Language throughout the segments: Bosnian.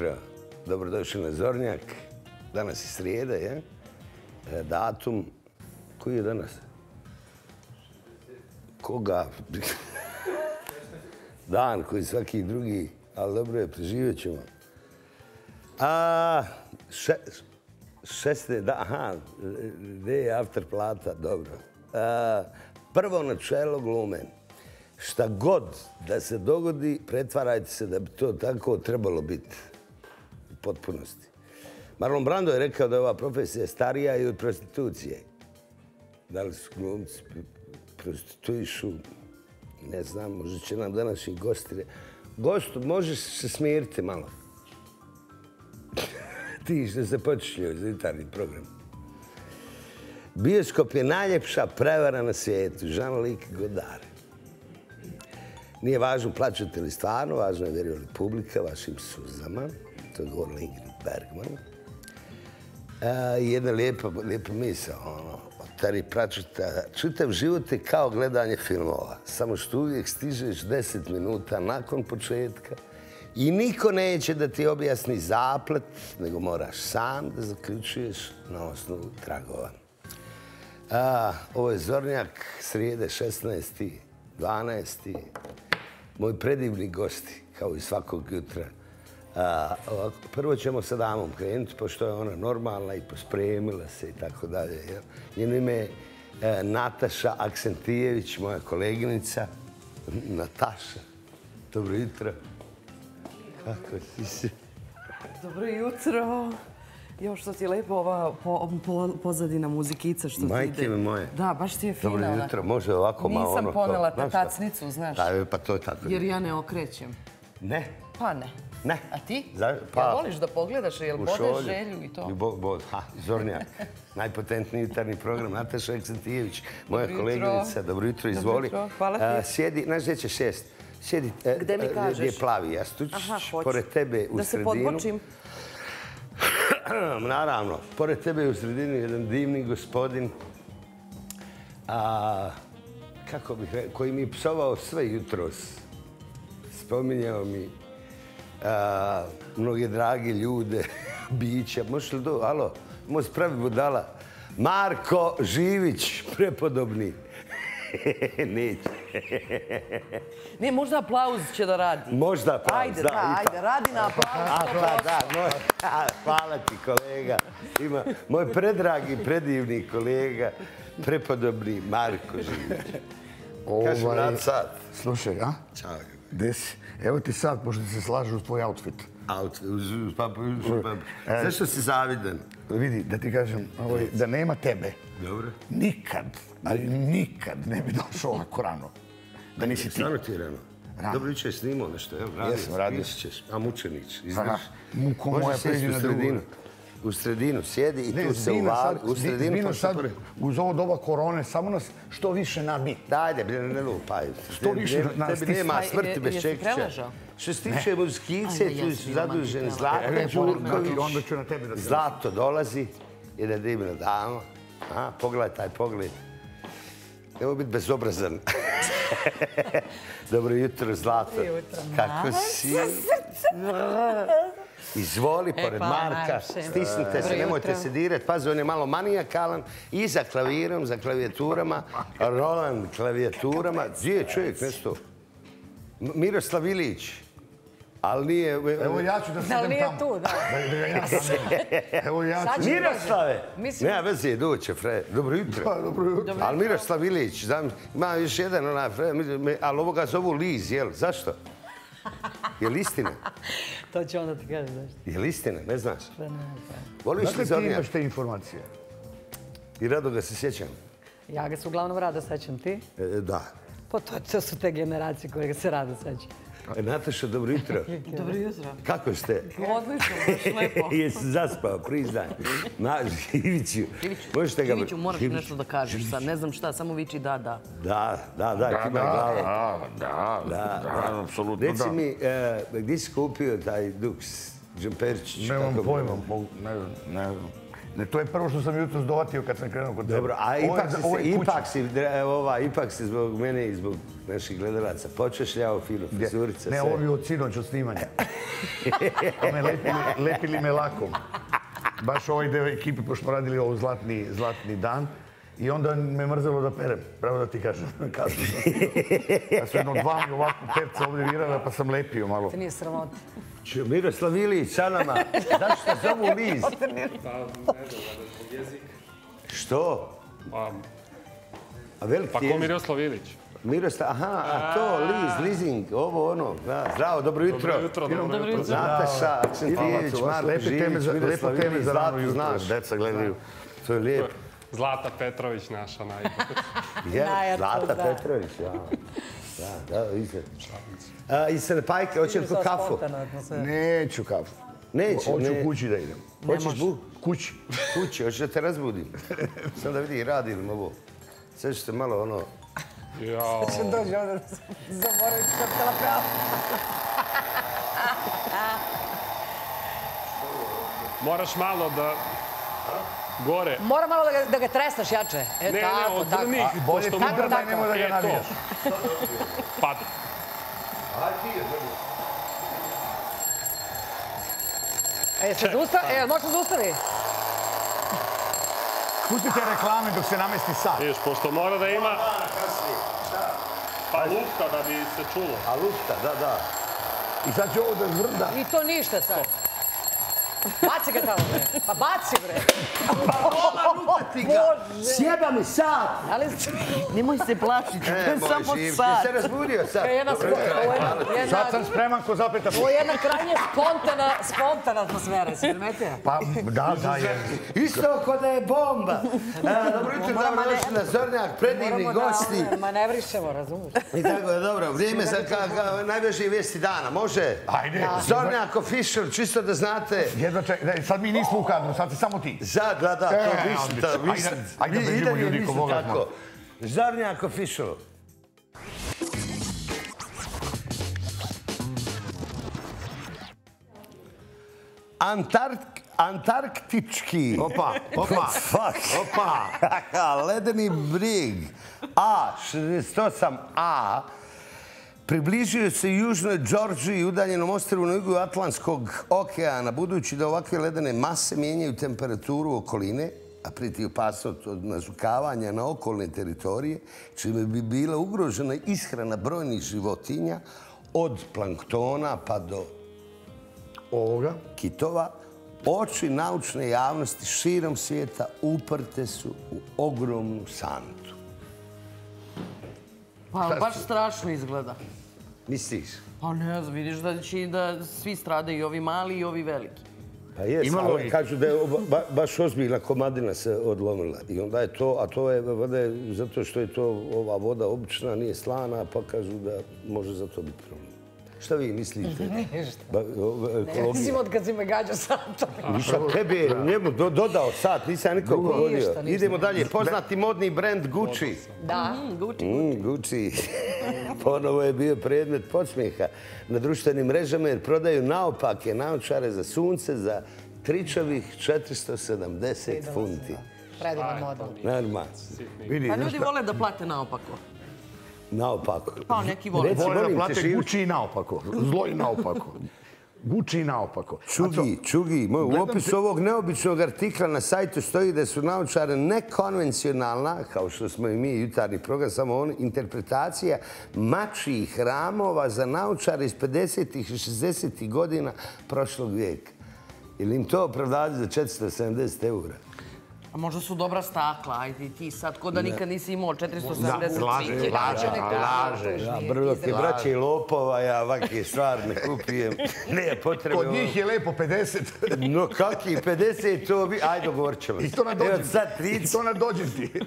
jutro. Dobrodošli na Zornjak. Danas je srijeda, je? E, datum. Koji je danas? Koga? Dan koji svaki drugi, ali dobro je, preživjet ćemo. A, še, šeste, da, aha, gdje je after plata, dobro. A, prvo načelo glume. Šta god da se dogodi, pretvarajte se da bi to tako trebalo biti potpunosti. Marlon Brando je rekao da je ova profesija starija i od prostitucije. Da li su glumci prostituišu, ne znam, možda će nam današnji gosti... Gostu, možeš se smiriti malo. Ti što se počinio za jutarnji program. Bioskop je najljepša prevara na svijetu. Jean-Luc Godard. Nije važno plaćate li stvarno, važno je vjeruje li publika vašim suzama. To je Ingrid Bergman. Jedna lijepa, lijepa misa, ono, od Terry Čitav život je kao gledanje filmova. Samo što uvijek stižeš deset minuta nakon početka i niko neće da ti objasni zaplet, nego moraš sam da zaključuješ na osnovu tragova. A, ovo je Zornjak, srijede 16. 12 moj predivni gosti, kao i svakog jutra. Prvo ćemo sa damom krenuti, pošto je ona normalna i pospremila se i tako dalje. Njeno ime je e, Nataša Aksentijević, moja koleginica. Nataša, dobro jutro. Kako si se? Dobro jutro. Jo, što ti je lepo ova po, po, pozadina muzikica što Majke ti ide. mi moje. Da, baš ti je fina. Dobro jutro, može ovako malo ono... Nisam ponela šta? tacnicu, znaš. Da, pa to je tako. Jer ja ne okrećem. Ne, Pa ne. Ne. A ti? Za- Pa... Jel voliš da pogledaš, jel u bodeš želju i to? I bo, bo, ha, Zornjak, najpotentniji jutarnji program, Nataša Eksentijević, moja Dobro jutro. koleginica. Dobro jutro, Dobro izvoli. jutro, hvala ti. A, sjedi, znaš gdje će šest? Sjedi, e, Gde mi e, kažeš? Gdje je plavi jastuć, Aha, pored tebe u Da se sredinu. podbočim. Naravno, pored tebe u sredini jedan divni gospodin, a, kako bih rekao, koji mi psovao sve jutros. Spominjao mi a, mnoge drage ljude, bića. Možeš li do, alo, možeš pravi budala. Marko Živić, prepodobni. Neće. Ne, možda aplauz će da radi. Možda aplauz, Ajde, da, da, ipak. ajde, radi na aplauz. A, pa da, moj, a, hvala ti kolega. Ima, moj predragi, predivni kolega, prepodobni Marko Živić. Kažem, Ovaj, rad sad. Slušaj, a? Ćao. Gde si? Evo ti sad, pošto se slažu u tvoj outfit. Out, uz, uz papu, uz papu. Zašto si zavidan? Vidi, da ti kažem, ovaj, da nema tebe, Dobro. nikad, ali nikad ne bi došao ovako rano. Da nisi ti. Stvarno ti je rano. Rano. Dobro, juče je snimao nešto, evo, radio. Jesam, radio. Pisit ćeš. A mučenić, izdrži. muko moja u na drugu. U sredinu, sjedi i tu se uvali. sad, U sredinu, pa sad, pored- uz ovo doba korone, samo nas što više nabi. Dajde, bre, ne lupaj. Što više Ne- nas Tebi nema smrti bez čekića. Što se tiče ja, tu su zaduženi E, Đurković. onda ću na tebe da se... Zlato dolazi, jedna divna dama. A, pogledaj taj pogled. Evo biti bezobrazan. Dobro jutro, Zlato. Kako si? Izvoli, pored pa, Marka. najlepše. Stisnite se, nemojte se dirati. Pazi, on je malo manijakalan. I za klavirom, za klavijaturama. Roland klavijaturama. Gdje je čovjek nešto? Miroslav Ilić. Ali nije... Evo ja ću da Da li sedem nije tamo. tu, da. Da, da ga ja sam. Evo ja ću... Miroslave! Nema veze, doće, Fred. Dobro jutro. Pa, dobro jutro. Ali Miroslav Ilić, znam, ima još jedan onaj, Fred, ali ovoga zovu Liz, jel? Zašto? Je li istina? To će onda ti kažem zašto. Je li istina? Ne znaš? Pa ne, Voliš li Dakle, ti imaš te informacije. I rado ga se sjećam. Ja ga se uglavnom rado sećam ti. E, da. Pa to, to su te generacije koje ga se rado sećaju. Nataša, dobro jutro. Dobro jutro. Kako ste? Odlično, baš lepo. Jesi zaspao, priznaj. Na, Iviću. Možete ga... Iviću, moraš nešto da kažeš sad. Ne znam šta, samo viči da, da. Da, da, da, Da, kima da, glava. da, da, Da, da, apsolutno Reci da. mi, e, gdje si kupio taj duks, džemperčić? Nemam kako bi- pojma, ne znam, ne znam. Ne, to je prvo što sam jutro zdovatio kad sam krenuo kod tebe. Dobro, a ipak si, ovo kuća. ipak, si, ova, ipak si zbog mene i zbog naših gledalaca počešljao fino frizurica. Ne, ovo je od sinoć od snimanja. Me lepili, lepili me lakom. Baš ovaj deo ekipe, pošto smo radili ovo zlatni, zlatni dan. I onda me mrzelo da perem, pravo da ti kažem. Kasno sam. Ja sam jedno dva mi ovako perca ovdje virala, pa sam lepio malo. To nije sramota. Č- Miroslav Ilić, sa nama. Zašto te zovu Liz? Pa, ne znam, zbog jezika. Što? Pa, A veliki pa ko jezik. Miroslav Ilić? Miroslav, aha, a to, Liz, leasing, ovo, ono. Da, zdravo, dobro jutro. Dobro jutro, dobro jutro. Nataša, Akcentijević, Hvala, Marko lepe teme Živić, za- Miroslav Ilić, Zlatu znaš. Deca gledaju. To je lijepo. Zlata Petrović naša najbolja. Je, Zlata da. Petrović, ja. Da, da, izgled. A, I se pajke, hoće li kafu? Neću kafu. Neću, Hoću ne. kući da idem. Hoćeš bu? Kući. Kući, hoćeš da te razbudim. Sam da vidi, radi li ovo. Sad ćete malo ono... Jao. Će dođe ovdje da zaboraviti što je pravo. Moraš malo da... Gore. Mora malo da ga, da ga tresnaš jače. E, Ne, ne, tako, tako. odvrni ih, Bolje pošto nemoj da ga E, to. navijaš. Pa, E, se zaustavi? E, može se zaustavi? Pustite reklame dok se namesti sat. vidiš, pošto mora da ima... Pa lufta da bi se čulo. A lufta, da, da. I sad će ovo da zvrda. I to ništa sad. Baci ga tamo, bre. Pa baci, bre. Bože. Sjeba mi sad! Ali Nemoj se plašiti, to E, samo živ, ti sad. se razbudio sad. jedna, Dobro spo- jutro. ovo je jedna, Sad sam spreman ko zapeta. ovo je jedna krajnje spontana, spontana atmosfera, si primetio? Pa, da, da, je. Isto ko da je bomba. E, Dobro jutro, Moramo dobro došli na Zornjak, predivni Moramo gosti. da manevrišemo, razumiješ? I tako je, dobro, vrijeme za ka, ka, vijesti dana, može? Ajde. Zornjak official, čisto da znate. Jedva ček, ne, sad mi nismo u kadru, sad si samo ti. Za, da, da, to E, mislim, da, mislim. Ajde, ajde da dalje ljudi ko tako. zna. Zornjak official. Antark, antarktički. Opa, opa. Fuck. Opa. Ledeni brig A68A približio se južnoj Đorđiji, udaljenom ostrvu na jugu Atlantskog okeana, budući da ovakve ledene mase mijenjaju temperaturu okoline, a priti opasnost od nazukavanja na okolne teritorije, čime bi bila ugrožena ishrana brojnih životinja, od planktona pa do Ovoga. kitova, oči naučne javnosti širom svijeta uprte su u ogromnu santu. Pa baš strašno izgleda. Misliš? Pa ne znam, vidiš da će i da svi strade i ovi mali i ovi veliki. Pa jes, ali kažu da je ba, ba- baš ozbiljna komadina se odlomila. I onda je to, a to je je zato što je to ova voda obična, nije slana, pa kažu da može za to biti problem. Šta vi mislite? Ništa. Ba, Ne, mislim od kad si me gađao satom. Nisam tebi je njemu do, dodao sat, nisam nikog pogodio. Ništa, ništa. Idemo dalje. Poznati modni brand Gucci. Da. Mm, Gucci. Ponovo je bio predmet podsmijeha na društvenim mrežama jer prodaju naopake naočare za sunce za tričovih 470 funti. Predivan model. Normalno. Vidi, Pa ljudi vole da plate naopako. Naopako. Pa neki vole. Reci, Vole da plate Gucci i naopako. Zlo i naopako. Gucci i naopako. Čugi, čugi. Moj, u opisu te- ovog neobičnog artikla na sajtu stoji da su naočare nekonvencionalna, kao što smo i mi jutarnji program, samo on, interpretacija mačijih hramova za naočare iz 50. i 60. godina prošlog vijeka. Ili im to opravdati za 470 eura? A možda su dobra stakla, ajde i ti sad, ko da nikad nisi imao 470 Da, laže, laže, laže. Ja, brdo ti braće i lopova, ja ovakve stvari ne kupijem. Ne, potrebe. Kod njih je lepo 50. No kakvi, 50 to bi... Ajde, dogovorit ćemo. I to na Evo dođem sad ti. 30. I to na dođem ti.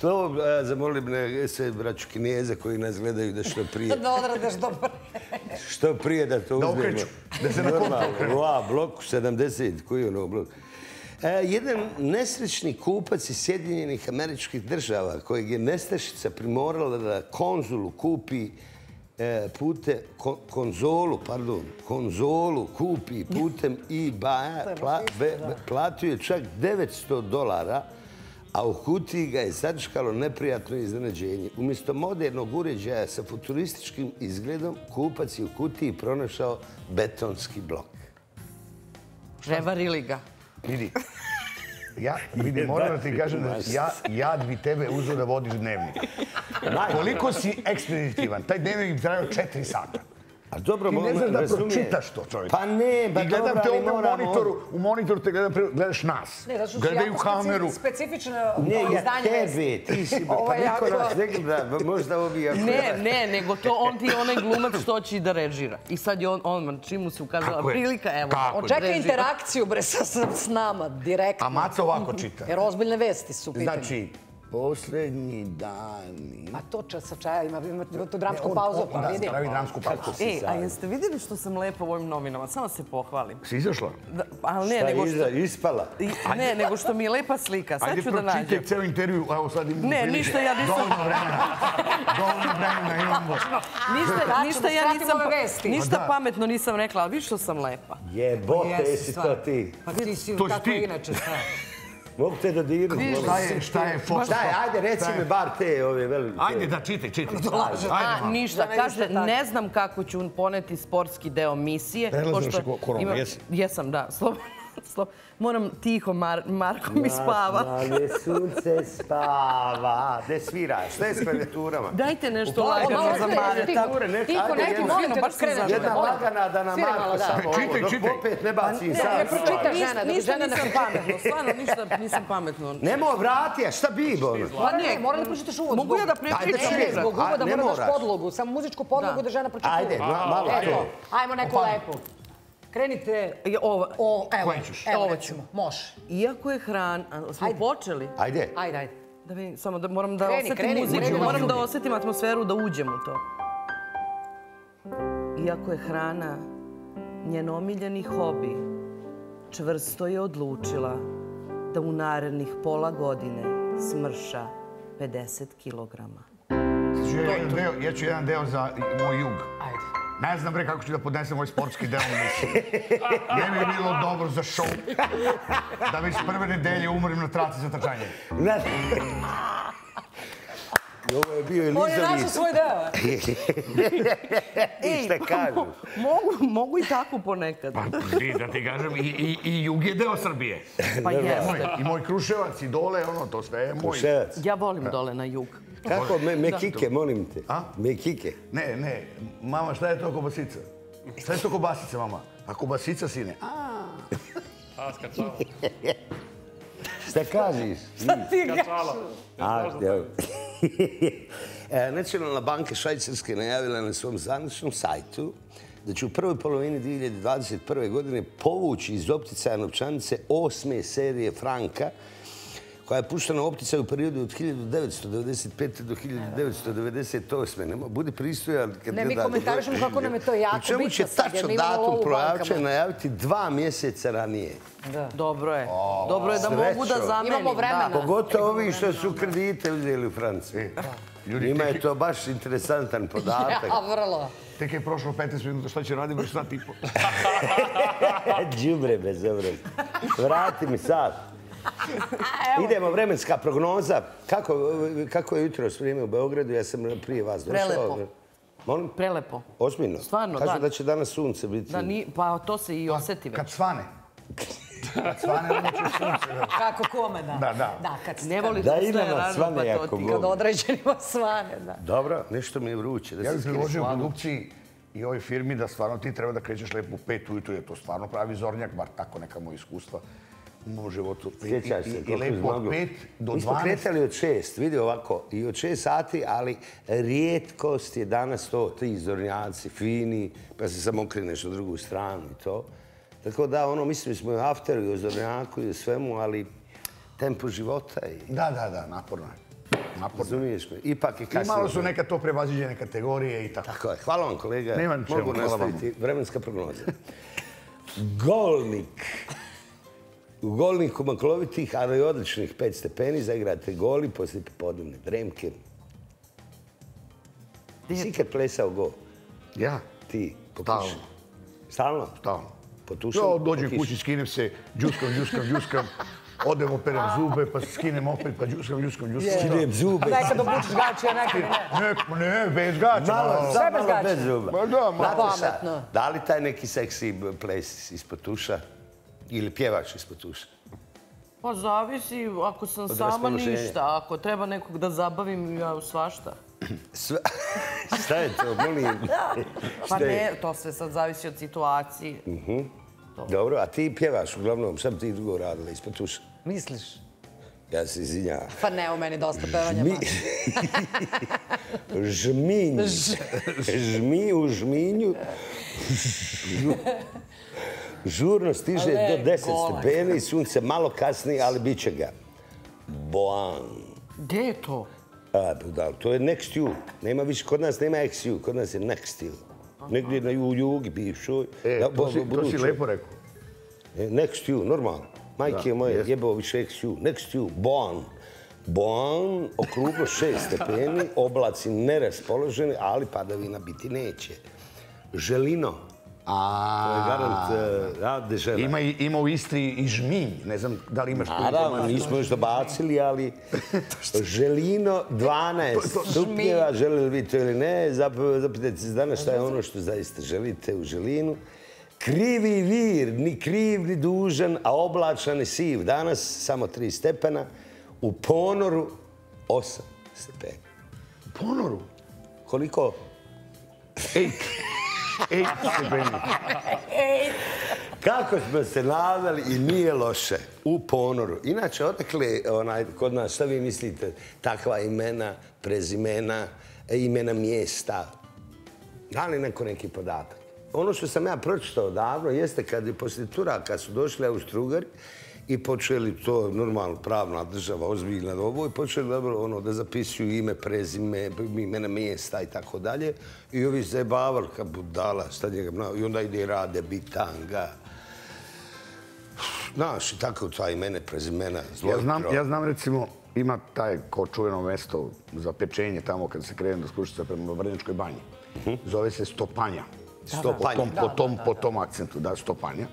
To e, zamolili bi ne, se braću kineze koji nas gledaju da što prije, Da odradiš dobro. što prije da to Da uzmemo. okreću, da se na konto Normalno, okrenu. U A bloku 70, koji je ono blok? E, jedan nesrećni kupac iz Sjedinjenih američkih država, kojeg je nestašica primorala da konzulu kupi e, pute ko- konzolu, pardon, konzolu kupi putem pla, be, be- platio je čak 900 dolara, a u kutiji ga je sačkalo neprijatno iznenađenje. Umjesto modernog uređaja sa futurističkim izgledom, kupac je u kutiji pronašao betonski blok. Prevarili ga. Vidi, ja, vidi, moram da ti kažem da ja, ja bi tebe uzeo da vodiš dnevnik. Koliko si ekspeditivan, taj dnevnik bi trajao četiri sata. A dobro, Ti ne znaš da pročitaš to, čovječe. Pa ne, ba I gledam dobro, te ovdje u monitoru, u monitoru te gledam, gledaš nas. Ne, zato što su Gledaju jako kameru. speci- specifično Ne, ja izdanje vesti. tebe, ti si, pa je niko jako- nas ne gleda, možda ovi ako... Ne, ne, nego to on ti je onaj glumac što će i da režira. I sad je on, on čim mu se ukazala prilika, evo, Kako? Čeka režira. interakciju bre sa, sa, s nama, direktno. A Maca ovako čita. Jer ozbiljne vesti su u pitanju. Znači, posljednji dani... A to čas sa čaja, ima, tu dramsku Ne, pauzu, on- pa da, vidi. Pravi dramsku pauzu. E, a jeste vidjeli što sam lepa u ovim novinama? Samo se pohvalim. Si izašla? Da, ali ne, Šta nego je što... iza- ispala? I- Ne, nego što mi je lepa slika. Sad Ajde, ću da pročitaj nađem. ceo intervju, evo sad imamo Ne, prilike. ništa ja nisam- Dovoljno vremena. Dovoljno vremena imamo. Ništa, ništa ja nisam, ništa Pa da. pametno nisam rekla, ali vidiš što sam lepa. Jebote, Jesi, jesi to ti. Pa ti si je inače, šta? Mogu te da dirnu? Šta je, šta je foto? Šta je, ajde, reci mi bar te ove velike. Ajde da čitaj, čitaj. A, Ajde, ništa, kaže, ne znam kako ću poneti sportski deo misije. Prelazno pošto si ko- koronu, ima- jesi? Jesam, da. Slobodno. Slo... Moram tiho, Mar Marko mi spava. Ali sunce spava. Ne svira, šta je s klavijaturama? Dajte nešto lagano za Mareta. Tiho, neki, jedna- molim te da baš zadovoljna. Jedna lagana da nam Marko da. samo ovo, čitaj. opet ne baci Ne, sam. ne pročita žena, žena, da ne- pametno, stvarno ništa nisam pametno. Nemo vrati, a šta bi, ono? Pa ne, mora da pročitaš uvod. Mogu ja da prepričam? Zbog uvoda moraš moraš. podlogu, samo muzičku podlogu Da. da žena pročita Ajde, malo to. ajmo neku lepu. Krenite. Je Ovo, O, evo, Koje ćeš? evo Ovo recimo, može. iako je hran... a, Smo Ajde. počeli? Ajde. Ajde, ajde. Da vidim, samo da moram da Kreni, kreni, muziku, kreni, moram da osjetim atmosferu, da uđem u to. Iako je hrana njen omiljeni hobi, čvrsto je odlučila da u narednih pola godine smrša 50 kilograma. Ja ću jedan deo za moj jug. Ajde. Ne znam bre kako ću da podnesem ovaj sportski deo emisije. Ne bi bilo dobro za show. Da već prve nedelje umrim na traci za trčanje. Ne. Ovo je bio On je našao svoj deo. I šta kažu? mogu, mogu i tako ponekad. Pa ti, da ti kažem, i, i, i jug je deo Srbije. Pa jeste. I moj Kruševac, i dole, ono, to sve je moj. Kuševac. Ja volim dole na jug. Kako? Me, me kike, molim te. A? Me kike. Ne, ne, mama, šta je to kobasica? Šta je to kobasica, mama? A kobasica, sine? A, A, skačala. Šta kažeš? Skačala. A, evo. E, Nacionalna banka Švajcarske najavila na svom zvaničnom sajtu da će u prvoj polovini 2021. godine povući iz opticaja novčanice osme serije Franka, koja je puštena u opticaju u periodu od 1995. do 1998. Nemo, budi pristojan kad Ne, mi komentarišemo kako nam je to jako U čemu će bitno tačno datum projavče najaviti dva mjeseca ranije. Dobro je. Dobro je da Srećo. mogu da zamenim. Imamo vremena. da. Pogotovo ovi što su kredite uzeli u Franciji. ljudi, Njima je tek, to baš interesantan podatak. Ja, vrlo. tek je prošlo 15 minuta, šta će raditi, baš sat i po. Džubre bez obraza. Vrati mi sad. Idemo, vremenska prognoza. Kako, kako je jutro s vrijeme u Beogradu? Ja sam prije vas došao. Prelepo. Molim? Prelepo. Ozbiljno? Stvarno, Kažu da. da će danas sunce biti. Da, ni, pa to se i osjeti već. Kad svane. Kad svane, onda će sunce. da. Kako kome, da. Da, da. Da, kad, Ne voli Da da rano, svane pa to jako ti. kad određenima svane, da. Dobro, nešto mi je vruće. Da Ja bih priložio slavu. produkciji i ovoj firmi da stvarno ti treba da krećeš lepo u pet ujutru, jer to stvarno pravi zornjak, bar tako neka moja iskustva u mom životu. I- Sjećaš i- se I, i koliko od izmoglo. pet do Mi smo 12. kretali od šest, vidi ovako, i od šest sati, ali rijetkost je danas to, ti zornjaci, fini, pa se samo okreneš na drugu stranu i to. Tako da, ono, mislili smo i o afteru, i o zornjaku, i o svemu, ali tempo života i... Da, da, da, naporno je. Razumiješ me? Ipak je I kasnije. malo su neka to prevaziđene kategorije i tako. Tako je. Hvala vam, kolega. Nema čemu, Mogu nastaviti. Vremenska prognoza. Golnik. U golniku maklovitih, ali i odličnih pet stepeni zaigrate goli poslije popodnevne dremke. Si ikad plesao go? Ja? Ti, Stalno. popuši. Stalno? Stalno. Potušam? Ja dođem kući, skinem se, džuskam, džuskam, džuskam. Odem, operem zube, pa se skinem opet, pa džuskam, džuskam, džuskam. Skinem zube. Nekad obučiš gaće, a nekad ne. Ne, ne, bez gaća. Malo, samo bez zuba. Ma da, malo. Da li taj neki seksi ples ispod tuša? Ili pjevaš ispod tuša? Pa zavisi, ako sam Od sama ništa, ako treba nekog da zabavim, ja svašta. Sve... Šta je to, molim? Pa ne, to sve sad zavisi od situacije. Dobro, a ti pjevaš uglavnom, šta bi ti drugo radila ispod tuša? Misliš? Ja se izvinjavam. Pa ne, u meni dosta pevanja. Mi... Žminj. Žmi u žminju. Žu- Žurno stiže Ale, do 10 golak. stepeni, sunce malo kasnije, ali bit će ga. Boan. Gde je to? A, budal, to je next you. Nema više, kod nas nema ex you, kod nas je next you. Negdje na ju, jugi, bivšoj. E, na- to si, to si budućoj. lepo rekao. E, Next you, normalno. Majke Da, moje, jest. jebao više ex you. Next you, Boan. Boan, okruglo šest stepeni, oblaci neraspoloženi, ali padavina biti neće. Želino. To je garant, uh, ja, dežela. Ima, ima u Istri i žminj. Ne znam da li imaš Naravno, nismo još dobacili, ali Želino 12 stupnjeva, želili vi to ili ne, zap- zapitajte se danas šta je ono što zaista želite u Želinu. Krivi vir, ni kriv, ni dužan, a oblačan i siv. Danas samo 3 stepena, u ponoru 8 stepena. Ponoru. Koliko? Ej, ej. Kako smo se nadali i nije loše u ponoru. Inače, odakle onaj, kod nas, šta vi mislite, takva imena, prezimena, imena mjesta? Da li neko neki podatak? Ono što sam ja pročitao davno jeste kad je poslije Turaka su došli Austrugari i počeli to normalno pravna država, ozbiljna ovo i počeli dobro ono da zapisuju ime, prezime, imena mjesta i tako dalje. I ovi zajebavali kao budala, šta njega i onda ide i rade bitanga. Znaš, i tako ta imene, prezimena. Ja znam, ja znam recimo, ima taj ko čuveno mesto za pečenje tamo kad se krene do Skušica prema Vrnjačkoj banji. Zove se Stopanja. Stopanja. Po tom, po tom, po tom akcentu, da, Stopanja.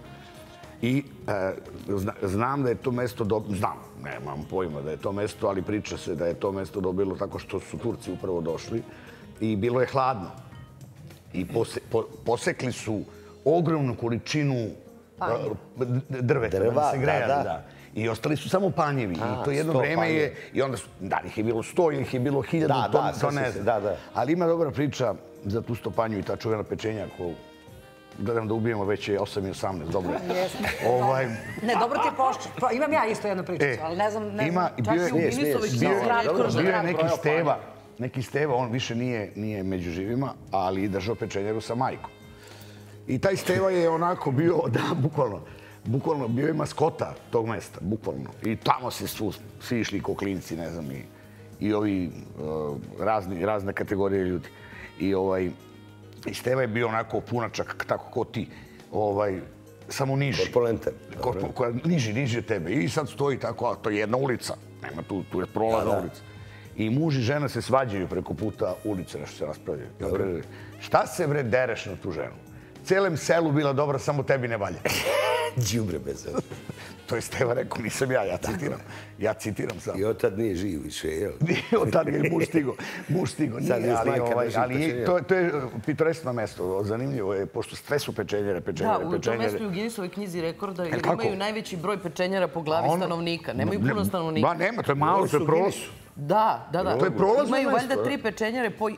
I e, zna- znam da je to mesto, do, znam, nemam pojma da je to mesto, ali priča se da je to mesto dobilo tako što su Turci upravo došli i bilo je hladno. I pose, po, posekli su ogromnu količinu e, d- drveta da se da, grejali. da. Da, I ostali su samo panjevi. A, I to jedno sto vreme je... I onda su, da ih je bilo sto ili ih je bilo hiljadu, to, ne znam. da, da. Ali ima dobra priča za tu stopanju i ta čuvena pečenja koju gledam da ubijemo već je 8 i 18, dobro ovaj, Ne, dobro ti je. Pa, imam ja isto jednu priču, E, ali ne znam... Ne ima, znam. bio je, i bio neki steva, neki steva, on više nije, nije među živima, ali držao pečenjeru sa majkom. I taj steva je onako bio, da, bukvalno, bukvalno bio je maskota tog mesta, bukvalno. I tamo se svi išli ko klinci, ne znam, i, i ovi uh, razni, razne kategorije ljudi. I ovaj, i Steva je bio onako punačak, tako ko ti, ovaj, samo niži. Korpo, koja niži, niži od tebe. I sad stoji tako, a to je jedna ulica. Nema tu, tu je prolazna Da, da. ulica. I muž i žena se svađaju preko puta ulice, nešto se raspravljaju. Kaže, šta se bre dereš na tu ženu? Celem selu bila dobra, samo tebi ne valja. Đubre bez. To je Steva rekao, nisam ja, ja citiram. Ja citiram sam. I od tad nije živ više, jel? Nije od tada je muž stigo. Muž stigo. Nije, je ali, ovaj, ali je- pečenjere. to, to je pitoresno mesto. Zanimljivo je, pošto sve su pečenjere, Da, pečenjere, u tom pečenjere. mestu u Guinnessovoj knjizi rekorda jer kako? imaju najveći broj pečenjara po glavi Ono- stanovnika. Nemaju Ne, puno stanovnika. Ba, nema, to je malo, to je su u prolaz. Guinnessu. Da, da, da. To je prolazno Imaju mesto, valjda da. tri pečenjare po,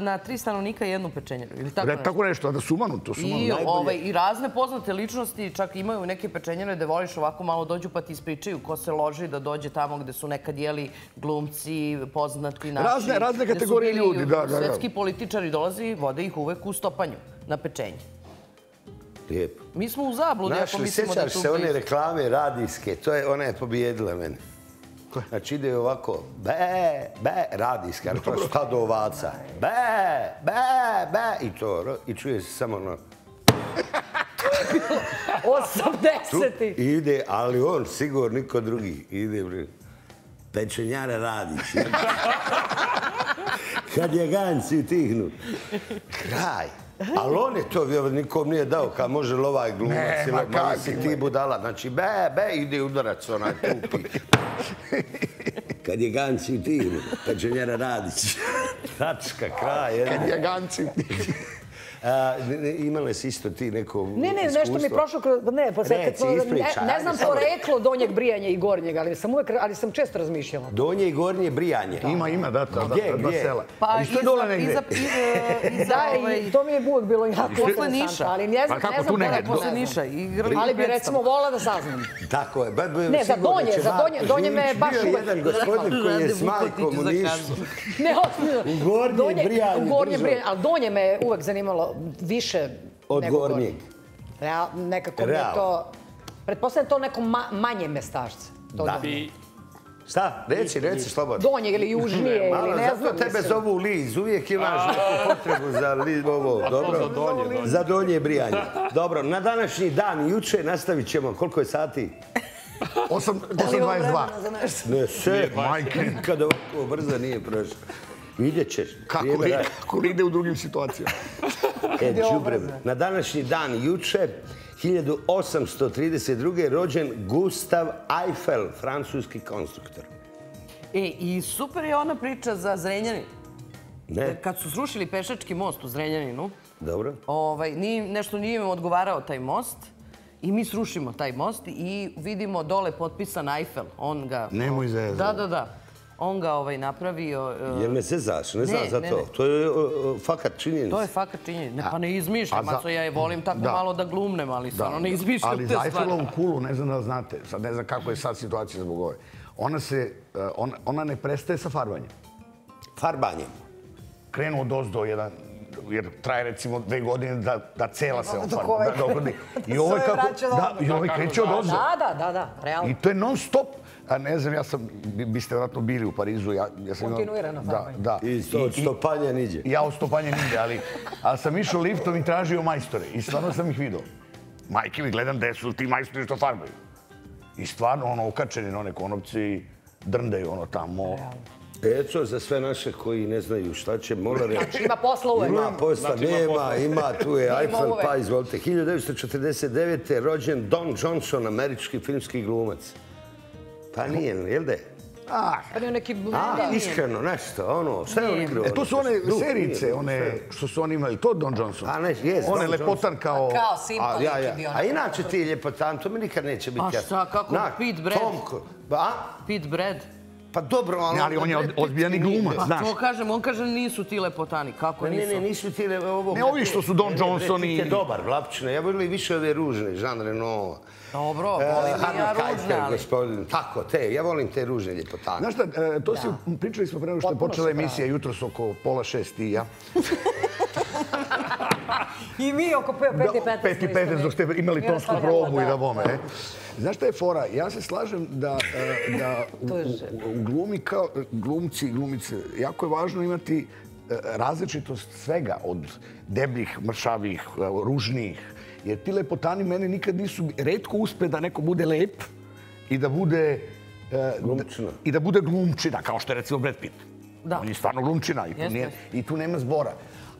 na tri stanovnika jednu pečenjaru. Ili tako Ne, nešto. tako nešto, a da sumanu, to sumanu. I, najbolje. ovaj, I razne poznate ličnosti čak imaju neke pečenjare da voliš ovako malo dođu pa ti ispričaju ko se loži da dođe tamo gde su nekad jeli glumci, poznati naši. Razne- kategorije ljudi, da, da, da. Svetski političari dolazi i vode ih uvek u stopanju na pečenje. Lijepo. Mi smo u zabludi Znaš ako li, mislimo da je sjećaš tu se one reklame radijske? To je, ona je pobijedila mene. Znači ide ovako, be, be, radijska, ali to je stado ovaca. Be, be, be, i to, i čuje se samo ono, 80-ti. i ide, ali on, sigurno niko drugi, ide, bre, pečenjara radić. Kad je ganci utihnu. Kraj. Ali on je to nikom nije dao, kad može li ovaj glumac ili ma kak, si ti budala. Znači, be, be, ide udarac onaj tupi. Kad je Ganci u timu, pečenjera Radić. Tačka, kraj. Kad je ganci. A, ne- ne, Imale si isto ti neko Ne, ne, nešto mi je iskustvo? prošlo kroz... Ne, pa sad, Reci, ne, ne znam samo poreklo donjeg brijanja i gornjeg, ali sam uvek, ali sam često razmišljala. Donje i gornje brijanje. Ima, ima, da, da, Gdje, da, dva gdje? sela. Pa Isto je dole negdje. iza, iza, iza, Da, ovaj, i to mi je uvek bilo jako Posle interesantno, Niša. ali ne znam, Pa kako ne znam poreklo, posle ne Niša. Igrali Ali bi recimo volila da saznam. Tako je. Ba, ba, Ne, za donje, za donje- donje me baš bio uvek- jedan gospodin koji je s majkom Vukotić u Nišu. Ne, ozbiljno. U gornje brijanje U gornje brijanje, ali donje me uvek zanimalo više Od nego gornjeg. Real, nekako mi je to... Pretpostavljam to neko ma, manje mestašce. To Da. donje. I Šta? Reci, reci slobodno. Donje ili južnije ili ne zato znam. tebe mislim. zovu Liz, uvijek imaš neku potrebu za Liz, ovo, dobro? za donje, donje. Za donje brijanje. Dobro, na današnji dan, juče, nastavit ćemo, koliko je sati? 8, Da li imam 8.22. vremena za nešto? Ne, sve, Majke. nikad ovako brzo nije prošlo. Vidjet ćeš. Kako ide, radi. kako ide u drugim situacijama. E, obrzo. Na današnji dan, juče, 1832. rođen Gustav Eiffel, francuski konstruktor. E, i super je ona priča za Zrenjanin. Ne, Kad su srušili pešački most u Zrenjaninu, dobro. ovaj, nije, nešto nije im odgovarao taj most i mi srušimo taj most i vidimo dole potpisan Eiffel. On ga... Nemoj zezati. Da, da, da. On ga ovaj, napravio... e, Jer ne se zaš, ne znam za ne, to. ne. To je uh, uh, fakat činjenica. To je fakat činjenica. Ne, pa ne A izmišljam, za- Maco, ja je volim tako Da. malo da glumnem, ali stvarno ne izmišljam Ali te za. Eiffelovu kulu, ne znam da znate, sad ne znam kako je sad situacija zbog ove. Ona, se, uh, ona, ona ne prestaje sa farbanjem. Farbanjem. Krenu od ozdo jedan, jer traje recimo dve godine da, da cela se ofarba. Da, I ovo je kako, vraća da, odmah. i ovo kreće od ozdo. Da, da, da, da, realno. I to je non stop. A ne znam, ja sam, bi, biste vjerojatno bili u Parizu. Ja, ja sam imao- Kontinuirano da, farbanje. da. I sto, od stopanja niđe. Ja od stopanja nigde, ali, ali sam išao liftom i tražio majstore. I stvarno sam ih vidio. Majke mi gledam gde su ti majstori što farbaju. I stvarno, ono, okačeni na one konopci, drndaju ono tamo. Eto, za sve naše koji ne znaju šta će, mola reći. Ima posla uvek. Ima posla, Znači, ima nema, posla. ima, tu je Eiffel, uvek. pa izvolite. 1949. rođen Don Johnson, američki filmski glumac. Pa nije, jel de? Ah, Pa nije neki... A, da. iskreno, nešto, ono, je on igrao? e, to su one Duh, serice, nije, one sve. što su oni imali. To Don Johnson. A ne, jes, On je Don lepotan kao... Kao ja, ja. neki bio. A inače ti ljepotan, to mi nikad neće biti A šta, kako? Na, Pete Brad? Tomko. A? Pete Brad. Pa dobro, ali... Ne, ali on je od- odbijani glumac, Pa znaš. to kažem, on kaže nisu ti lepotani. Kako Ne, ne, nisu? ne, nisu ti le- ovo... Ne, ovi što su Don Ne, ne, Johnson Pete i- je dobar, Vlapčina. Ja volim više ove ružne, Jean Reno. Dobro, e, volim ja ružne, ali... gospodin. Tako, te, ja volim te ružne ljepotane. Znaš šta, e, to si, pričali smo pre nego što je počela emisija jutros oko pola šest i ja. I mi oko 5 i 15. Pet i 15 dok ste imali tonsku probu i da. bome. E. Znaš šta je fora? Ja se slažem da, da u, glumi kao glumci i glumice jako je važno imati različitost svega od debljih, mršavih, ružnijih. Jer ti lepotani mene nikad nisu... Redko uspe da neko bude lep i da bude... e, Glumčina. I da bude glumčina, kao što je recimo Brad Pitt. Da. On je stvarno glumčina i tu, nije, i tu nema zbora.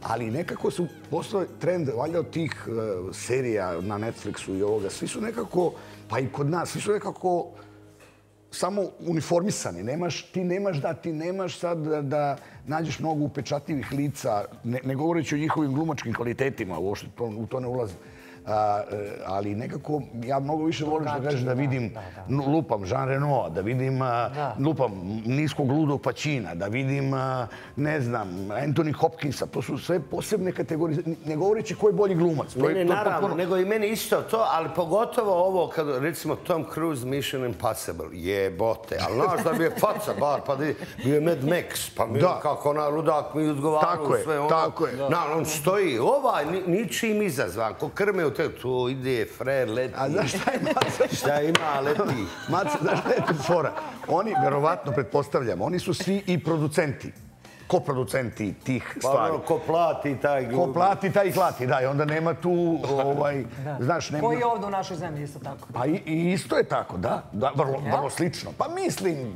Ali nekako su postao trend, valjda od tih e, serija na Netflixu i ovoga, svi su nekako, pa i kod nas, svi su nekako samo uniformisani. Nemaš, ti nemaš da, ti nemaš sad da, da nađeš mnogo upečatljivih lica, ne, ne govoreći o njihovim glumačkim kvalitetima, uopšte to, u to ne ulazim. A, e, ali nekako ja mnogo više volim što kažeš da vidim lupam Jean Reno, da vidim lupam niskog ludog Pačina, da vidim ne znam Anthony Hopkinsa, to su sve posebne kategorije, ne govoreći ko je bolji glumac. To Ne, je, to je naravno, potpuno- nego i meni isto to, ali pogotovo ovo, kad recimo Tom Cruise Mission Impossible, jebote, ali znaš da bi je faca bar, pa da je- bio je Mad Max, pa mi Da. kako ona ludak mi odgovarao Tako je, sve ono. tako je. Na, on stoji, ovaj, ni, ničim izazvan, ko krme u te, tu ide, frer, leti. A znaš šta je Maco? Šta ima, leti. Maco, znaš šta je tu fora? Oni, verovatno, pretpostavljam, oni su svi i producenti. Ko producenti tih Pa stvari? ono, ko plati taj Ko glumac. plati, taj i klati, da. I onda nema tu, ovaj, znaš, nema... Koji je ovdje u našoj zemlji isto tako? Pa i, i isto je tako, da. da vrlo, vrlo slično. Pa mislim,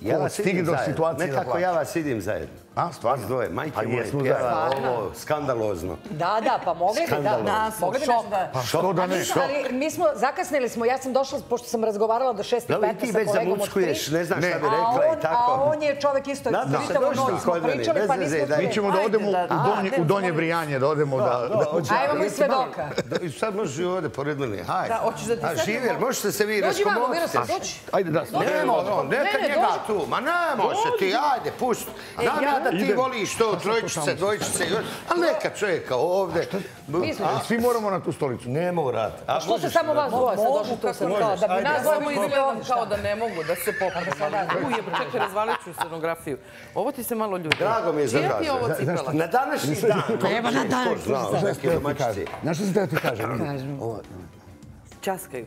Ja ko vas stigne vidim do zajedno. situacije da Nekako ja vas vidim zajedno. A, stvarno? Vas dvoje, majke Pa moje, pjeva ovo skandalozno. Da, da, pa mogli bi, da. Skandalozno. Mogli bi nešto da... Pa što da ne? Nisam, ali mi smo, zakasnili smo, ja sam došla, pošto sam razgovarala do 6.15 Da li ti sa već kolegom od zamuckuješ, ne znaš šta bi rekla i tako? a on je čovek isto, čitavu noć smo pričali, bez pa veze, nismo. Mi ćemo da odemo u donje, brijanje, da odemo da... A evo i svedoka. I sad možeš i ovdje pored mene, hajde. Da, hoćeš da ti A sednemo? živjer, možete se vi Dođi vamo. Miroslav, dođi. Ajde da, Ne može, on, neka Ne, ne, njega dođi. tu, ma ne može ti, ajde, pusti. Da ti voliš to, trojičice, dvojičice, ali neka čovjeka ovdje. A, Svi moramo na tu stolicu. Ne morat. A Što se samo vas dvoje sad došli tu sad kao da bi nas dvoje ovdje, kao da ne mogu da se popravim. Uje, čekaj, razvalit ću scenografiju. Ovo ti se malo ljudi. Drago mi je za vas. Na današnji dan. Evo na dan. Neke domaćice. Znaš što se da ti kažem? Ovo- Časkaju.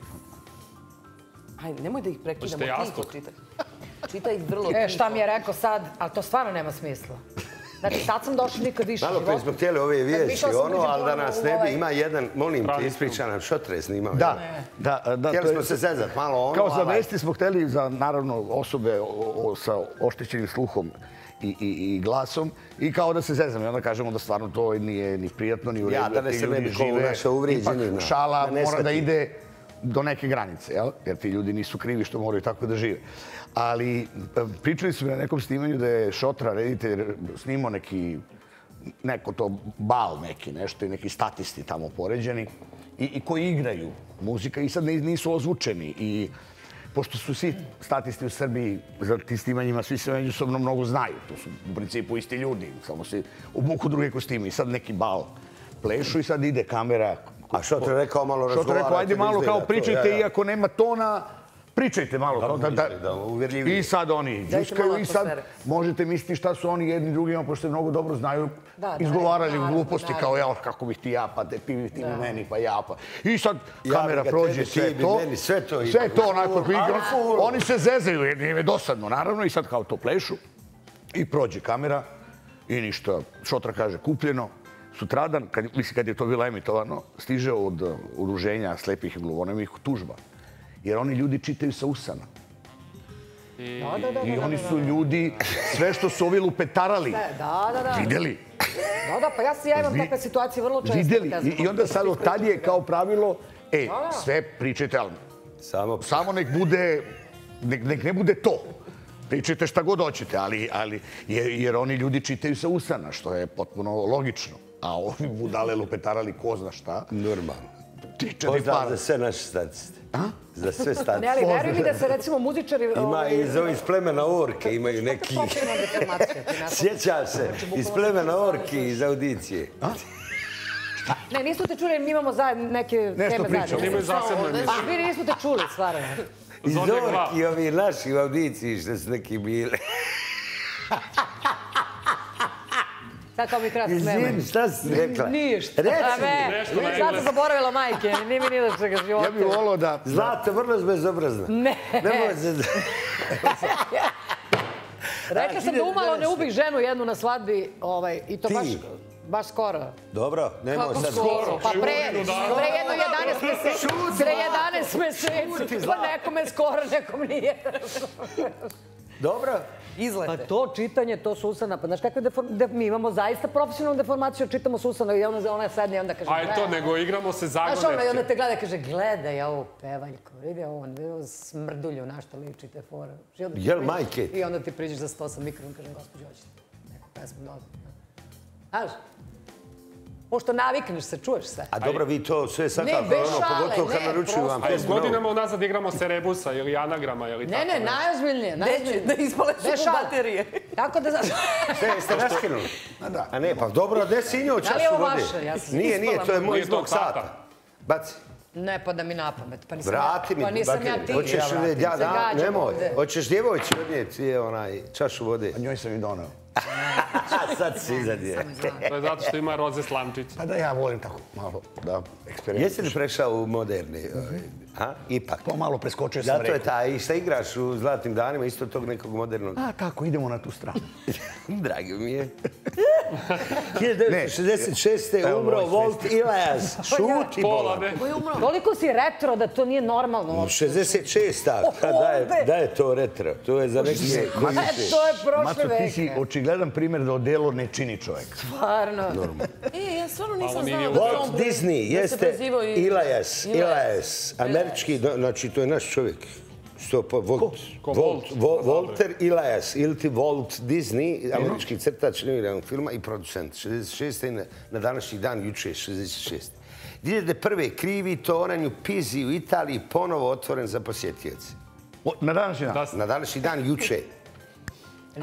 Ajde, nemoj da ih prekidamo, tiho jastuk? Čitaj. Vrlo E, šta mi je rekao sad, ali to stvarno nema smisla. Znači, sad sam došla nikad više Malo prije životu. smo htjeli ove vijesti, ono, ali da nas ne bi, ovaj- ima jedan, molim te, ispriča nam, što tre snimao? Da, da, da. Htjeli to smo se zezat malo ono, Kao za vesti smo hteli za, naravno, osobe sa oštećenim sluhom i, i, i glasom i kao da se zezamo i onda kažemo da stvarno to nije ni prijatno, ni u redu. Ja, da ne se ne bi žive. našao uvrijeđeni, Ipak šala mora da ide do neke granice, jel? jer ti ljudi nisu krivi što moraju tako da žive. Ali e, pričali su mi na nekom snimanju da je Šotra, reditelj, snimao neki neko to bal neki, nešto i neki statisti tamo poređeni i, i koji igraju muzika i sad nisu ozvučeni i pošto su svi statisti u Srbiji za tim snimanjima, svi se međusobno mnogo znaju. To su u principu isti ljudi, samo se obuku druge kostime i sad neki bal plešu i sad ide kamera. A što te rekao malo Što to rekao, ajde malo kao pričajte, iako nema tona, pričajte malo. kao da, da, da, uvjerljivije. I sad oni džuskaju i sad možete misliti šta su oni jedni drugima, pošto se mnogo dobro znaju, Da, izgovarali gluposti kao, jel, kako bih ti ja, pa te ti bi ti mi meni, pa ja, pa. I sad Ja kamera ga prođe tebi, sve to. meni, sve to ide. Sve to onako, oni se zezaju, jer im je dosadno, naravno, i sad kao to plešu. I prođe kamera i ništa. Šotra kaže kupljeno. Sutradan, kad, mislim kad je to bilo emitovano, stiže od uh, udruženja slepih i gluvonemih tužba. Jer oni ljudi čitaju sa usana. Da, da, da, I oni su ljudi, sve što su ovi lupetarali, Da, da, da. vidjeli. Da, da, pa ja se ja imam takve situacije vrlo često. Ne I, onda sad od tad je kao pravilo, e, sve pričajte, ali Samo samo nek bude, nek, nek ne bude to. Pričajte šta god hoćete, ali, ali jer, jer oni ljudi čitaju sa usana, što je potpuno logično. A ovi budale lupetarali ko zna šta. normalno. Pozdrav para. za sve naše Za sve Ne, statiste. ali veruj mi da se recimo muzičari... Ima ovaj, i iz ovih iz plemena Orke, imaju neki... ti ne- Sjećaš se, iz plemena Orke, iz audicije. Ne, nisu te čuli, mi imamo zajedno neke Nešto teme pričamo. zajedno. Imaju zasebno emisiju. A, mi nismo te čuli, stvarno. Iz. Orki, ovi naši u audiciji što su neki bili. Sad kao mi krasno smemo. Izvini, šta si rekla? Ništa. Reci mi. Nešto sad sam zaboravila majke, nije mi ni da čega života. Ja bih volao da... Zlata, vrlo bezobrazna. Ne. Nemoj se... Rekla sam da umalo ne ubih ženu jednu na svadbi, ovaj, i to Ti? baš, baš skoro. Dobro, nemoj Kako sad... skoro? Pa pre, pre jedno 11 meseci. Pre Zlata. 11 meseci. Pa Zlata. nekome skoro, nekom nije. Dobro? Pa Izlete. to čitanje, to susana, pa znaš kakve deform... De... mi imamo zaista profesionalnu deformaciju, čitamo susana i ona, ona sedne i onda kaže... A je to, nego igramo se Znaš ono, i onda zagonetke. te gleda i kaže, gledaj ovo pevaljko, vidi ovo, vidi ovo smrdulju, na što liči te fora. Jel, majke? I onda ti priđeš za sto sa mikrom i kažem, gospođo, hoćete neku pesmu odmah. Znaš, pošto navikneš se, čuješ sve. A dobro, vi to sve sad Ne, bez ono, šale, pogotovo kad ne, naručuju vam A s godinama unazad igramo se rebusa ili anagrama ili Ne, tako ne, nešto. najozbiljnije, Neće, najozbiljnije. da mu šale. baterije. Tako da, znaš, Sve, jeste raskinuli? A da. A ne, pa dobro, gde si injao Da li je ovo vode? vaše? Ja Nije, nije, to je moj tata. sata. Baci. ne pada mi na pamet. Pa nisam Vrati mi, ja, pa nisam ja ti. Hoćeš li, ja se, da, nemoj. Hoćeš djevojči odnijeti je onaj čašu vode. A njoj sam i donao. Sad si izadio. To je zato što ima roze slamčić. Pa da ja volim tako malo da eksperimentiš. Jesi li prešao u moderni? ovaj, A? Ipak. To malo preskočio sam Zato je rekao. taj, i šta igraš u Zlatnim danima, isto tog nekog modernog. A kako, idemo na tu stranu. Dragi mi je. 1966. je Evo, umro Volt Ilajas. Šuti, Pola, bola. ne? Ko je umro? Toliko si retro da to nije normalno. uopšte. 66. a da je, da je to retro? To je za neki koji E, to je prošle Maco, ti si veke. očigledan primjer da odelo ne čini čovjek. Stvarno. E, ja stvarno nisam znala da se on Walt Disney jeste prezivao i- Ilajas, Ilajas, američki, znači to je naš čovjek. Sto Volt, Ko Volt, Volt? Vo- Walter Ilajas ili ti Walt Disney, američki crtač animiranog filma i producent. 66. na, na današnji dan, juče 66. 2001. krivi toranj u Pizi u Italiji ponovo otvoren za posjetioci. Na današnji dan. Da, Na današnji dan, juče.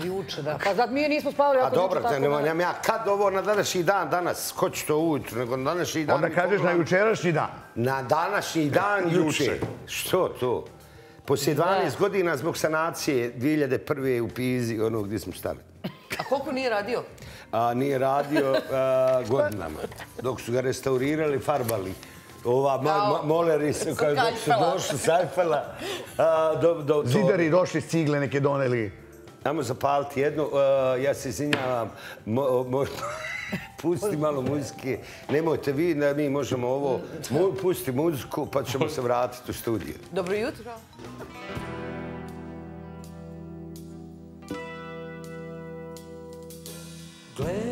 Juče, da. Pa zato mi nismo spavali A ako dobro, juče tako ne, da- nemam ja kad ovo na današnji dan, danas, ko će to ujutru, nego na današnji dan. Onda kažeš na jučerašnji dan. Na današnji dan juče. Juče. Što to? Poslije 12 godina zbog sanacije 2001. u Pizi, ono gdje smo stali. A koliko nije radio? A, nije radio a, godinama. Dok su ga restaurirali, farbali. Ova ma, ma, moleri su, kao, dok su došli sa Eiffela, a, do, do, do, Zidari došli s cigle neke doneli. Ajmo zapaliti jednu. a, ja se izvinjavam. Mo, mo, pusti malo muzike. Nemojte vi, da mi možemo ovo... Mu, pusti muziku, pa ćemo se vratiti u studiju. Dobro jutro. Gledam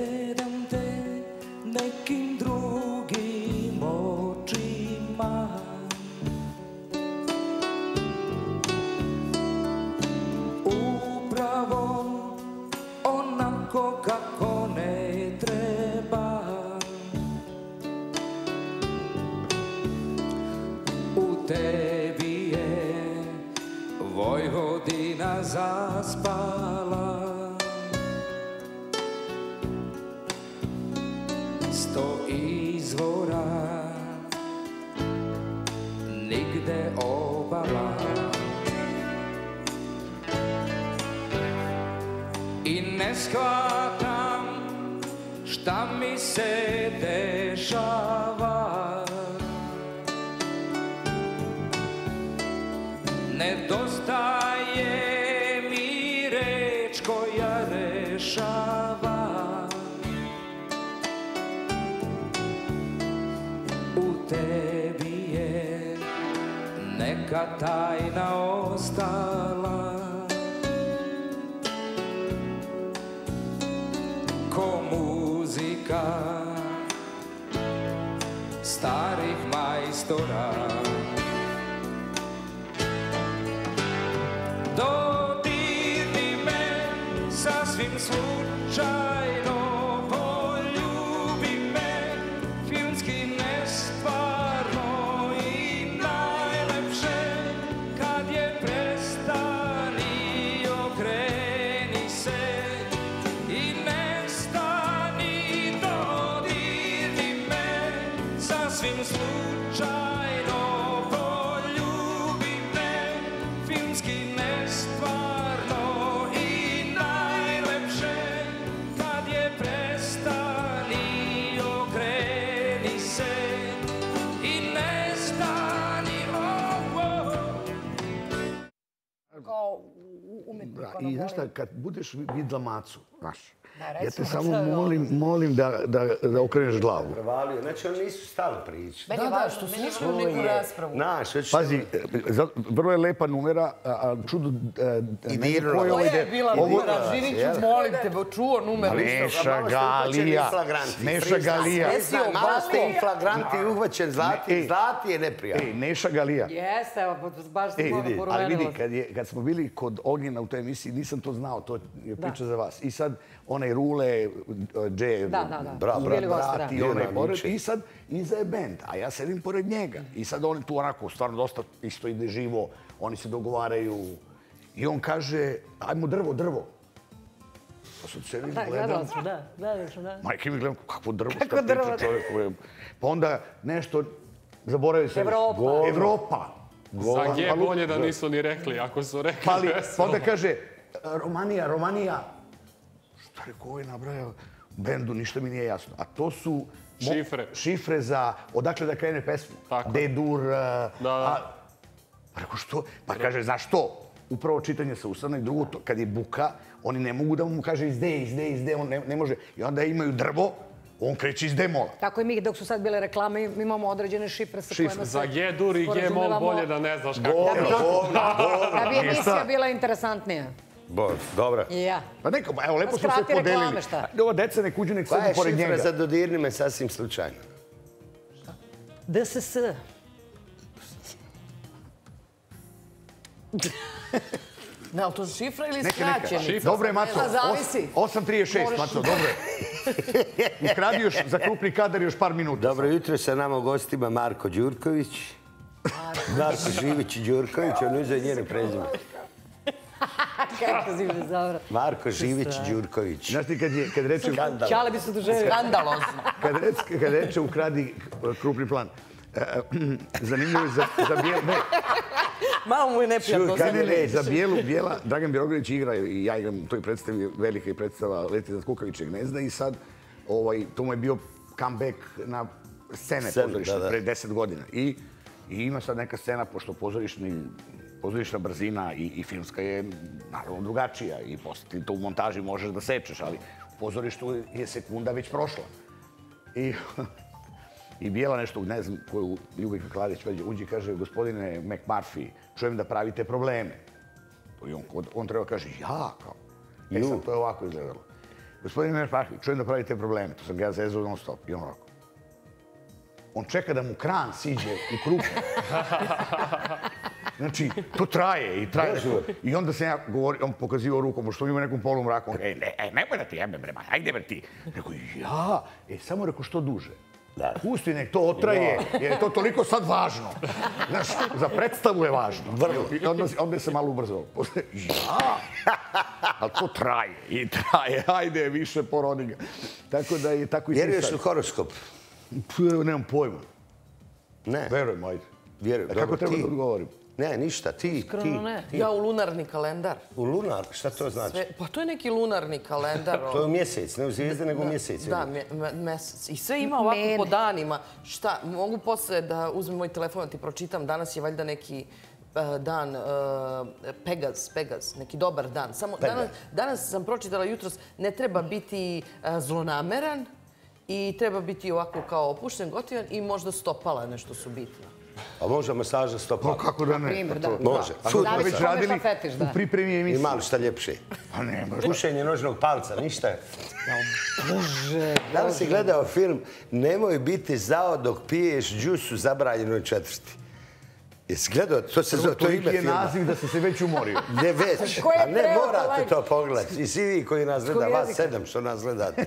kad budeš vidla macu, znaš, ja te samo molim, molim da, da, da okreneš glavu. Prevalio. Znači, oni nisu stali. Meni Da, je da, važno, što meni je neku raspravu. Znaš, već... Pazi, e, vrlo je lepa numera, a, a čudo... e, I ne znam dirla. ko je To je de- bila ovo- numera, Žiniću, jel? molim te, bo čuo numer. Neša uhvaćeni Galija. Neša Priznaj, Galija. Malo ste Galija. i flagranti uhvaćen, zlati, Ej. zlati je neprijatno. Ej, Neša Galija. Jeste, evo, baš Ej, ono vidi, ali vidi, kad, je, kad smo bili kod Ognjena u toj emisiji, nisam to znao, to je priča za vas. I sad onaj Rule, Dže, Da, da, da. bra, bra, brat da. i onaj pored. I sad iza je bend, a ja sedim pored njega. I sad on tu onako stvarno dosta isto ide živo, oni se dogovaraju. I on kaže, ajmo drvo, drvo. Pa sad sedim, Da, gledam. da, sam, da. Majke mi gledam, kakvo drvo, Kako šta drvo? priča čovjek. Pa onda nešto, zaboravio sam. Evropa. Evropa. Za G bolje da nisu ni rekli, ako su rekli Pa, pa onda kaže, Romanija, Romanija. Šta je ko je nabrajao? Bendu, ništa mi nije jasno. A to su... Šifre. Šifre za odakle da krene pesmu. Tako. D-dur. uh, Da. A, pa rekao što? Pa kaže, znaš što? Upravo čitanje sa usana i drugo, to, kad je buka, oni ne mogu da mu kaže izde, izde, izde, on ne, ne može. I onda imaju drvo, on kreće iz demola. Tako i mi dok su sad bile reklame mi imamo određene šifre sa Šifre. kojima se Za G-dur i G-mol bolje da ne znaš kako. Govna, govna, Da bi emisija bila interesantnija. Dobro. I ja. Pa neka, evo, lepo Pa smo se reklame, podelili. šta? Ova deca nek uđu, nek Koja sedu je pored šifra njega. za dodirni me sasvim slučajno? DSS. Ne, ali to šifra ili skraćenica? Dobro je, Maco. Pa zavisi. 8.36, Moraš- Maco, dobro je. Ukradi još za krupni kadar još par minuta. Dobro jutro sa nama u gostima Marko Đurković. Marko Živić Đurković, on uzeo njene prezime. Kako si mi dobro. Marko Živić Đurković. Znaš ti kad, je, kad reče, Skandal. Čale bi se oduževio. Skandalozno. kad reče, kad reče ukradi krupni plan, e, e, zanimljivo je za, za bijel, ne, Malo mu je neprijatno. Kad ne, je ne, za bijelu, bijela, Dragan Bjelogrlić igra i ja igram u toj predstavi, velika je predstava Leti za kukaviće gnezda i sad ovaj, to mu je bio comeback na scene Scene, da, da. pre deset godina. I, I ima sad neka scena, pošto pozorišni, pozorišna brzina i, i filmska je naravno drugačija i posle ti to u montaži možeš da sečeš, ali u pozorištu je sekunda već prošla. I, I bijela nešto, ne znam koju Ljubika Kladić veđe, uđe i kaže, gospodine McMurphy, čujem da pravite probleme. I on, on treba kaže, ja, kao. E sad, to je ovako izgledalo. Gospodine McMurphy, čujem da pravite probleme. To sam ga ja zezao non stop. I on ovako. On čeka da mu kran siđe u krupu. Znači, to traje i traje. I onda sam ja govori, on pokazivao rukom, što ima nekom polum rakom. Ej, ne, ej, nemoj da ti jebe, bre, ma, ajde bre ti. Rekao, ja, e, samo rekao što duže. Da. Pusti, nek to otraje, jer je to toliko sad važno. Znaš, za predstavu je važno. Vrlo. I onda, onda se malo ubrzao. Ja, ali to traje i traje. Ajde, više porodi ga. Tako da je tako i ti Vjeruješ u horoskop? Nemam pojma. Ne. Verujem, ajde. Vjerujem. A kako Dobro, treba ti? da odgovorim? Ne, ništa, ti, ti. Iskreno ne. ti. Ja u lunarni kalendar. U lunar, šta to znači? Sve, pa to je neki lunarni kalendar. To je u mjesec, ne u zvijezde, nego u mjesec. Da, mje- me- mesec. I sve ima ovako Mene. po danima. Šta, mogu posle da uzmem moj telefon da ti pročitam. Danas je valjda neki e, dan uh, Pegaz, Pegaz, neki dobar dan. Samo danas, danas sam pročitala jutros, ne treba biti e, zlonameran i treba biti ovako kao opušten, gotivan i možda stopala nešto su bitno. A može masaža Pa stopa? kako da ne? Primjer, da. Može. A Fut, to smo već radili šta fetiš, da. u pripremi I emisije. malo šta ljepše. Pa ne, baš Pušenje nožnog palca, ništa. Bože, Da li si gledao film Nemoj biti zao dok piješ džus u zabranjenoj četvrti? Jesi gledao? To se zove, to je Toliki ime je filma. naziv da sam se već umorio. Ne već, a ne to, morate to pogledati. I svi vi koji nas gleda, vas sedam što nas gledate.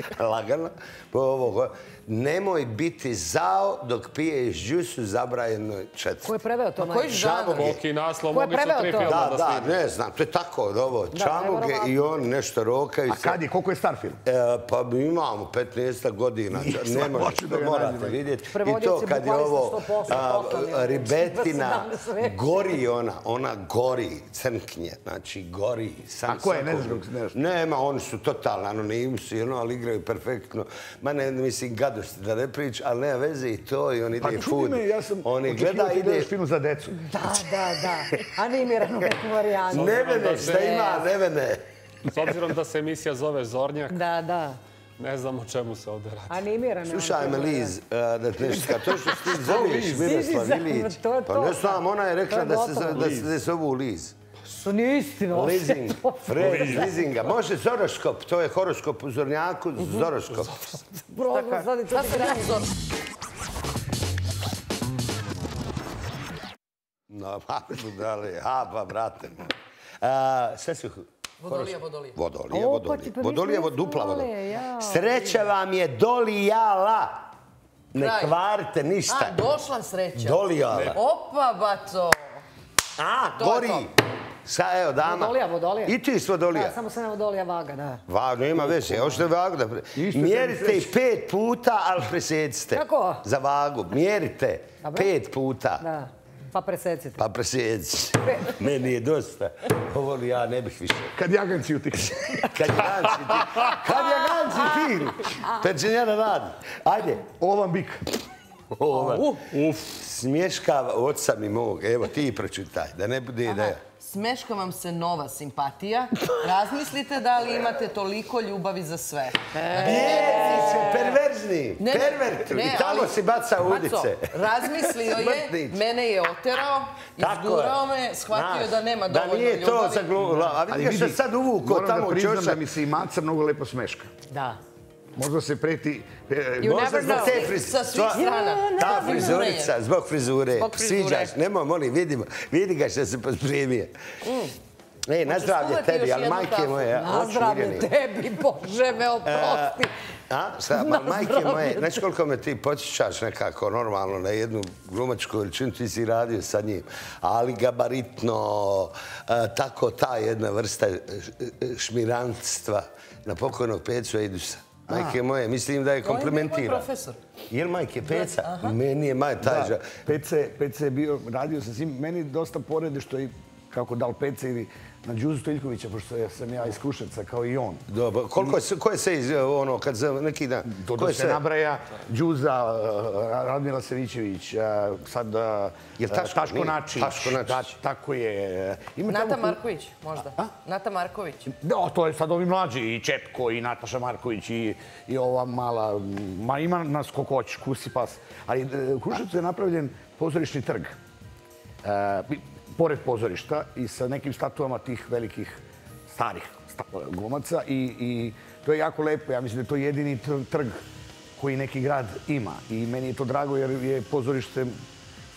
Lagano. Po ovo, nemoj biti zao dok piješ džus u zabranjenoj Ko četvrti. je preveo to? Koji Mike? žanr? Koliki naslov, Ko je mogli su preveo tri to? filma Da, da da, snime. ne znam, to je tako od ovo. Čamuge i on nešto rokaju A se. kad je, koliko je star film? E, pa imamo 15 godina, ne da morate vidjeti. I to kad je ovo 100% a, poslani, ribetina, 17 već. gori ona, ona gori, crnknje, znači gori. Sam, A ko je, ne znam kako se znaš. Nema, oni su totalno anonimni su, i ono, ali igraju perfektno. Ma ne, mislim, gadosti da ne priča, ali nema veze i to, i on ide Pa i čudi food. me, ja sam gleda, ti ide... gledaš film za decu. Da, da, da. Animiranu neku varijantu. Ne vene, šta ima, ne vene. S obzirom da se emisija zove Zornjak, Da, da. ne znam o čemu se ovdje radi. Animirane. Slušaj me, Liz, uh, da te nešto to što ti zoveš Liz. Miroslav Liz, Ilić. Pa ne znam, ona je rekla da se, gotovo. zove- da se da se zovu Liz. To nije istina. Lizing, Fred, Lizinga. Može Zoroskop, to je horoskop u Zornjaku, Zoroskop. Prozor, sad je to sam ja uzor. No, pa, budale, ha, pa, brate. moj. A, Sve su... Vodolija, vodolija. Vodolija, vodolija. pa Vodolija, dupla vodolija. Sreća vam je dolijala. Ne kvarite ništa. A, došla sreća. Dolijala. Opa, baco. A, gori. Sa, evo, dama. Vodolija, vodolija. I ti s vodolija. Da, samo se ne vodolija vaga, da. Važno, ima veze. Hoćete vagu da... pre- Isto Mjerite i pet puta, ali presecite. Kako? Za vagu. Mjerite pet puta. Da. Pa presecite. Pa presecite. Meni je dosta. Ovo li ja ne bih više. Kad jaganci utiče. Kad je ganci ti... Kad je ganci ti... Pečenjana radi. Ajde. Ovo vam bik. Ova, Uh. Smješkava oca mi mog. Evo, ti pročitaj, da ne bude ideja. Smeška vam se nova simpatija. Razmislite da li imate toliko ljubavi za sve. Bijelice, perverzni, Ne, pervertu. ne, I tamo si baca udice. razmislio je, mene je oterao, izgurao me, shvatio da nema dovoljno Da nije ljubavi. to za. A vidi ga što sad uvuko moram tamo da u priznam da čošak. mi se i maca mnogo lepo smeška. Da. Možda se preti... e, You Možda zbog te friz- Sa svih sva- strana. Ta frizurica, zbog frizure. Zbog frizure. Sviđaš, nemoj, molim, vidimo. Vidi ga što se pospremio. Ej, na zdravlje tebi, ali majke moje, Na zdravlje tebi, Bože me oprosti. A, šta, ma, majke moje, znaš koliko me ti podsjećaš nekako normalno na jednu glumačku veličinu, ti si radio sa njim, ali gabaritno, e, tako ta jedna vrsta e, šmirantstva na pokojnog Pecu Ediusa. Majke moje, mislim da je je bio moj komplementira. profesor. Jel majke Peca? Meni je maj taj PC, PC je bio, radio sa svim, meni dosta porede što i kako dal PC ili na Đuzu Stojiljkovića, pošto sam ja iz Kruševca kao i on. Dobro, koliko je, se- ko je se iz, ono, kad za neki dan? To da je se nabraja Đuza, uh, Radmila Savićević, uh, sad uh, Jel Taško? Taško Nije. Načić. Taško Načić. Da, tako je. Ima Nata tamo- Marković, možda. Nata Marković. Da, to je sad ovi mlađi, i Čepko, i Nataša Marković, i, i ova mala, ma ima nas koliko hoćeš, kusi pas. Ali u Kruševcu je napravljen pozorišni trg. Pored pozorišta i sa nekim statuama tih velikih starih sta- glumaca i, i to je jako lepo. Ja mislim da je to jedini tr- trg koji neki grad ima. I meni je to drago jer je pozorište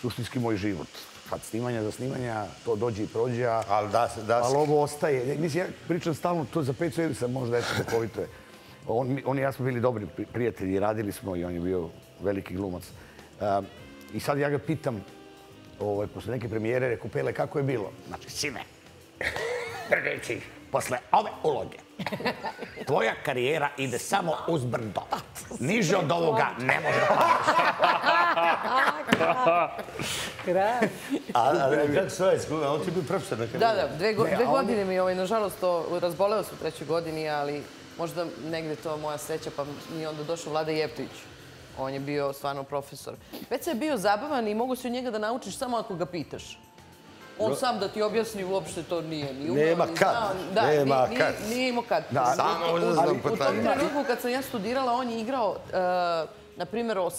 suštinski moj život. Kad snimanja za snimanja, to dođe i prođe, a Ali da da ali ovo ostaje. Mislim, ja pričam stalno to za Pecu Edisa, možda eto duhovito je. On, on i ja smo bili dobri pri- prijatelji, radili smo i on je bio veliki glumac. Um, I sad ja ga pitam, ovaj, posle neke premijere, rekao, Pele, kako je bilo? Znači, sine, drgeći, posle ove uloge, tvoja karijera ide samo uz brdo. Niže od ovoga ne može da Kraj. A, a kako se skuga? On ti je bio profesor nekada. Da, da, dve, go, dve godine mi, ovaj, nažalost, to razboleo se u trećoj godini, ali možda negde to moja sreća, pa mi je onda došao Vlada Jevtović. On je bio stvarno profesor. Peca je bio zabavan i mogu se od njega da naučiš samo ako ga pitaš. On sam da ti objasni uopšte to nije ni umeo, Nema kad. Da, Nema nije, kad. Nije, nije imao kad. Da, Samo U- u- uzznam u- U tom pitanje. trenutku kad sam ja studirala, on je igrao, uh, na primjer, 18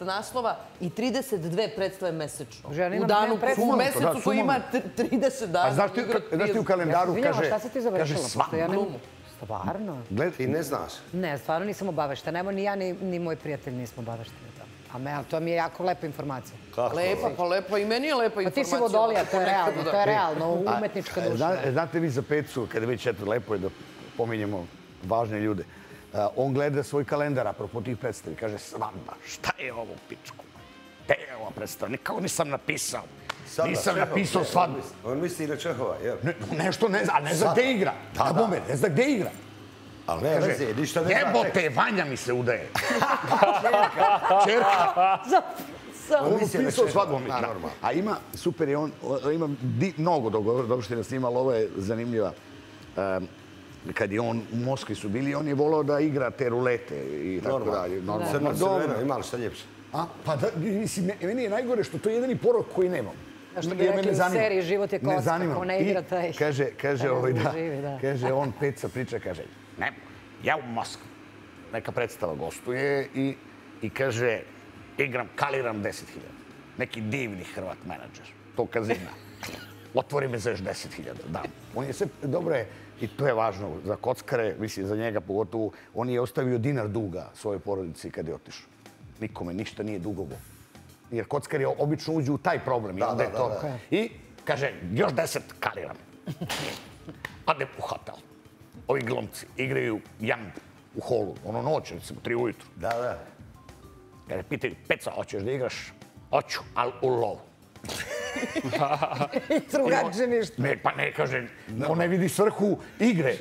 naslova i 32 predstave mesečno. U danu, u mesecu koji ima sumanuto. t- 30 dana. A znaš ti, igra znaš ti u 30. kalendaru kaže, šta se ti kaže završila? sva. Pošto ja ne- Glumu. Stvarno? Gled, Ti ne znaš. Ne, stvarno nisam obaveštena. Evo ni ja, ni, ni moj prijatelj nismo obavešteni o tome. A me, ali to mi je jako lepa informacija. Kako? Lepa, pa lepa. I meni je lepa Pa ti informacija. si vodolija, to je realno, to je realno, umetnička A, duša. zna- Znate vi za Pecu, kada već eto, lepo je da pominjemo važne ljude, a, on gleda svoj kalendar, apropo tih predstavi, kaže svadba, šta je ovo pičku? Te je ova predstava, nikako nisam napisao. Sada, nisam Čehov, napisao ne, svadbu. on misli- On misli na Čehova, jel? Ne, nešto ne zna, a ne zna gde igra. Da, Da, bome, ne zna gde igra. Ali ne, veze, ništa ne zna. Jebote, Vanja mi se udaje. čerka, čerka. On misli na upisao Čehova. svadbu. Da. normalno. A ima, super je on, ima di, mnogo dobro, dobro što je snimalo, ovo je zanimljiva. Um, kad je on u Moskvi su bili, on je volao da igra te rulete i tako dalje. Normalno. Crno, crveno, ima li šta ljepše? A, pa da, mislim, me- meni je najgore što to je jedini porok koji nemam. A što bi Ja- rekli u zanima. seriji Život je kocka, ko ne igra, I taj- Kaže, kaže, taj ovaj, da, živi, da. kaže, on peca priča, kaže, ne, ja u Moskvi, neka predstava gostuje i, i kaže, igram, kaliram 10.000. Neki divni Hrvat menadžer, to kazina. Otvori me za još 10.000, da. On je sve, dobro je, i to je važno za kockare, mislim, za njega pogotovo, on je ostavio dinar duga svojoj porodici kad je otišao. Nikome ništa nije dugovo. Jer kockari obično uđu u taj problem. i Da, onda da, je to. da, da. I kaže, još deset kaliram. Ode u hotel. Ovi glumci igraju jang u holu, ono noć, recimo, tri ujutru. Da, da. Kaže, pitaju, Peca, hoćeš da igraš? Hoću, ali u lovu. Drugačije ništa. Ne, pa ne, kaže, on ne vidi svrhu igre.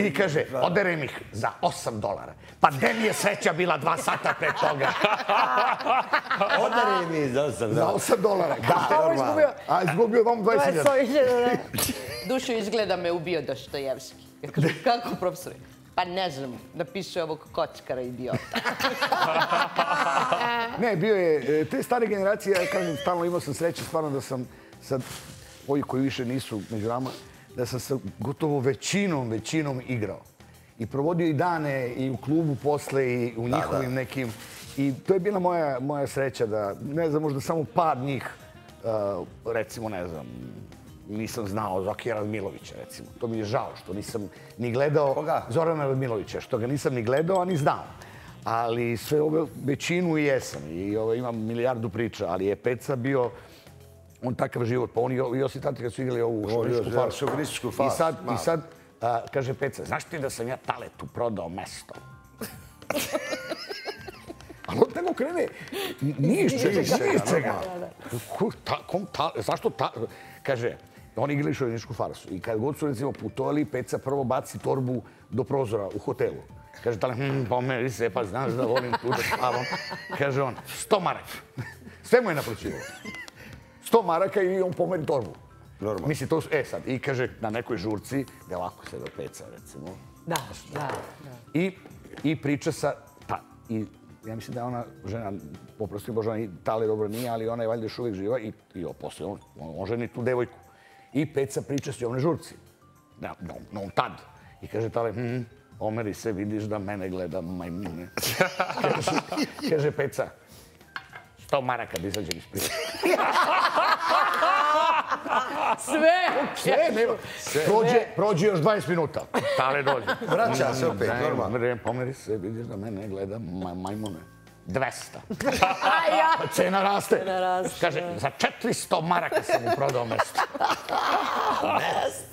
I kaže, da. oderem ih za 8 dolara. Pa gde mi je sreća bila dva sata pre toga? Odari mi za osam, Za da. 8 dolara. A ovo je izgubio A izgubio vam 20.000. 20.000, da. Dušo izgleda me ubio Dostojevski. Kako profesore? Pa ne znam, napisao je ovog kockara idiota. Ne, bio je, e, te stare generacije, ja kažem, stalno imao sam sreće, stvarno da sam sad, ovi koji više nisu među nama, da sam sa gotovo većinom, većinom igrao. I provodio i dane i u klubu posle i u njihovim nekim... I to je bila moja, moja sreća da, ne znam, možda samo par njih, uh, recimo, ne znam, nisam znao Zokija Radmilovića, recimo. To mi je žao što nisam ni gledao Koga? Zorana Radmilovića, što ga nisam ni gledao, a ni znao. Ali sve ove većinu i jesam. I ovo, imam milijardu priča, ali je Peca bio on takav život. Pa oni i Josip Tati kad su igrali ovu šovinističku farsu. šovinističku I sad, i sad a, kaže Peca, znaš ti da sam ja Taletu prodao mesto? Ali on tako krene, nije iz čega, nije iz čega. zašto ta, kaže, oni igrali šovinističku farsu i kad god su recimo putovali, Peca prvo baci torbu do prozora u hotelu. Kaže, tale, hm, pomeri se, pa znaš da volim tu da spavam. Kaže on, sto maraka. Sve mu je naplaćivo. Sto maraka i on pomeri torbu. Normalno. Misli, to su, e sad, i kaže, na nekoj žurci, da ovako se do peca, recimo, Da, da, da. i, i priča sa... Pa, i ja mislim da je ona žena, poprosti Božana, i Tale dobro nije, ali ona je valjda još uvijek živa i, i posle on, on, on ženi tu devojku. I Peca priča s njom na žurci. Na, na, na on tad. I kaže Tale, hm, omeri se, vidiš da mene gleda majmune. kaže, kaže Peca, sto maraka da izađem iz priče. Sve! Sve, nema. Prođe, prođe još 20 minuta. Tale dođe. Vraća se opet, Daj, normalno. Pomeri se, vidiš da mene gleda ma, majmune. 200. A ja! Cena raste. Cena raste, Kaže, za 400 maraka sam mu prodao mesto.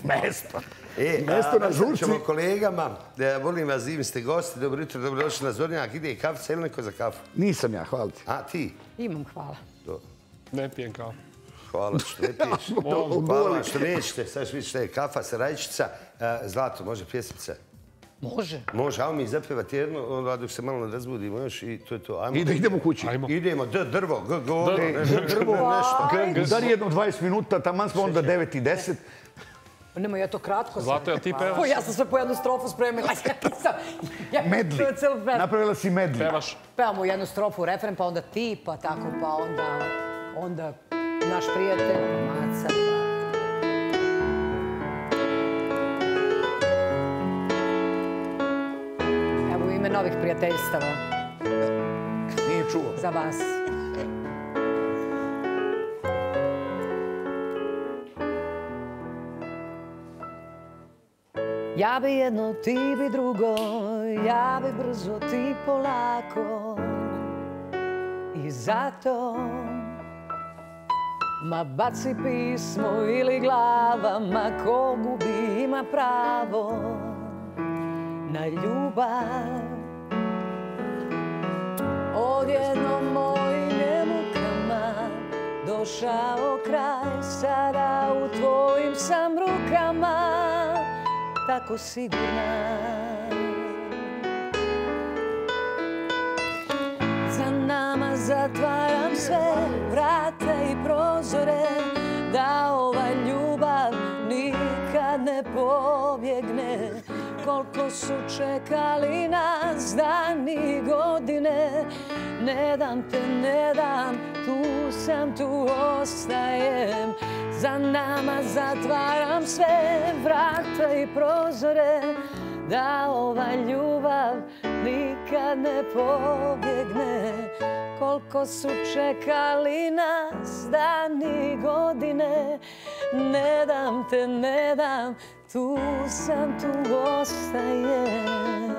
mesto. E, Mesto na žurci. ćemo kolegama. E, volim vas, divni ste gosti. Dobro jutro, dobrodošli na Zornjak. Ide i kafica ili neko za kafu? Nisam ja, hvala ti. A, ti? Imam hvala. Ne pijem kao. Hvala što ne piješ. Hvala što nećete. Sad ću vidjeti što je kafa sa rajčica. E, Zlato, može pjesmica? Može. Može, ajmo mi zapjevati jedno, onda dok se malo ne razbudimo još i to je to. Ajmo. I da idemo kući. Ajmo. Idemo, d, drvo, g, govor, Drvo. nešto, drvo, nešto. Udari jedno 20 minuta, taman smo onda 9 i 10. Nemoj, ja to kratko sam. Zlato, jel ti pevaš? O, ja sam sve po jednu strofu spremila. Ja nisam... Ja, Medli. Napravila si medli. Pevaš? Pevamo jednu strofu, refren, pa onda ti, pa tako, pa onda, onda naš prijatelj, pa Maca. Ime novih prijateljstava Nije čuo. za vas. Ja bi jedno, ti bi drugo, ja bi brzo, ti polako. I zato Ma baci pismo ili glava, ma ko gubi ima pravo na ljubav. Odjednom mojim mukama došao kraj, sada u tvojim sam rukama, tako sigurna. Za nama zatvaram sve vrate i prozore Da ova ljubav nikad ne pobjegne Koliko su čekali nas dani godine. Ne dam te, ne dam, tu sam, tu ostajem. Za nama zatvaram sve vrata i prozore da ova ljubav nikad ne pobjegne. Koliko su čekali nas dani godine, ne dam te, ne dam, tu sam, tu ostajem.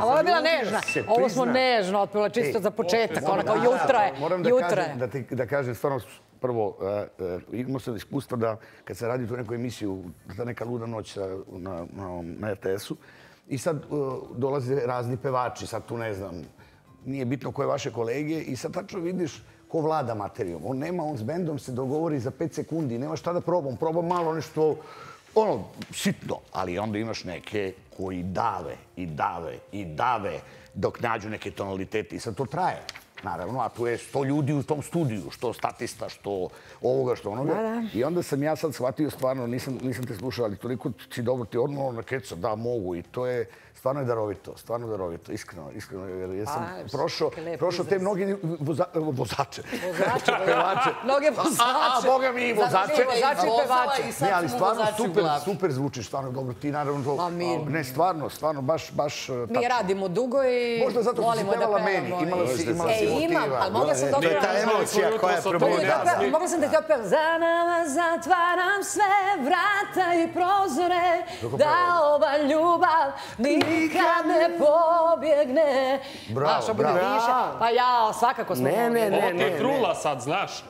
A ovo je bila nežna. Ovo smo nežno otpila čisto za početak. Ona kao da- jutra je. Moram da Jutra kažem, je. da, ti, da kažem stvarno prvo, uh, uh, imao sam iskustva da kad se radi tu neku emisiju, ta neka luda noć na, na, na RTS-u, i sad uh, dolaze razni pevači, sad tu ne znam, nije bitno koje vaše kolege, i sad tačno vidiš ko vlada materijom. On nema, on s bendom se dogovori za 5 sekundi, nema šta da probam, probam malo nešto, ono, sitno, ali onda imaš neke koji dave i dave i dave dok nađu neke tonalitete i sad to traje. naravno, a tu je sto ljudi u tom studiju, što statista, što ovoga, što onoga. Da, da. I onda sam ja sad shvatio stvarno, nisam, nisam te slušao, ali toliko si dobro ti odmah na keca, da, mogu. I to je, stvarno je darovito, stvarno darovito, iskreno, iskreno. Jer sam Pa, prošao, prošao te mnogi voza, vozače. Vozače, pevače. Mnoge vozače. A, a, boga mi i vozače. Vozači i pevači. Ne, ali stvarno super, super zvučiš, stvarno dobro. Ti naravno to... Mi- Ne, stvarno, stvarno, baš, baš... uh, Mi radimo dugo i Možda zato što si volimo da pevala meni, imala si, imala si E, imam, motiva. ali mogla sam To je ta dobro... emocija koja je To je Mogla probudila. sam da- Mogla sam da ti opevam Za nama zatvaram sve vrata i prozore Da ova ljubav nikad ne pobjegne Bravo, Znaš, bravo. više. Pa ja, svakako smo Ne, ne, ne, Ovo ti je trula sad, znaš?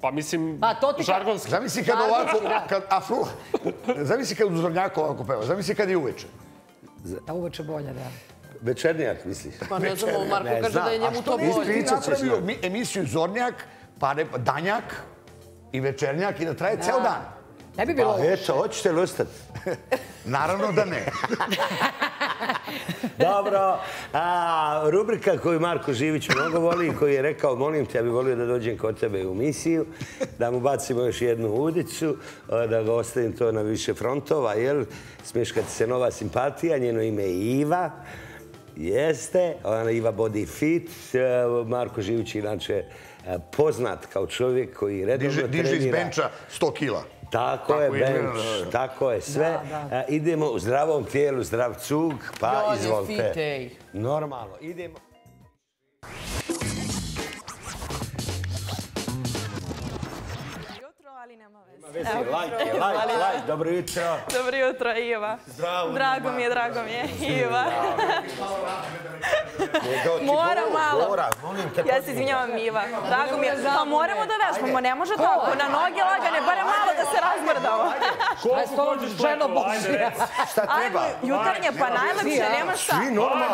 Pa mislim, Pa to ti ka- žargonski. Zamisli kad ovako, da. kad afru, zamisli kad u Zornjaku ovako peva, zamisli kad je uveče. Da uveče bolje, da. Večernjak, misliš? Pa ne znamo, Marko Ne kaže da je a njemu što to bolje. Ti Pričat ćeš napravio emisiju Zornjak, pa ne, Danjak i Večernjak i da traje ceo dan. Ne bi bilo Pa eto, hoćete li ostati? Naravno da ne. Dobro, a, rubrika koju Marko Živić mnogo voli i koji je rekao, molim te, ja bih volio da dođem kod tebe u misiju, da mu bacimo još jednu udicu, da ga ostavim to na više frontova, jel? Smeškati se nova simpatija, njeno ime je Iva. Jeste, ona Iva Body Fit. Marko Živić je inače poznat kao čovjek koji redovno Diže, diže iz trenira. benča 100 kila. Tako, je, je, bench, da, da. tako je sve. A, idemo u zdravom tijelu, zdrav cug, pa izvolite. fitej. Normalno, idemo. Veze. Lajke, lajke, lajke, dobro jutro. Dobro jutro, Iva. Zdravo. Drago mi je, drago mi je, Iva. Mora malo. Mora, molim te. Ja se izvinjavam, Iva. Drago mi je. Pa moramo da vežbamo, ne može tako. Na noge lagane, barem malo da se razmrdamo. Koliko hoćeš ženo ajde reci. Šta Ajmo, treba? jutarnje, pa najlepše, nema šta.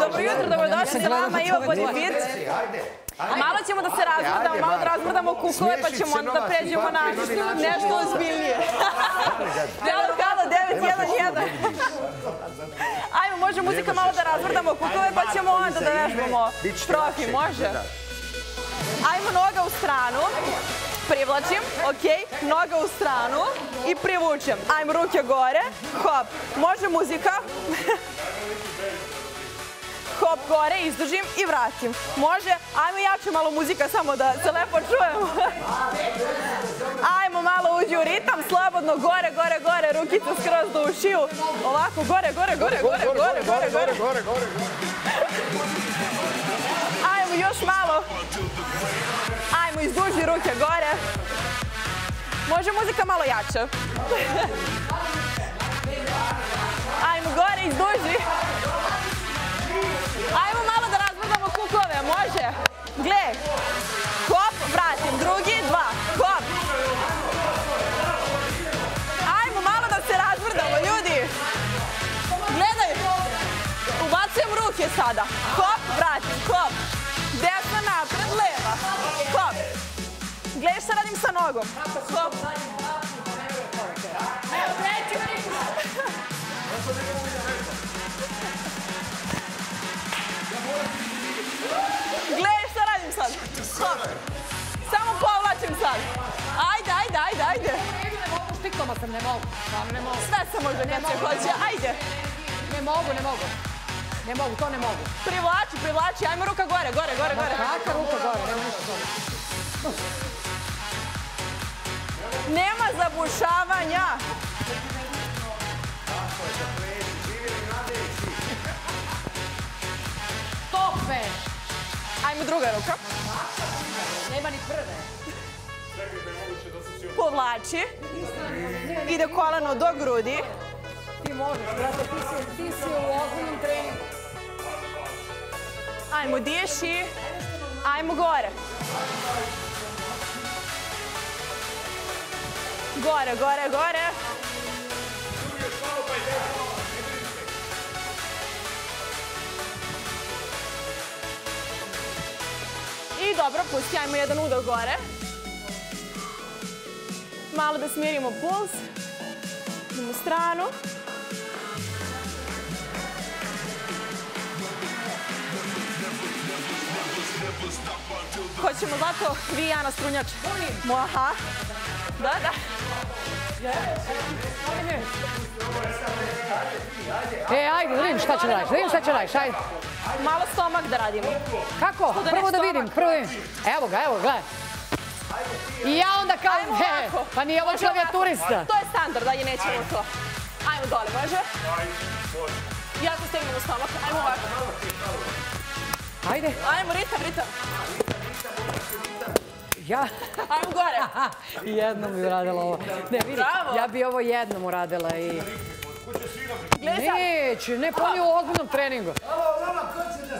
Dobro jutro, dobrodošli sa vama, Iva Bodifit. Ajde. Malo ćemo da se razmrdamo, malo da razmrdamo kukove, pa ćemo onda da pređemo na nešto ozbiljnije. Halo, halo, 911. Ajmo, može muzika malo da razmrdamo kukove, pa ćemo onda da vežbamo profi, može? Ajmo noga u stranu, privlačim, ok, noga u stranu i privučem. Ajmo ruke gore, hop, može muzika. Hop, gore, izdržim i vratim. Može, ajmo jače malo muzika, samo da se lepo čujemo. Ajmo malo uđi u ritam, slobodno, gore, gore, gore, rukice skroz do ušiju. Ovako, gore, gore, gore, gore, gore, gore, gore. gore, gore. Ajmo još malo. Ajmo, izduži ruke gore. Može muzika malo jače. Ajmo gore, izduži. Ajmo malo da razbudamo kukove, može? Gle, hop, vratim, drugi, dva, hop. Ajmo malo da se razbrdamo, ljudi. Gledaj, ubacujem ruke sada. Hop, vratim, hop. Desna napred, leva. Hop. Gledaj šta radim sa nogom. Hop. Gledaj šta radim sad. Hop. Samo povlačim sad. Ajde, ajde, ajde, ajde. Ne mogu, štiklama sam, ne mogu. Stvarno ne mogu. Sve se može kad se hoće. Ajde. Ne mogu, ne mogu. Ne mogu, to ne mogu. Privlači, privlači. Ajmo ruka gore, gore, gore, gore. Kaka ruka gore, nema ništa toga. Nema zabušavanja. Tope! Ajmo druga ruka. Nema ni prve. Povlači. Ide koleno do grudi. Ti možeš, brate, ti si, ti si u ozbiljnom treningu. Ajmo, diši. Ajmo gore. Gore, gore, gore. I dobro, pusti, ajmo jedan udar gore. Malo da smirimo puls. Idemo u stranu. Hoćemo Zlato, vi i ja na strunjač. Moja, aha. Da, da. E, ajde, da vidim šta će radiš, da vidim šta će radiš, ajde. Malo stomak da radimo. Kako? Prvo da vidim, prvo da vidim. Evo ga, evo, gledaj. I ja onda kao, he, pa nije ovo Može ovako. klavijaturista. To je standard, dalje nećemo to. Ajmo dole, može? Ja se stegnem u stomak. Ajmo ovako. Ajde, Ajmo, ritam, ritam. ja. Ajmo gore. Jednom bi uradila ovo. Ne, vidi, Bravo. ja bi ovo jednom uradila i... Neće, ne, pa on je u ozbiljnom treningu.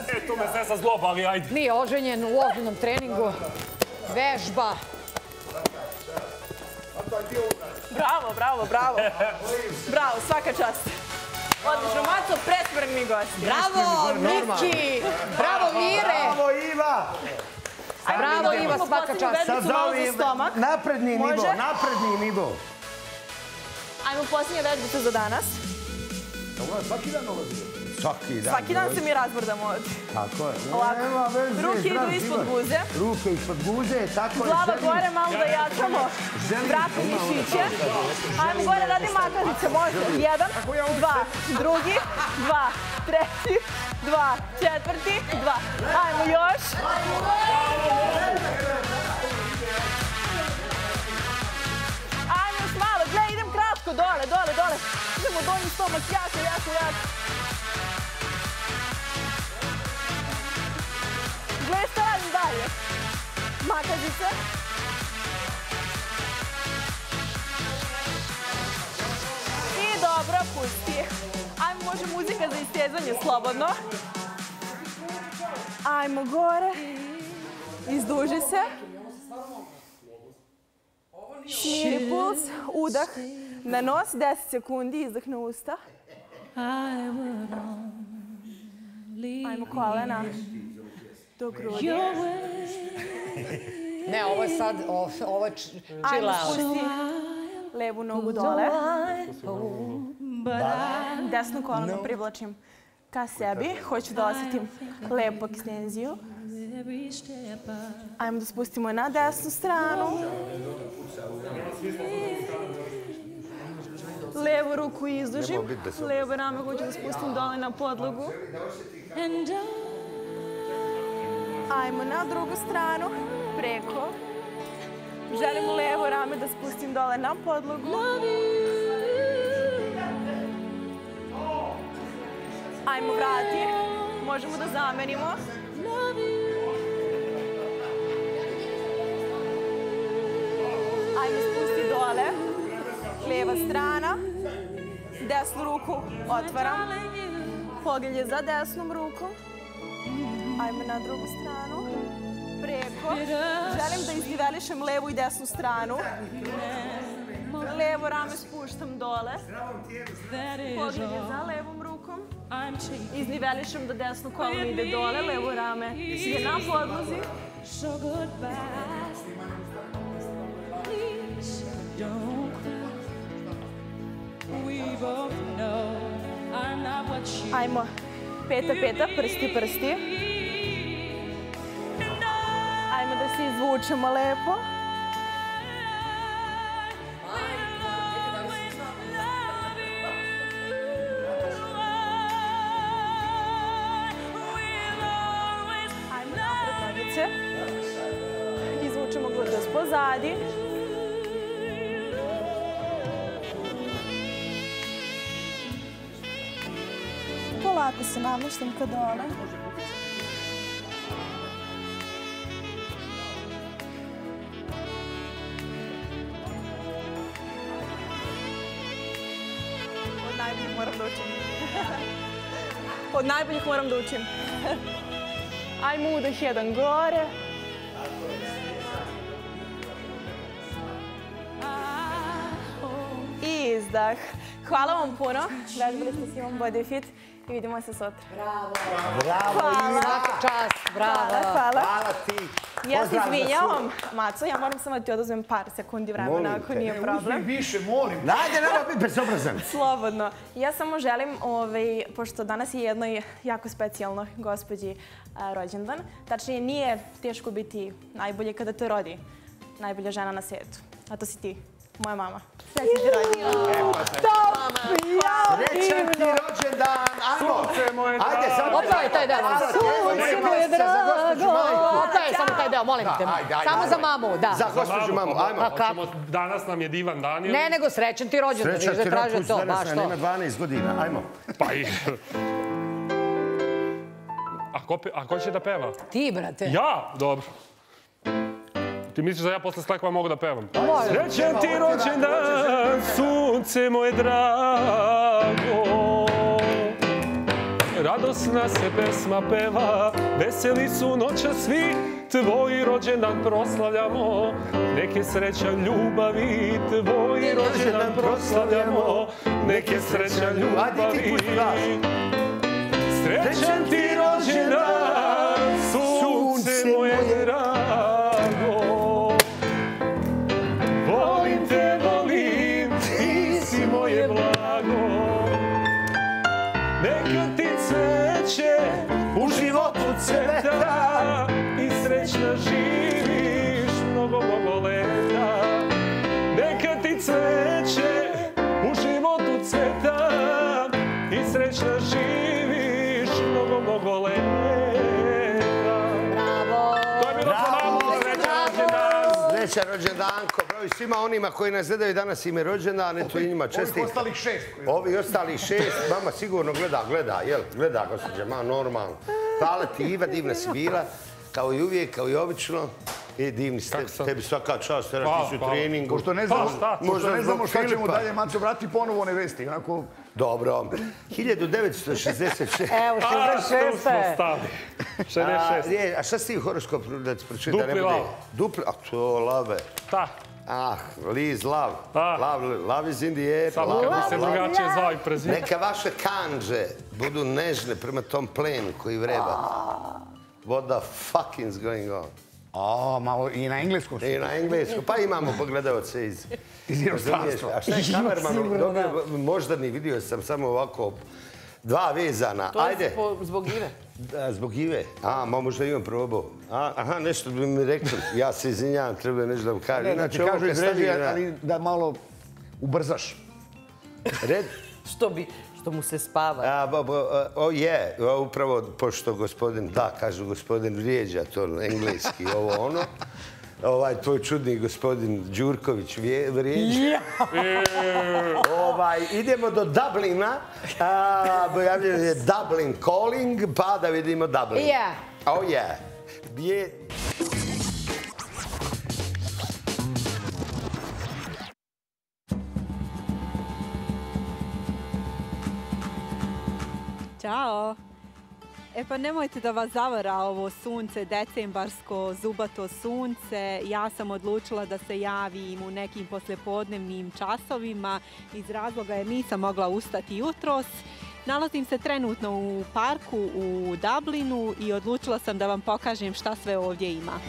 E, to me zeza zloba, ali ajde. Nije oženjen u ozbiljnom treningu. Vežba. Bravo, bravo, bravo. Bravo, svaka čast. Odlično, Maco, presmrni gost. Bravo, Miki! Bravo, Mire! Bravo, Iva! Imamo svaka čast. Sad za stomak. napredni nivo, napredni nivo. Ajmo posljednje vežbice za danas. Svaki dan. Svaki dan se mi razbrdamo ovdje. Tako je. Ovako. Nema veze, Ruke idu ispod guze. Ruke ispod guze, tako je. Glava gore, malo da jačamo vratne mišiće. Ajmo gore, radi makazice, može. Jedan, dva, drugi, dva, treći, dva, četvrti, dva. Ajmo još. Ajmo kratko, dole, dole, dole. Idemo donji stomak, jako, jako, jako. Gle šta radim dalje. Makazice. I dobro, pusti. Ajmo, može muzika za istezanje slobodno. Ajmo gore. Izduži se. Smiri puls, udah na nos, 10 sekundi, izdah na usta. Ajmo kolena do grudi. Ne, ovo je sad, ovo, je Ajmo chill out. spusti levu nogu dole. Desno koleno privlačim ka sebi. Hoću da osjetim lepu ekstenziju. Ajmo da spustimo na desnu stranu. Levu ruku izdužim. Levo rame hoću da spustim dole na podlogu. Ajmo na drugu stranu, preko. Želim levo rame da spustim dole na podlogu. Ajmo vrati. Možemo da zamenimo. Ajmo spusti dole. Lijeva strana. Desnu ruku otvaram. Pogled za desnom rukom. Ajmo na drugu stranu. Preko. Želim da iznivelišem levu i desnu stranu. Levo rame spuštam dole. Pogled je za levom rukom. Iznivelišem da desno kolno ide dole, levo rame je na podlozi. Ajmo, peta, peta, prsti, prsti. Ajmo da se izvučemo lepo. Ajmo napred nogice. Izvučemo gledas pozadi. Малко се намещам къде оне. От най-добрих морам да учим. От най-добрих морам да учим. Ajmo da jedan gore. I izdah. Hvala vam puno. Vežbali ste Simon Body Fit. I vidimo se sutra. Bravo, Hvala. Iva. Svaka čast, bravo. Hvala, hvala. Hvala ti. Ja se izvinjavam, Maco, ja moram samo da ti oduzmem par sekundi vremena Molim ako te. nije Uzmi problem. više, molim. Ajde, nema biti bezobrazan. Slobodno. Ja samo želim, ovaj, pošto danas je jednoj jako specijalnoj gospođi a, rođendan, tačnije nije teško biti najbolje kada te rodi najbolja žena na svijetu. A to si ti, moja mama. Srećan ti rođendan. Srećan ti rođendan, ajmo. Sunce moje Ajde, drago. samo Opevaj taj deo. Sunce moje drago. Opevaj samo taj deo, molim te. Ajde, ajde, Samo ajde. za mamu, da. Za gospođu mamu, ajmo. Pa kako? Danas nam je divan dan. Ne, nego srećan ti rođendan. Srećan ti traže rođendan, to, danas baš na to. ima 12 godina, ajmo. Pa i... A ko, pe- a ko će da peva? Ti, brate. Ja? Dobro. Ti misliš da ja posle slekova mogu da pevam? Srećan ti rođendan, sunce moje drago. Radosna se pesma peva, veseli su noća svi, tvoji rođendan proslavljamo. Neke sreća ljubavi, tvoji rođendan proslavljamo. Neke sreća ljubavi. Srećan ti rođendan, sunce moje drago. Cveta i srećna živiš mnogo, mnogo leta. Neka ti cveće u životu cveta i srećna živiš mnogo, mnogo leta. Bravo. To je bilo za mamu, srećan rođendan. Broj svima onima koji nas gledaju danas im je rođendan, eto i njima Ovih čestit. ostalih šest. Ovi ostali šest, mama sigurno gleda, gleda, jel? Gleda, gospođa, ma, normalno. Hvala ti, Iva, divna si bila, kao i uvijek, kao i obično. I divni ste, tebi svaka čast, Hvala, ti si u hvala. treningu. Pošto ne Pa, znamo, šta? pošto Možda ne znamo zbog šta ćemo dalje, Maco, vrati ponovo one vesti. Onako, Dobro. 1966. Evo, A, tu smo 66. stali. A, 66. je, a šta si ti horoskop da ti pročitam? Dupli lav. Dupli, a to lave. Ta, Ah, Liz, love. Ah. Love, love is in the air. samo Love kad se love. drugačije zvao i prezivao. Neka vaše kanđe budu nežne prema tom plenu koji vreba. What the fucking is going on? a, malo i na engleskom. I na englesku, pa imamo pogledalce iz... Iz inostranstva. A šta je kamerman? Dobio, možda ni vidio sam samo ovako dva vezana. Ajde. Zbog Ive. Da, zbog Ive. A, ma možda imam probao. A, aha, nešto bi mi rekli. Ja se izvinjavam, treba je nešto da vam kažem. Ti ovo kažu kad stavi izređi, na ali da malo ubrzaš. Red, Što bi, što mu se spava. A, bo, bo, o je, upravo pošto gospodin, da, kažu gospodin vrijeđa to engleski, ovo ono. Ovaj, tvoj čudni gospodin Đurković vrijeđa. ovaj, idemo do Dublina. A, Pojavljeno je Dublin calling, pa da vidimo Dublin. Yeah. Oh yeah. Bje... Ćao. E pa nemojte da vas zavara ovo sunce, decembarsko, zubato sunce. Ja sam odlučila da se javim u nekim poslepodnevnim časovima iz razloga jer nisam mogla ustati jutros. Nalazim se trenutno u parku u Dublinu i odlučila sam da vam pokažem šta sve ovdje ima.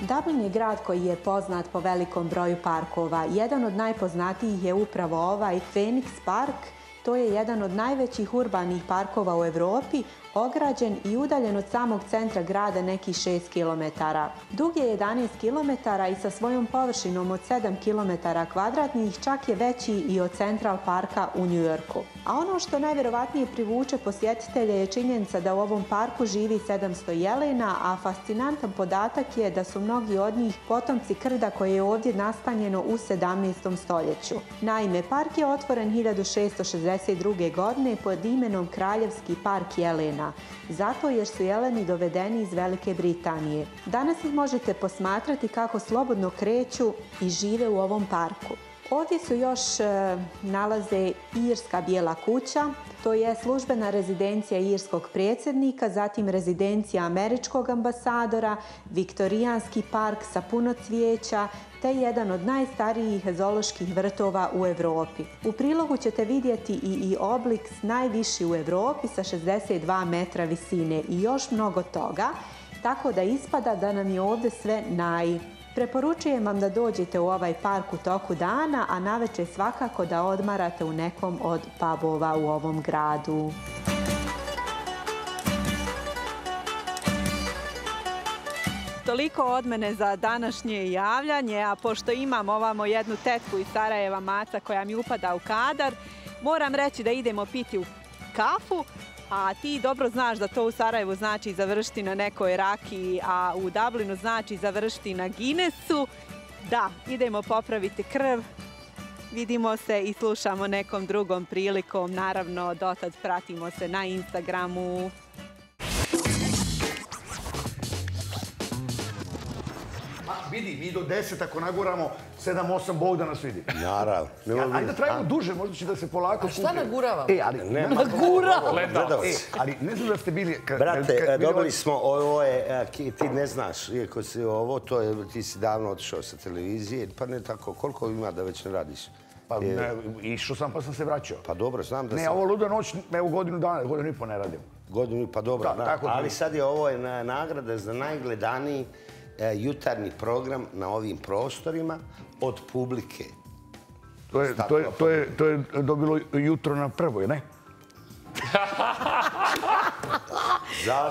Dublin je grad koji je poznat po velikom broju parkova. Jedan od najpoznatijih je upravo ovaj Phoenix Park. To je jedan od najvećih urbanih parkova u Evropi, ograđen i udaljen od samog centra grada nekih 6 km. Dug je 11 km i sa svojom površinom od 7 km kvadratnih čak je veći i od Central Parka u Njujorku. A ono što najverovatnije privuče posjetitelje je činjenica da u ovom parku živi 700 jelena, a fascinantan podatak je da su mnogi od njih potomci krda koje je ovdje nastanjeno u 17. stoljeću. Naime, park je otvoren 1662. godine pod imenom Kraljevski park jelena, zato jer su jeleni dovedeni iz Velike Britanije. Danas ih možete posmatrati kako slobodno kreću i žive u ovom parku. Ovdje su još e, nalaze Irska bijela kuća, to je službena rezidencija irskog predsjednika, zatim rezidencija američkog ambasadora, viktorijanski park sa puno cvijeća, te jedan od najstarijih zoloških vrtova u Evropi. U prilogu ćete vidjeti i, i oblik najviši u Evropi sa 62 metra visine i još mnogo toga, tako da ispada da nam je ovdje sve naj... Preporučujem vam da dođete u ovaj park u toku dana, a naveče svakako da odmarate u nekom od pubova u ovom gradu. Toliko od mene za današnje javljanje, a pošto imam ovamo jednu tetku iz Sarajeva maca koja mi upada u kadar, moram reći da idemo piti u kafu, a ti dobro znaš da to u Sarajevu znači završiti na nekoj raki, a u Dublinu znači završiti na Guinnessu. Da, idemo popraviti krv, vidimo se i slušamo nekom drugom prilikom. Naravno, dotad pratimo se na Instagramu. Vidi, mi do deset ako naguramo, sedam, osam, Bog da nas vidi. Naravno. Ja, ajde da trajimo duže, možda će da se polako... A šta nagurava? E, ali... Ne, Nagurava? Gledalci. E, ali ne znam da ste bili... Brate, bili dobili ovaj- smo, ovo je, e, ti ne znaš, iako si ovo, to je, ti si davno otišao sa televizije, pa ne tako, koliko ima da već ne radiš? Pa E, ne, išao sam pa sam se vraćao. Pa dobro, znam da Ne, sam... ovo luda noć, evo godinu dana, godinu i po ne radim. Godinu, pa dobro, Da, da, tako ali sad je ovo je na, nagrada za najgledaniji e, jutarnji program na ovim prostorima od publike. To je, to je, to je, to je dobilo jutro na prvoj, ne?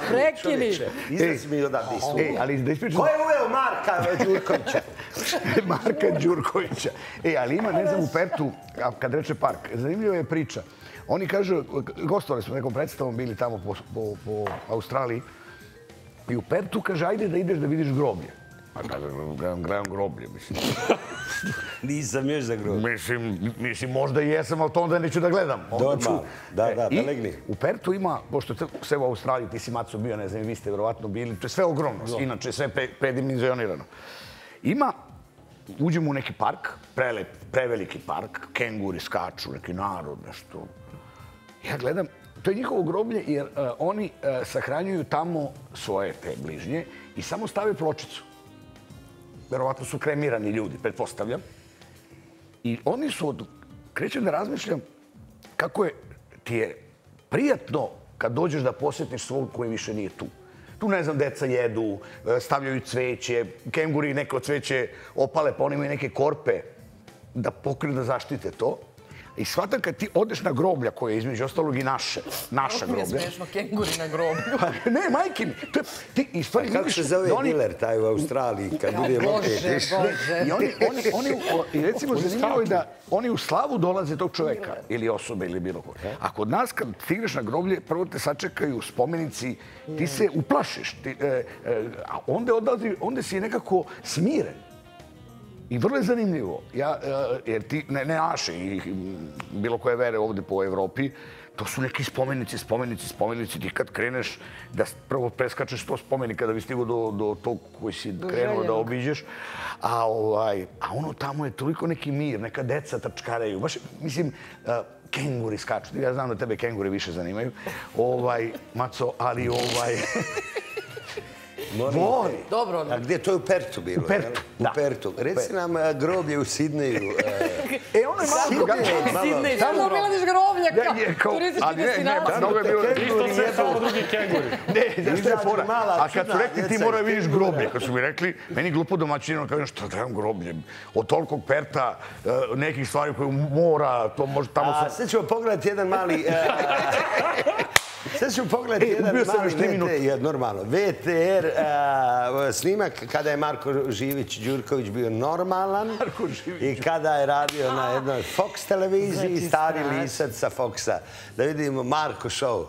Prekini. čovječe, Izlazi mi odavde iz E, ali da ispričam... Ko je uveo Marka Đurkovića? Marka Đurkovića. E, ali ima, ne znam, u Pertu, kad reče park, zanimljiva je priča. Oni kažu, gostovali smo nekom predstavom, bili tamo po, po, po Australiji, i u Pertu kaže, ajde da ideš da vidiš groblje. A kaže, gledam, gledam groblje, mislim. Nisam još za grob. Mislim, mislim, možda i jesam, ali to onda neću da gledam. Onda ću- Da, E, da, da i legni. U Pertu ima, pošto sve u Australiji, ti si Maco bio, ne znam, i vi ste vjerovatno bili, to je sve ogromno, inače sve pre, predimenzionirano. Ima, uđemo u neki park, prelep, preveliki park, kenguri skaču, neki narod, nešto. Ja gledam, to je njihovo groblje jer uh, oni uh, sahranjuju tamo svoje te bližnje i samo stave pločicu. Verovatno su kremirani ljudi, pretpostavljam. I oni su, od... krećem da razmišljam kako je, ti je prijatno kad dođeš da posjetiš svog koji više nije tu. Tu, ne znam, deca jedu, e, stavljaju cveće, kenguri neko cveće opale, pa oni imaju neke korpe da pokriju da zaštite to. I shvatam kad ti odeš na groblja koje je između ostalog i naše, naša Mi je groblja. smiješno kenguri na groblju. Pa, ne, majke mi, to je, ti, i stvari Kako se zove oni- diler taj u Australiji kad bude Bože, opet? Bože. I oni, oni, oni, i recimo, zanimljivo je da oni u slavu dolaze tog čoveka, ili osobe, ili bilo ko. A kod nas, kad stigneš na groblje, prvo te sačekaju spomenici, ti se uplašiš, ti, e, e, a onda, odlazi, onda si nekako smiren. I vrlo je zanimljivo, ja, e, jer ti, ne, ne naše i bilo koje vere ovdje po Evropi, to su neki spomenici, spomenici, spomenici. Ti kad kreneš da prvo preskačeš sto spomenika da bi stigao do, do tog koji si krenuo da željenog. obiđeš, a, ovaj, a ono tamo je toliko neki mir, neka deca trčkaraju. Baš, mislim, uh, kenguri skaču. Ja znam da tebe kenguri više zanimaju. Ovaj, Maco, ali ovaj... Voli. Dobro. A gdje to je u Pertu bilo? U Pertu, da. U Pertu. Reci nam groblje u Sidneju. e, E, ono je malo drugačije. Sidney, Tamo- samo Milaniš groblja Da, je, kao, kao turistički ali ne, ne, destinacija. mnogo je bilo... Isto sve samo drugi kenguri. Ne, znaš šta je fora? A kad su rekli ti djeca mora iz vidiš groblje, kad su mi rekli, meni glupo domaćino, kažem šta trebam groblje? Od tolikog perta, e, nekih stvari koje mora, to može tamo A sad ćemo pogledati jedan mali... e, Sad ćemo pogledati jedan mali još tri VT, minute. je, normalno, VTR snimak kada je Marko Živić Đurković bio normalan Marko Živić. i kada je radio na jednoj Fox televiziji, Znači, stari strašno. lisac sa Foxa. Da vidimo Marko show.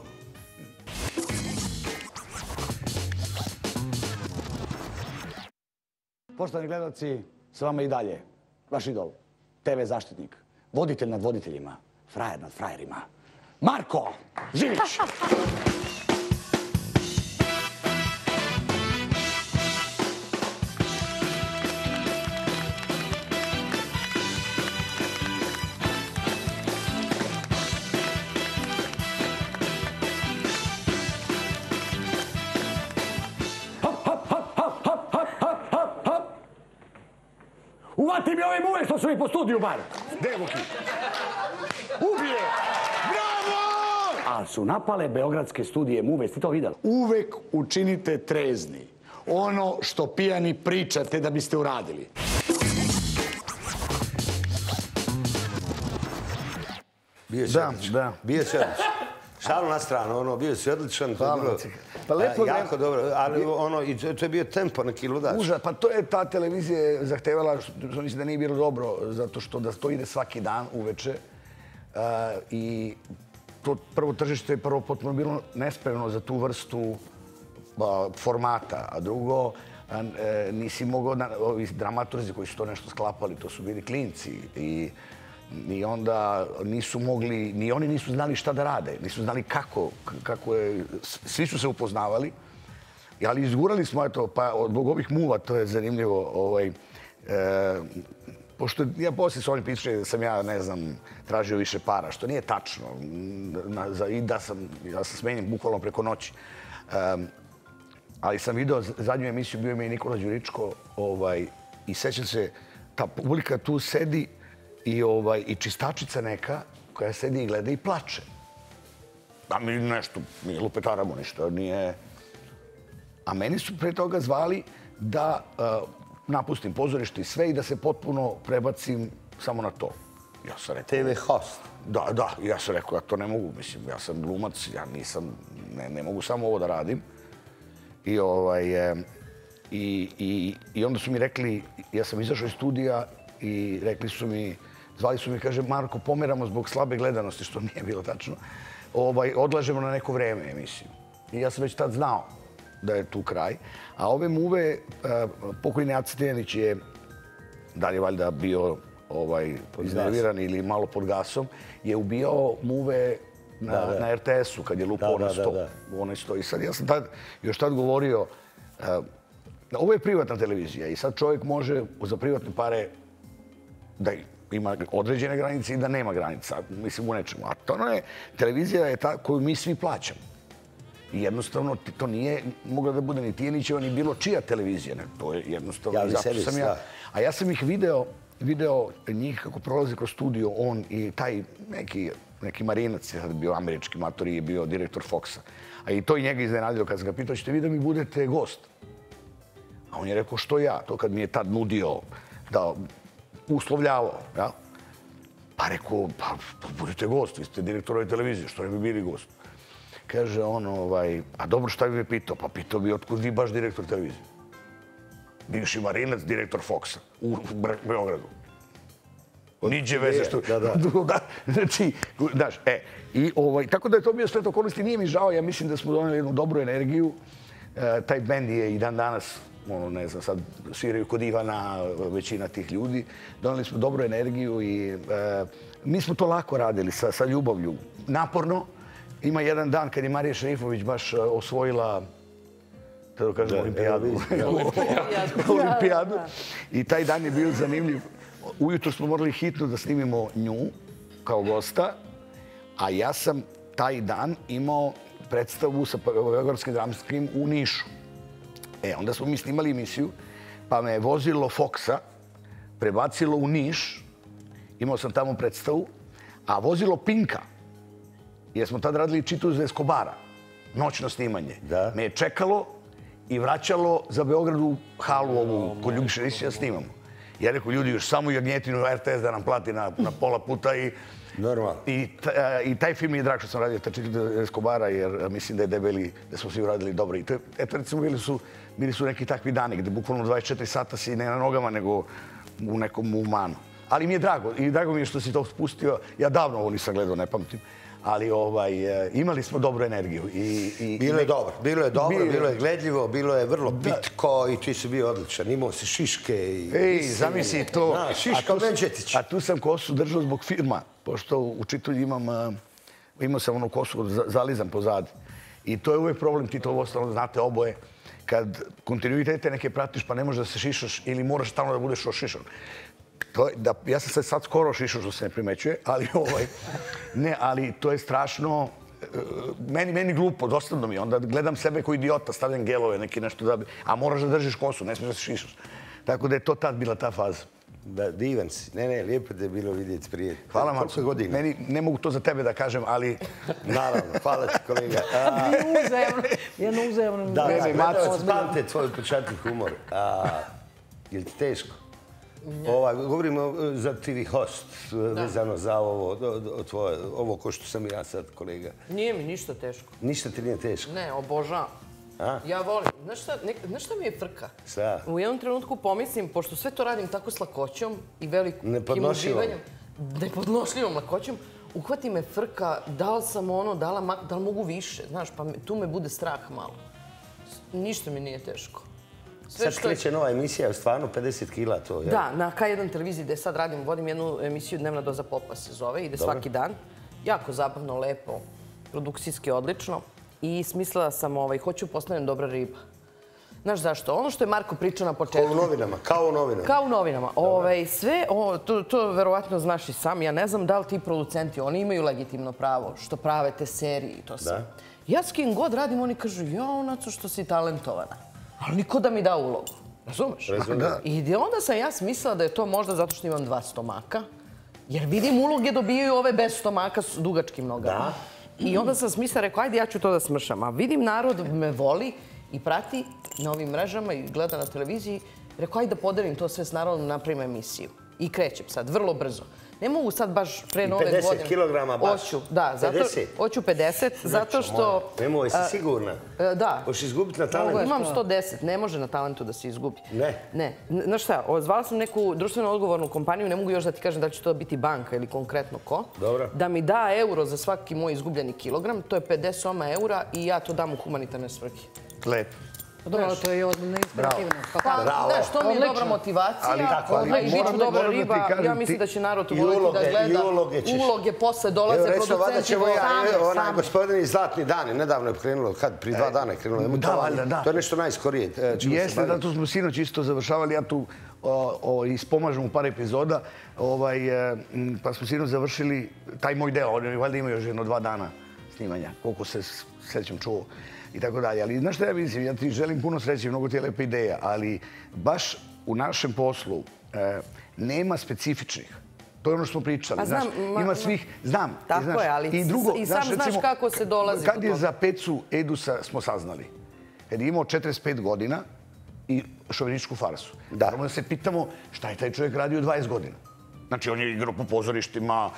Poštovani gledalci, s vama i dalje, vaš idol, TV zaštitnik, voditelj nad voditeljima, frajer nad frajerima, Marko Živić. Uvati mi ove muve što su mi po studiju bar. Gde Vuki? Ubije! Bravo! A su napale beogradske studije muve, ste to vidjeli? Uvek učinite trezni. Ono što pijani pričate da biste uradili. Bio si Da, odličan. da. Bio si odličan. Šalu na stranu, ono, bio si odličan. Hvala ti. Pa lepo e, vreme- Jako dobro, ali ono, i to to je bio tempo neki ludač. Užas, pa to je ta televizija je zahtevala, što mislim da nije bilo dobro, zato što da to ide svaki dan uveče. Uh, I to prvo tržište je prvo potpuno bilo nespremno za tu vrstu ba, formata, a drugo, a, e, nisi mogao, na, ovi dramaturzi koji su to nešto sklapali, to su bili klinci i i onda nisu mogli, ni oni nisu znali šta da rade, nisu znali kako, kako je, svi su se upoznavali, ali izgurali smo, eto, pa od ovih muva, to je zanimljivo, ovaj, e, pošto ja poslije su oni pisali da sam ja, ne znam, tražio više para, što nije tačno, na, za, i da sam, ja sam smenjen bukvalno preko noći. E, ali sam video zadnju emisiju, bio mi je Nikola Đuričko, ovaj, i sećam se, ta publika tu sedi i, ovaj, i čistačica neka koja sedi i gleda i plače. A mi nešto, mi lupetaramo ništa, nije... A meni su pre toga zvali da uh, napustim pozorište i sve i da se potpuno prebacim samo na to. Ja sam rekao... TV host. Da, da, ja sam rekao, ja to ne mogu, mislim, ja sam glumac, ja nisam, ne, ne mogu samo ovo da radim. I, ovaj, e, i, i, I onda su mi rekli, ja sam izašao iz studija i rekli su mi, zvali su mi, kaže, Marko, pomeramo zbog slabe gledanosti, što nije bilo tačno, ovaj, odlažemo na neko vreme emisiju. I ja sam već tad znao da je tu kraj. A ove muve, uh, pokojni Aca Tijanić je dalje valjda bio ovaj, iznerviran ili malo pod gasom, je ubijao muve na, Da, da. na RTS-u kad je lupao na sto. Onaj sto. I sad ja sam tad, još tad govorio, uh, ovo je privatna televizija i sad čovjek može za privatne pare da ima određene granice i da nema granica, mislim u nečemu. A to ono je, televizija je ta koju mi svi plaćamo. I jednostavno to nije mogla da bude ni Tijenićeva ni bilo čija televizija. Ne, to je jednostavno... Javni zato servis, sam ja, da. A ja sam ih video, video njih kako prolaze kroz studio, on i taj neki, neki marinac je sad bio američki mator i je bio direktor Foxa. A i to i njega iznenadilo kad sam ga pitao, ćete vi da mi budete gost? A on je rekao, što ja? To kad mi je tad nudio da uslovljavao, ja? Pa rekao, pa, pa budete gost, vi ste direktor ove televizije, što ne bi bili gost? Kaže on, ovaj, a dobro šta bi me pitao? Pa pitao bi otkud vi baš direktor televizije. Bivši marinac, direktor Foxa u Beogradu. Niđe veze što... Da, da. da, znači, znaš, e, i ovaj, tako da je to bio sve to okolnosti. Nije mi žao, ja mislim da smo doneli jednu dobru energiju. E, taj bend je i dan danas, ono, ne znam, sad sviraju kod Ivana većina tih ljudi. Doneli smo dobru energiju i e, mi smo to lako radili sa, sa ljubavlju. Naporno. Ima jedan dan kad je Marija Šerifović baš e, osvojila da kažem, olimpijadu. olimpijadu. I taj dan je bio zanimljiv. Ujutro smo morali hitno da snimimo nju kao gosta, a ja sam taj dan imao predstavu sa Beogradskim dramskim u Nišu. E, onda smo mi snimali emisiju, pa me je vozilo Foxa, prebacilo u Niš, imao sam tamo predstavu, a vozilo Pinka, jer smo tad radili čitu za Escobara, noćno snimanje, Da. me je čekalo i vraćalo za Beogradu halu ovu kod Ljubiša Risića da snimamo. Ja rekao, ljudi, još samo jagnjetinu RTS da nam plati na, na pola puta i Normalno. I, ta- I taj film mi je drag što sam radio, ta četiri Escobara, jer mislim da je debeli, da smo svi uradili dobro. I to, eto, recimo, bili su, bili su neki takvi dani gde bukvalno 24 sata si ne na nogama, nego u nekom umanu. Ali mi je drago i drago mi je što si to spustio. Ja davno ovo nisam gledao, ne pamtim. Ali ovaj, e, imali smo dobru energiju. I, i, Bilo je dobro, bilo je dobro, Bilo je- bilo je gledljivo, bilo je vrlo pitko i ti si bio odličan. Imao si šiške i... Ej, zamisli to. Da, šiška A tu sam-. A tu sam kosu držao zbog firma, pošto u čitulju imam, a, imao sam onu kosu za- zalizam pozad. I to je uvijek problem, ti to ostalo znate oboje. Kad kontinuitete neke pratiš pa ne možeš da se šišaš ili moraš stalno da budeš ošišan. To je, da, ja sam se sad skoro šišao što se ne primećuje, ali ovaj, ne, ali to je strašno, e, meni, meni glupo, dosadno mi. Onda gledam sebe kao idiota, stavljam gelove, neki nešto da bi... A moraš da držiš kosu, ne smiješ da se šišaš. Tako da je to tad bila ta faza. Da, divan si. Ne, ne, lijepo te je bilo vidjeti prije. Hvala Marko. Koliko godina? Meni, ne mogu to za tebe da kažem, ali... Naravno, hvala ti kolega. A, Uzajemno, jedno uzajemno. Da, Ne, ne, gledalac Maco. pamte tvoj početni humor. A, je li ti teško? Ova, govorimo e, za TV host, e, vezano za ovo, do- do- tvoje, ovo ko što sam ja sad, kolega. Nije mi ništa teško. Ništa ti nije teško. Ne, obožavam. A? Ja volim. Znaš šta, nek, znaš šta mi je frka? Šta? U jednom trenutku pomislim, pošto sve to radim tako s lakoćom i velikim uživanjem, nepodnošljivom lakoćom, uhvati me frka da li sam ono, da li, mak- da li mogu više, znaš, pa me- tu me bude strah malo. Ništa mi nije teško. Sve Sad je- kreće nova emisija, stvarno 50 kila to. jel? Da, na K1 televiziji gde sad radim, vodim jednu emisiju Dnevna doza popa se zove, ide svaki dan. Jako zabavno, lepo, produkcijski odlično. I smislila sam, ovaj, hoću postanem dobra riba. Znaš zašto? Ono što je Marko pričao na Kao početku. u novinama, kao u novinama. Kao u novinama. Ove, sve, o, to, to verovatno znaš i sam. Ja ne znam da li ti producenti, oni imaju legitimno pravo što prave te serije i to sve. Ja s kim god radim, oni kažu, ja, onaco što si talentovana. Ali niko da mi da ulogu. Razumeš? Razumijem. Da. I onda sam ja smislila da je to možda zato što imam dva stomaka. Jer vidim uloge dobijaju ove bez stomaka s dugačkim nogama. Da. I onda sam smisla rekao, ajde ja ću to da smršam. A vidim narod me voli i prati na ovim mrežama i gleda na televiziji. Rekao, ajde da podelim to sve s narodom, napravim emisiju. I krećem sad, vrlo brzo. Ne mogu sad baš pre I nove 50 godine. kilograma baš? Hoću, da. Zato, 50? Hoću 50, zato što... Nemo, jesi a, sigurna? e, Da. Hoćeš izgubiti na talentu? Imam 110, ne može na talentu da se izgubi. Ne? Ne. Znaš šta, zvala sam neku društveno odgovornu kompaniju, ne mogu još da ti kažem da će to biti banka ili konkretno ko. Dobro. Da mi da euro za svaki moj izgubljeni kilogram, to je 50 oma eura i ja to dam u humanitarne svrhe. Lepo. Dobro, to je ozbiljno inspirativno. Pa kako? znaš, to mi je dobra motivacija, Ali tako, ali dobra da ti riba, kažem, ja mislim da će narod voliti da gleda. i uloge posle dolaze producenti. ja, gospodin iz Zlatni dani, nedavno je krenulo, kad, prije dva dana je krenulo. da, valjda, da. To je nešto najskorije. e, Jeste, bavim. zato smo sinoć isto završavali, ja tu ispomažem u par epizoda, ovaj, e, pa smo sinoć završili taj moj deo, oni valjda imaju još jedno dva dana snimanja, koliko se sećam čuo i tako dalje. Ali znaš šta ja mislim, ja ti želim puno sreće i mnogo ti je lepa ideja, ali baš u našem poslu e, nema specifičnih. To je ono što smo pričali. Pa znam, znaš, ma- ima ma- svih, znam. Tako znaš, je, ali i, drugo, i sam znaš kako se dolazi Kad je za pecu Edusa smo saznali, kad je imao 45 godina i šoviničku farsu. Da. Moramo da se pitamo šta je taj čovjek radio 20 godina. Znači, on je igrao po pozorištima,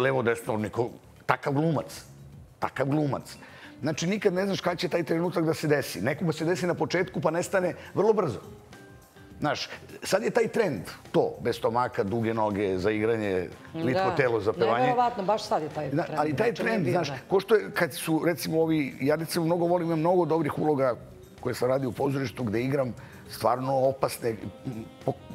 levo, desno, neko, takav glumac. Takav glumac. Znači, nikad ne znaš kada će taj trenutak da se desi. Nekome se desi na početku, pa nestane vrlo brzo. Znaš, sad je taj trend, to, bez stomaka, duge noge, za igranje, litko Da. telo za pevanje. Neverovatno, baš sad je taj Da, trend. ali taj Znači, trend, znaš, da. ko što je, kad su, recimo, ovi, ja recimo mnogo volim, imam mnogo dobrih uloga koje sam radio u pozorištu gde igram stvarno opasne.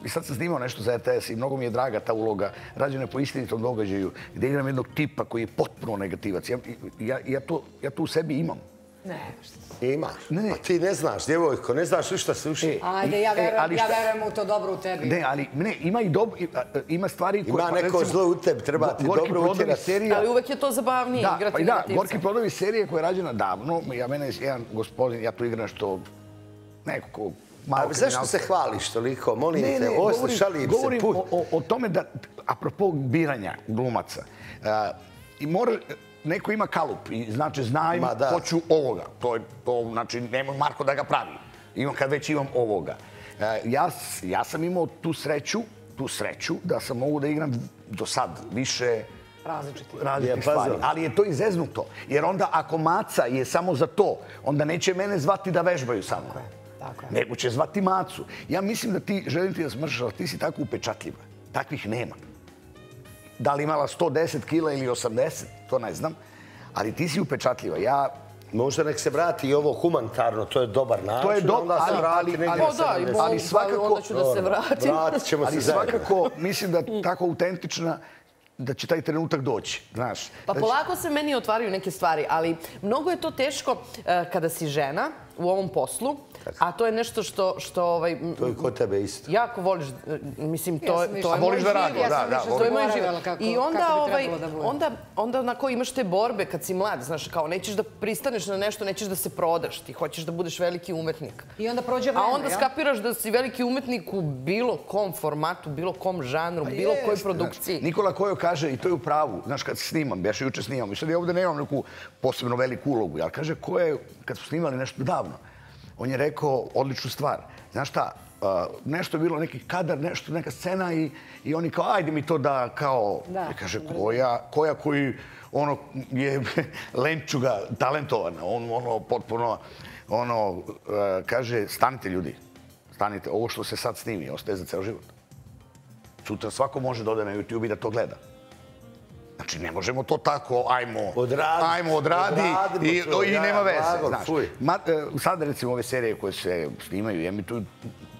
I sad sam snimao nešto za RTS i mnogo mi je draga ta uloga, rađena je po istinitom događaju, gde igram jednog tipa koji je potpuno negativac. Ja, ja, ja, to, ja to u sebi imam. Ne. Ima. Ne, ne. Pa ti ne znaš, djevojko, ne znaš u šta se uši. Ajde, ja E, verujem, ali ja verujem u to dobro u tebi. Ne, ali ne, ima i dobro, ima stvari koje... Ima neko zlo u tebi, treba ti dobro utjerati. serija- Ali uvek je to zabavnije Da, igrati pa i da. Gorki plodovi serije koja je rađena davno, ja mene je jedan gospodin, ja tu igram što neko ko malo A zašto se hvališ toliko? Molim te, ovo se govorim- šalim se. govorim Put. o, o, tome da, apropo biranja glumaca, a, i mora, neko ima kalup i znači znam, Ma da. hoću ovoga. To je, to, znači, nemoj Marko da ga pravi. Imam kad već imam ovoga. Ja, sam imao tu sreću, tu sreću da sam mogu da igram do sad više Različiti. različitih stvari. Ali je to izeznuto. Jer onda ako maca je samo za to, onda neće mene zvati da vežbaju sa mnom. Tako je. Nego će zvati macu. Ja mislim da ti, želim ti da smršaš, ali ti si tako upečatljiva. Takvih nema. Da li imala 110 kila ili 80, to ne znam. Ali ti si upečatljiva. Ja Možda nek se vrati i ovo humanitarno, to je dobar način. To je do- onda se ali- ali- ali- na da, i 70. Bog, Ali svakako- onda ću da se vratim. Vratit ćemo se ali zajedno. svakako mislim da tako autentična da će taj trenutak doći. Znaš, Pa da će- polako se meni otvaraju neke stvari, ali mnogo je to teško eh, kada si žena u ovom poslu, a to je nešto što... što ovaj, To je kod tebe isto. jako voliš, e, mislim, to, Ja je to moj voliš da radi, da, da, To je voliš. moj život. Kako- I onda, kako bi ovaj, trebalo da bude. onda, onda onako imaš te borbe kad si mlad, znaš, kao nećeš da pristaneš na nešto, nećeš da se prodaš, ti hoćeš da budeš veliki umetnik. I onda prođe vreme, A onda skapiraš da si veliki umetnik u bilo kom formatu, bilo kom žanru, bilo kojoj Jeste, produkciji. znaš, Nikola Kojo kaže, i to je u pravu, znaš, kad snimam, beše juče snimam, i sad ja ovdje nemam neku posebno veliku ulogu, ali kaže, ko je, kad su snimali nešto davno, on je rekao odličnu stvar. Znaš šta, nešto je bilo, neki kadar, nešto, neka scena i, i oni kao, ajde mi to da kao, Da. Kaže, koja, koja koji ono je lenčuga talentovana, on ono potpuno, ono, kaže, stanite ljudi, stanite, ovo što se sad snimi, ostaje za ceo život. Sutra svako može da ode na YouTube i da to gleda. Znači, ne možemo to tako, ajmo, Odradi. ajmo odradi Odradimo i, to, i ja, nema veze. blagor, znaš. Ma, e, sad, recimo, ove serije koje se snimaju i emituju,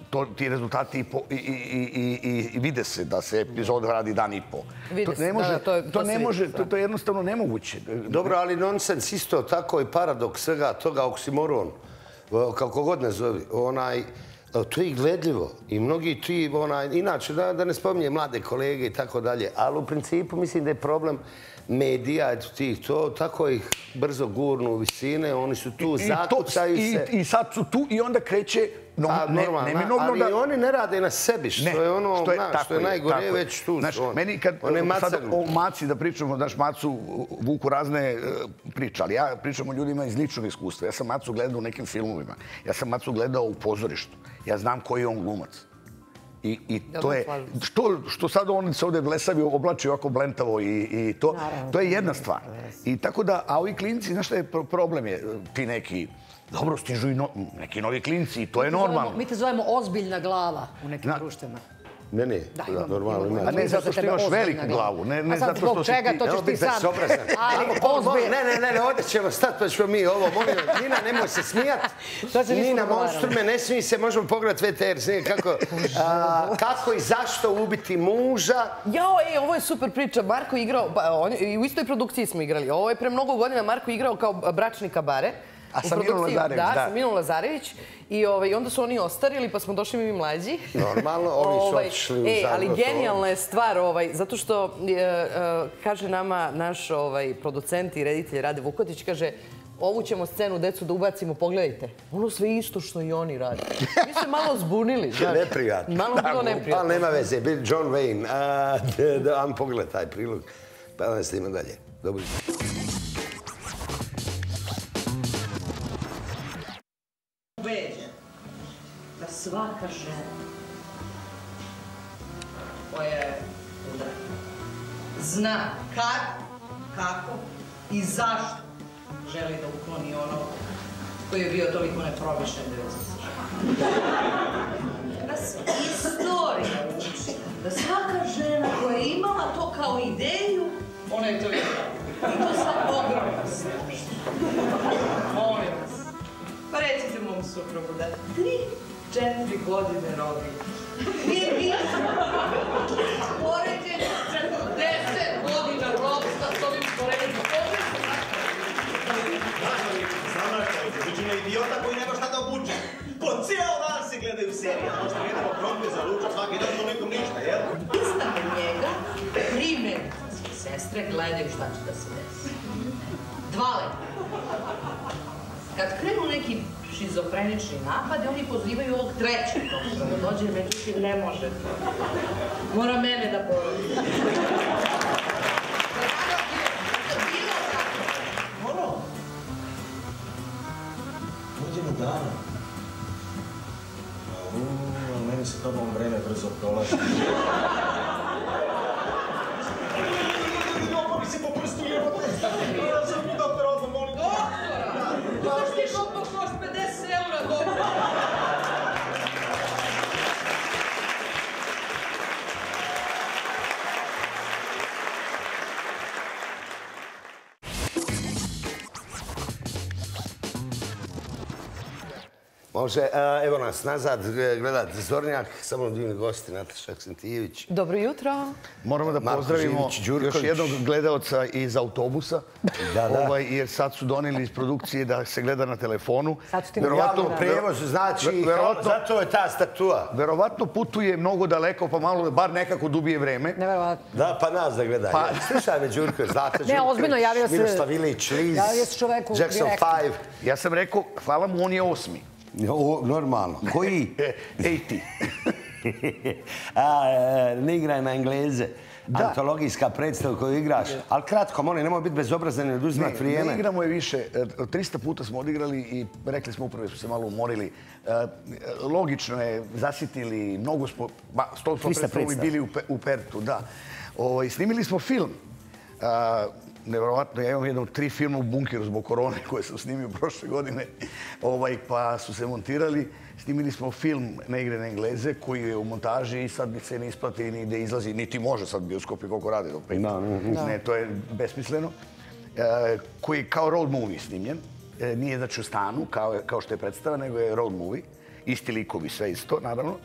to, ti rezultati i, po, i, i, i, i, i vide se da se epizod radi dan i po. Vide to ne može, da, to je- to to ne vidi, može, to, to je jednostavno nemoguće. Dobro, ali nonsens isto tako i paradoks svega toga, oksimoron, kako god ne zove, onaj, E, to je i gledljivo. I mnogi ti, onaj, inače, da, da ne spominje mlade kolege i tako dalje, ali u principu mislim da je problem medija, eto tih, to tako ih brzo gurnu u visine, oni su tu, zakucaju i, se. I sad su tu i onda kreće no, A, ne, normalno, neminovno ali da... oni ne rade na sebi, što je ono, što je, što najgore, je. već tu Znaš, on- meni kad sad o Maci da pričamo, znaš, Macu vuku razne e, priče, ali ja pričam o ljudima iz ličnog iskustva. Ja sam Macu gledao u nekim filmovima. Ja sam Macu gledao u pozorištu. Ja znam koji je on glumac. I, i to je, što, što sad on se ovdje blesavi, oblači ovako blentavo i, i to, to je jedna stvar. I tako da, a ovi klinci, znaš šta je pro- problem je, ti neki, dobro, stižu i no, neki novi klinci i to je Mi zovemo- normalno. Mi te zovemo ozbiljna glava u nekim Na- društvima. Ne, ne, Da, imam- normalno ima. A ne zato što imaš veliku glavu, ne, ne A sad zato zbog što si čega, ti... to ćeš Evo, ti biti sam. bezobrazan. Ali Molim, ozbiljno. Ne, ne, ne, ne, ovdje ćemo stati pa ćemo mi ovo. Molim, Nina, nemoj se smijat. To Nina, monstrume, ne smij se, možemo pogledati VTR, snije kako, a, kako i zašto ubiti muža. Jao, ej, ovo je super priča. Marko igrao, ba, on, u istoj produkciji smo igrali. Ovo je pre mnogo godina Marko igrao kao bračni kabare. A sa produkciji- Lazarević, da. da. sa Minom Lazarević. I ovaj, onda su oni ostarili, pa smo došli mi mlađi. Normalno, ovi su Ovaj, otišli u ej, ali Zagreb, to- genijalna je stvar, ovaj, zato što e, e, kaže nama naš ovaj, producent i reditelj Rade Vukotić, kaže, ovu ćemo scenu decu da ubacimo, pogledajte. Ono sve isto što i oni rade. Mi se malo zbunili. Neprijatno. Malo bilo neprijatno. Ali nema veze, bil John Wayne. A, da, vam pogled taj prilog. Pa da snima dalje. Dobro. Ubeđen da svaka žena koja je udarana zna kad, kako i zašto želi da ukloni ono koji je bio toliko nepromišljen da je Nas istorija uči da svaka žena koja je imala to kao ideju, ona je to vidjela. I to sa ogromnom snažom. Molim vas. Pa recite mom suprugu da tri, četiri godine robi. Nije ništa. Poredite 40 godina robstva s ovim poredima. Većina idiota koji nema šta da obuče. Po cijel dan se gledaju serije. a Možda idemo krompe za ručak svaki dan, to nikom ništa, jel? Iznad njega, medicinske sestre gledaju šta će da se desi. Dva. Kad krenu neki šizofrenični napad, oni pozivaju ovog trećeg doktora da dođe, međutim ne može. Mora mene da porodi. Godinu ono, dana. Uuu, meni se tobom vreme brzo prolazi. Može. Evo nas nazad, e, gledat Zornjak, samo divni gosti, Nataša Aksentijević. Dobro jutro. Moramo da Marko pozdravimo još jednog gledalca iz autobusa. Da, da. Ovaj, jer sad su doneli iz produkcije da se gleda na telefonu. Sad su ti Javno prevoz, znači, verovatno- zato je ta statua. Verovatno putuje mnogo daleko, pa malo, bar nekako dubije vreme. Neverovatno. Da, pa nas da gledaju. Pa- Slušaj me, Đurko, Zlata Ne, Đurković, ozbiljno, javio se- Miroslav Ilić, Liz, Javio se čoveku Jackson direktno. 5. Ja sam rekao, hvala mu, on je osmi. O, normalno. Koji? E, ej ti. A, e, ne igraj na Engleze. Da. Antologijska predstava koju igraš. Ali kratko, molim, nemoj biti bezobrazan i oduzimat Ne, vrijeme. ne igramo je više. E, 300 puta smo odigrali i rekli smo upravo da smo se malo umorili. E, Logično je, zasitili, mnogo smo, ba, sto smo 300 predstavu bili u, Pe- u Pertu, da. Ovaj, snimili smo film. Nevjerovatno, ja imam jedno tri filma u bunkeru zbog korone koje sam snimio prošle godine, ovaj, pa su se montirali. Snimili smo film Na igre na Engleze koji je u montaži i sad se ne isplati ni da izlazi, niti može sad bioskopi koliko rade do pet. Da, ne, ne, to je besmisleno. E, koji je kao road movie snimljen. E, nije znači u stanu, kao, kao što je predstava, nego je road movie. Isti likovi, sve isto, naravno.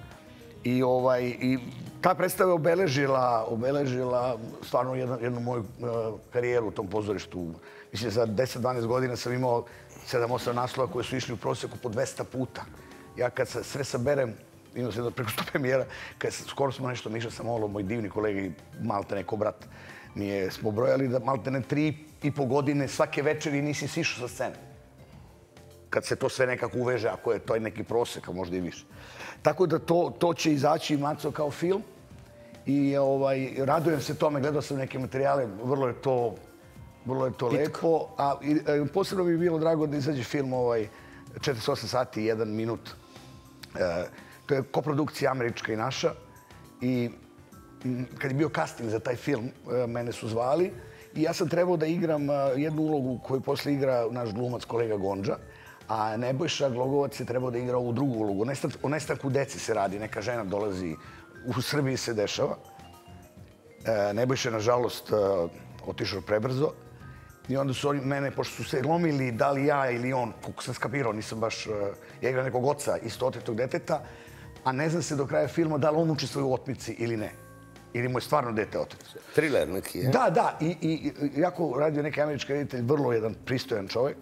I, ovaj, i ta predstava je obeležila, obeležila stvarno jednu, jednu moju uh, karijeru u tom pozorištu. Mislim, za 10-12 godina sam imao 7-8 naslova koje su išli u prosjeku po 200 puta. Ja kad se sve saberem, imao sam jedno preko 100 premijera, kad se, skoro smo nešto, Miša Samolo, moj divni kolega i malte neko brat, mi je, smo brojali da malte ne tri i po godine svake večeri nisi sišao sa scene kad se to sve nekako uveže, ako je to neki prosek, a možda i više. Tako da to, to će izaći Maco kao film i ovaj, radujem se tome, gledao sam neke materijale, vrlo je to, vrlo je to lepo. A i, e, posebno bi bilo drago da izađe film ovaj, 48 sati i 1 minut. E, to je koprodukcija američka i naša. I kad je bio casting za taj film, e, mene su zvali i ja sam trebao da igram jednu ulogu koju posle igra naš glumac kolega Gonđa, a Nebojša Glogovac je trebao da igra ovu drugu ulogu. O nestan- O nestanku deci se radi, neka žena dolazi, u Srbiji se dešava. E, Nebojša je, nažalost, e, otišao prebrzo. I onda su oni mene, pošto su se lomili da li ja ili on, koliko sam skapirao, nisam baš, e, ja igram nekog oca isto otetog deteta, a ne zna se do kraja filma da li on učestvuje u otmici ili ne. Ili mu je stvarno dete otac. Thriller neki, je? Da, da. I, i, i jako radio neki američki reditelj, vrlo jedan pristojan čovjek.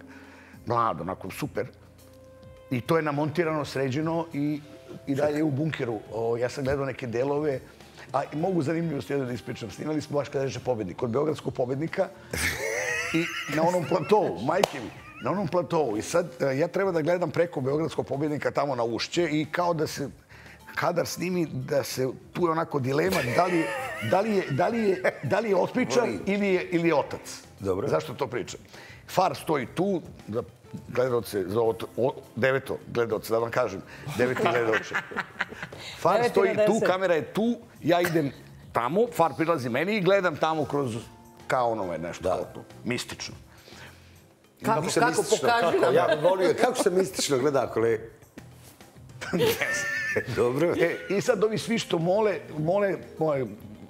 Mlad, onako super. I to je namontirano, sređeno i, i dalje je u bunkeru. O, ja sam gledao neke delove. A mogu zanimljivost jednu da ispričam. Snimali smo baš kada reče pobednik. Kod Beogradskog pobednika i na onom platovu, majke mi, na onom platovu. I sad e, ja treba da gledam preko Beogradskog pobjednika tamo na ušće i kao da se kadar snimi da se tu je onako dilema da li, da li, je, da li, je, da li je otpičar ili je, ili je otac. Dobro. Zašto to pričam? Far stoji tu, da gledalce, za ovo, o, deveto gledalce, da vam kažem, deveti gledalce. Far stoji tu, kamera je tu, ja idem tamo, far prilazi meni i gledam tamo kroz kao onome nešto da. tu, mistično. Kako, se kako mistično, pokaži kako, nam. Ja volio, kako se mistično gleda, kolega? Dobro. E, I sad ovi svi što mole, mole moje,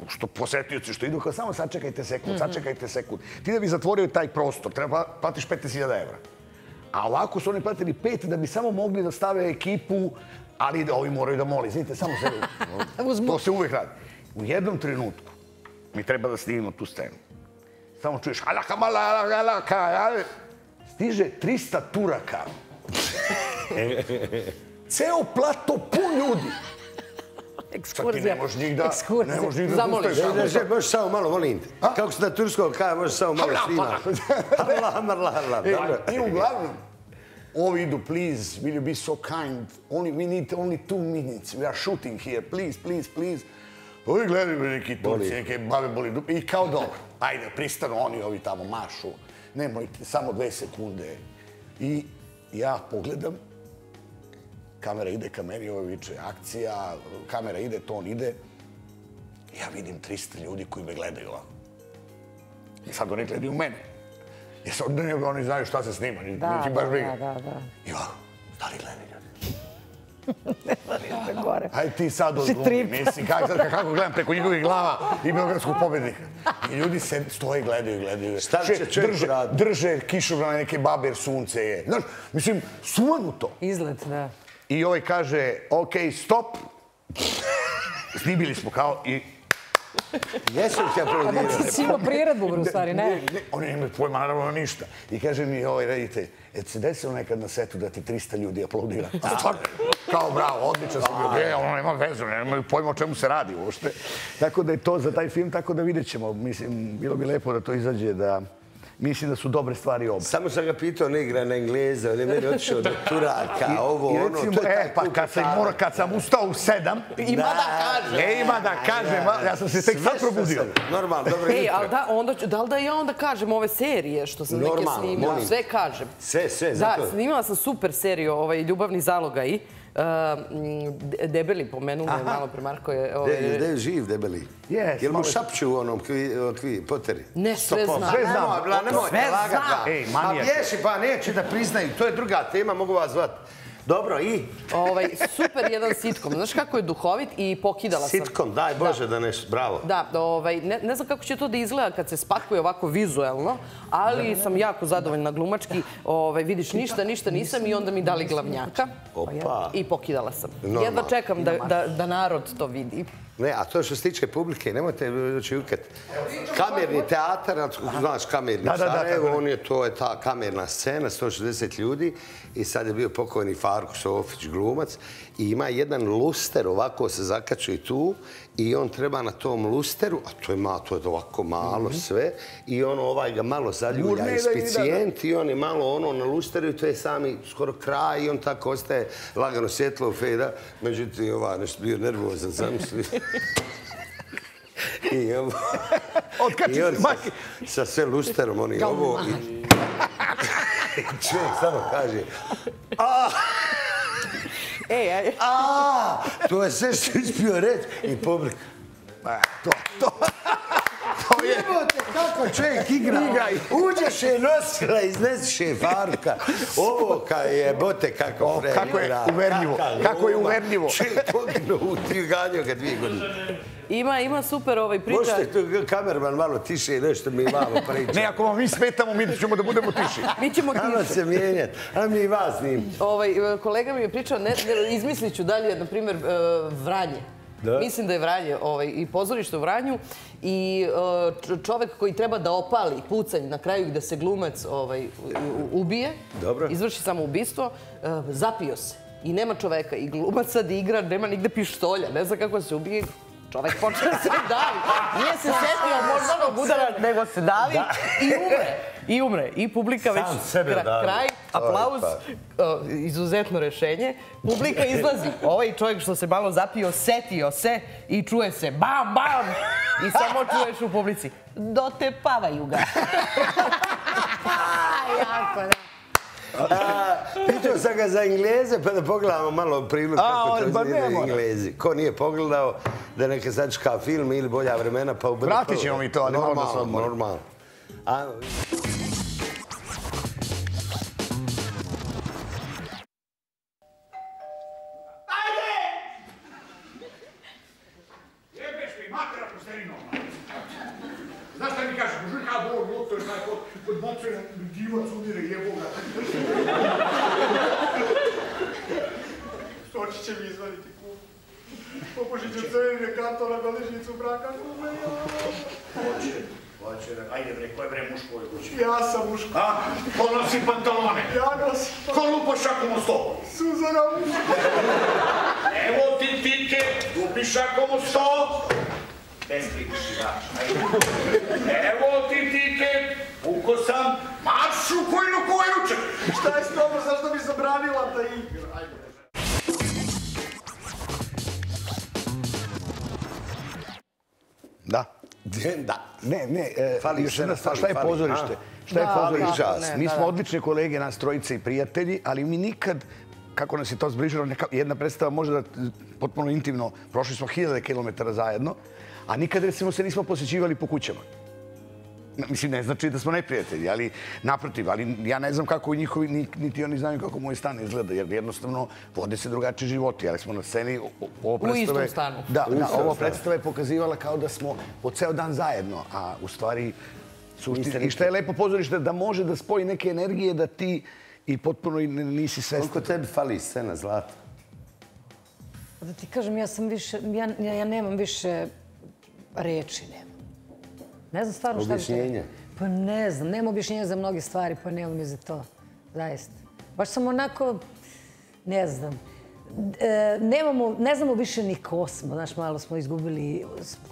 što posetioci što idu, kao samo sačekajte sekund, Mhm. sačekajte sekund. Ti da bi zatvorio taj prostor, treba platiš 15.000 evra. A ovako su oni platili pet da bi samo mogli da stave ekipu, ali da ovi moraju da moli. Znite, samo se... to se uvijek radi. U jednom trenutku mi treba da snimimo tu scenu. Samo čuješ stiže 300 turaka. Ceo plato pun ljudi. Čak i Ekskurzija. ne možeš njih da... Ekskurzija. Ne možeš njih da pustaš. Ne, možeš samo malo, molim te. Kako se na turskom kaže, možeš samo malo. Allah, Allah, Allah. E, Dobro. I uglavnom, ovi idu, please, will you be so kind? Only, we need only two minutes. We are shooting here. Please, please, please. Ovi gledaju me neki turci, neke babe boli dupe. I kao dobro, ajde, pristanu oni, ovi tamo mašu. Nemojte, samo dve sekunde. I ja pogledam, kamera ide ka meni, ovo viče akcija, kamera ide, ton ide. Ja vidim 300 ljudi koji me gledaju ovako. I sad oni gledaju mene. I sad ne, oni znaju šta se snima, ni, Da, niti da, baš briga. da, da, da. I ovako, da li gledaju ljudi? Da gore. Aj ti sad odglumi, trip. mislim, kako, sad, kako gledam preko njihovih glava i Beogradskog pobednika. I ljudi se stoje, gledaju, gledaju. Šta će čovjek drže, raditi? drže kišobrane neke babe jer sunce je. Znaš, mislim, sumanuto. Izlet, da. I ovaj kaže, ok, stop. Snimili smo kao i Jesu li te A da si imao priredbu, u stvari, ne? Oni nemaju pojma, naravno, ništa. I kaže mi, ovaj, redite, je se desilo nekad na setu da ti 300 ljudi aplaudira? A stvarno, kao bravo, odličan sam bio. E, ono nema vezu, nemaju pojma o čemu se radi uopšte. Tako da je to za taj film, tako da vidjet ćemo. Mislim, bilo bi lepo da to izađe, da mislim da su dobre stvari obe. Samo sam ga pitao, ne igra na Engleza, on je meni otišao do Turaka, ovo, I ono, to je taj e, pa kad, sam, mora, kad sam ustao u sedam, Ima da kaže. E, ima da kaže, ja sam se tek sad probudio. Normalno, dobro Ej, jutro. ali da, onda ću, da li da ja onda kažem ove serije što sam neke molim. Sve kažem. Sve, sve, Da, zato. snimala sam super seriju, ovaj, Ljubavni zalogaj. Uh, m, debeli pomenuo me malo pre Marko je... De, Ovaj, de je živ, debeli? Yes, Jel mu šapću u onom kvi, kvi, poteri? Ne, sve znam. Sve znam. Sve bla. Ej, A manijak. bješi, pa neće da priznaju. To je druga tema, mogu vas zvat. Dobro, i? ovaj, super jedan sitkom. Znaš kako je duhovit i pokidala sam. Sitkom, daj Bože da nešto, bravo. Da, ovaj, ne, ne znam kako će to da izgleda kad se spakuje ovako vizuelno, ali sam jako zadovoljna glumački. Ovaj, vidiš, ništa, ništa nisam i onda mi dali glavnjaka. Opa. I pokidala sam. Jedva čekam da narod to vidi. Ne, a to što se tiče publike, nemojte doći ukat. Kamerni teatar, znaš kamerni Da, da, da, Sarajevo, je. on je, to je ta kamerna scena, 160 ljudi i sad je bio pokojni Faruk Sofić glumac i ima jedan luster, ovako se zakačuje tu i on treba na tom lusteru, a to je, ma, to je ovako malo sve, i on ovaj ga malo zaljulja pacijent i on je malo ono na lusteru i to je sami skoro kraj i on tako ostaje lagano svjetlo u fejda. Međutim, ova nešto bio nervozan, zamisli. I ovo... Otkači I on se, sa, majke. sa sve lusterom, oni ovo... I, čovjek samo kaže... A, Ej, aj, a, to je sve što je ispio reći. I publik. E, To, to. To je... Kako čovjek igra. Uđeš je nosila, iznesiš je Faruka. Ovo ka je, bote kako O, kako je igra. uverljivo, Kaka kako je uverljivo. Čovjek poginuo u tri ganjo ga dvije godine. ima, ima super ovaj priča. Možete tu kamerman malo tiše i nešto mi malo priča. Ne, ako vam mi smetamo, mi ćemo da budemo tiši. Mi ćemo Ajmo tiše. se mijenjati. A mi i vas njim. Ovaj, kolega mi je pričao, ne, ne, izmislit ću dalje, na primjer, e, Vranje. Da. Mislim da je Vranje ovaj, i pozorište u Vranju i e, čovek koji treba da opali pucanj na kraju gde se glumac ovaj, ubije, izvrši samo ubistvo, e, zapio se i nema čoveka i glumac sad igra, nema nigde pištolja, ne zna kako se ubije, Čovek počne da se davi. Nije se setio moždanog udara, nego se davi i umre. I umre. I publika već Sam sebe kra- davi. kraj, aplauz, pa. izuzetno rešenje. Publika izlazi. Ovaj čovjek što se malo zapio, setio se i čuje se bam, bam. I samo čuješ u publici. Dotepavaju ga. Jako, da. A, Pitao sam ga za Engleze, pa da pogledamo malo prilog A, kako to izgleda mora. Englezi. Ko nije pogledao, da neka sačka film ili bolja vremena, pa ubrzo... Vratit ćemo mi to, ali malo da se Normalno, odmorimo. Normalno. A, normalni. Znaš šta mi kažeš? Mužika bol, luto je taj kod, kod mocera, divac umire, jebo Stoči će mi izvaditi kum. Popušit ću crvene kartona godišnjicu braka kume. Hoće, hoće. Ajde bre, ko je bre muško ovoj kući? Ja sam muško. A? Ko nosi pantalone? Ja nosim. Ko lupa šakom u sto? Suzana. Evo ti tike, lupi šakom u sto. Bez da. Evo ti tike, uko sam, marš u kojnu koju Šta je s tobom? Zašto bi zabranila da igra? Ajde. Da. da. Ne, ne, e, Fali još jedna stvar, šta je fali. pozorište? A. Šta je Da, pozorište? da, Mi smo da. odlične kolege, nas trojice i prijatelji, ali mi nikad, kako nas je to zbližilo, neka, jedna predstava može da potpuno intimno, prošli smo hiljade kilometara zajedno, a nikad recimo se nismo posjećivali po kućama. Mislim, ne znači da smo neprijatelji, ali naprotiv, ali ja ne znam kako njihovi, ni- niti oni znaju kako moj stan izgleda, jer jednostavno vode se drugačiji životi, ali smo na sceni o- o- ovo U predstave... istom stanu. Da, U da, istom ovo stanu. predstava je pokazivala kao da smo po ceo dan zajedno, a u stvari suštinski. I što je lepo pozorište, da može da spoji neke energije da ti i potpuno nisi svestan. Koliko tebi fali scena, Zlata? Da ti kažem, ja sam više, ja, ja nemam više reči, nemam. Ne znam stvarno šta bi Objašnjenja? Pa ne znam, nemam objašnjenja za mnoge stvari, pa nemam ni za to. Zaista. Baš sam onako, ne znam, e, nemamo, ne znamo više ni ko smo, znaš, malo smo izgubili,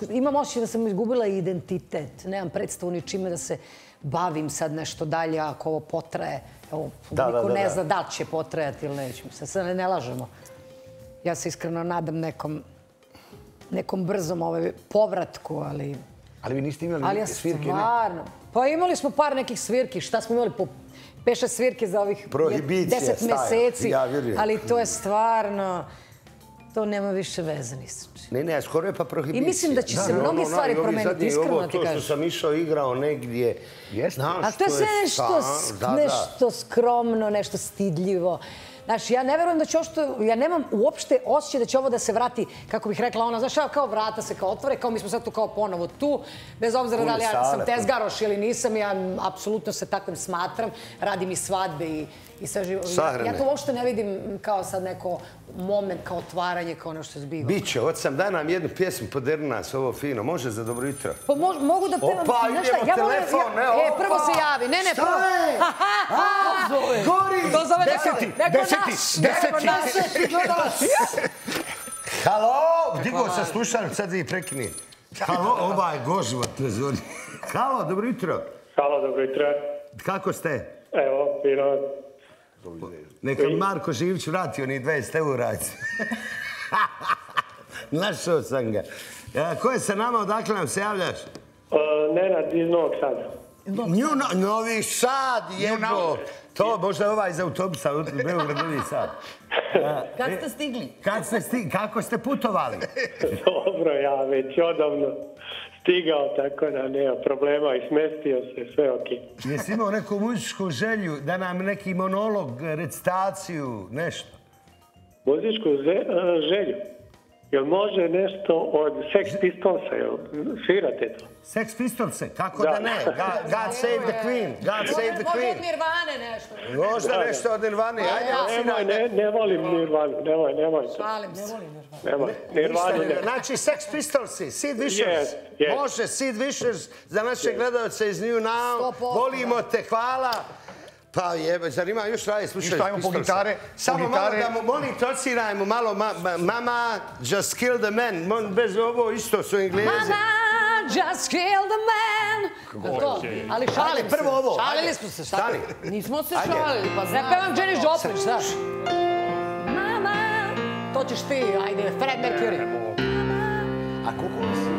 imam osjećaj da sam izgubila identitet, nemam predstavu ni čime da se bavim sad nešto dalje, ako ovo potraje. Evo, Da, niko da, da, ne zna da li će potrajati ili neće. Sad se ne, ne lažemo. Ja se iskreno nadam nekom, nekom brzom ovaj, povratku, ali... Ali vi niste imali Ali ja svirke, ne? stvarno... Pa imali smo par nekih svirki. Šta smo imali po peše svirke za ovih deset meseci. Ja vjerujem. Ali to je stvarno... To nema više veze, nisam Ne, ne, skoro je pa prohibicija. I mislim da će se Da, mnoge ono, stvari promeniti, iskreno ovo, ti To kažem. što sam išao igrao negdje. Znaš, A to je sve nešto, sta- da, da. nešto skromno, nešto stidljivo. Znaš, ja ne verujem da će ovo što... Ja nemam uopšte osjećaj da će ovo da se vrati, kako bih rekla ona, znaš, kao vrata se kao otvore, kao mi smo sad tu kao ponovo tu, bez obzira da li ja sam tezgaroš ili nisam, ja apsolutno se takvim smatram, radim i svadbe i, i sve živo. Ja, Sahrane. ja to uopšte ne vidim kao sad neko moment, kao otvaranje, kao nešto zbiva. Biće, od sam da nam jednu pjesmu poderi nas, ovo fino. Može za dobro jutro? Pa mogu da pevam... Opa, znaš šta, idemo volim- telefon, ne, E, opa. prvo se javi. Ne, ne, Šta prvo. je? Ha, ha, ha. Gori. To zove Deseti, neko, neko deseti, deseti. Naš. Deseti gledalac. Halo, digo sa slušanjem, sad vi prekini. Halo, ova je goživot ne zvoni. Halo, dobro jutro. Halo, dobro jutro. Kako ste? Evo, fino. Neka mi Marko Živć vrati oni 20 eura. Našao sam ga. E, Ko je sa nama, odakle nam se javljaš? Uh, Nenad iz Novog Sada. Nju, no, Novi Sad, jebo. To možda ovaj iz autobusa, u Beograd, Novi Sad. Kad ste stigli? Kad ste sti, kako ste putovali? Dobro, ja već odavno stigao, tako da nema problema i smestio se, sve okej. Jesi imao neku muzičku želju da nam neki monolog, recitaciju, nešto? Muzičku želju. Jel može nešto od Sex Pistolsa, jel svirate to? Sex Pistolse, kako da, Da. ne? God, God save the Queen, God save the Može Queen. od Nirvane nešto. Možda Da, da. nešto od Nirvane, ajde, Nemoj, ne, ne volim Nirvanu, nemoj, nemoj. to. Šalim se. Ne volim Nirvane. Nemoj, Ništa Nirvanu ne, ne. znači Sex Pistolsi, Sid Vicious. Yes, yes. Može, Sid Vicious za naše gledalce iz New Now. 100%. Volimo te, hvala. Pa jebe, zar ima još radije slušaju I šta imamo po gitare? Po Samo malo da mu, molim te, odsvirajmo malo, ma, ma, mama, just kill the man. Mon, bez ovo isto su englezi. Mama, just kill the man. To, ali Ajde, se. prvo ovo, Šalili smo se, šta? Stani. Nismo se šalili, pa Ne znam. pevam Janis Joplin, šta? Mama, to ćeš ti, ajde, Fred Mercury. A koliko vas bendu?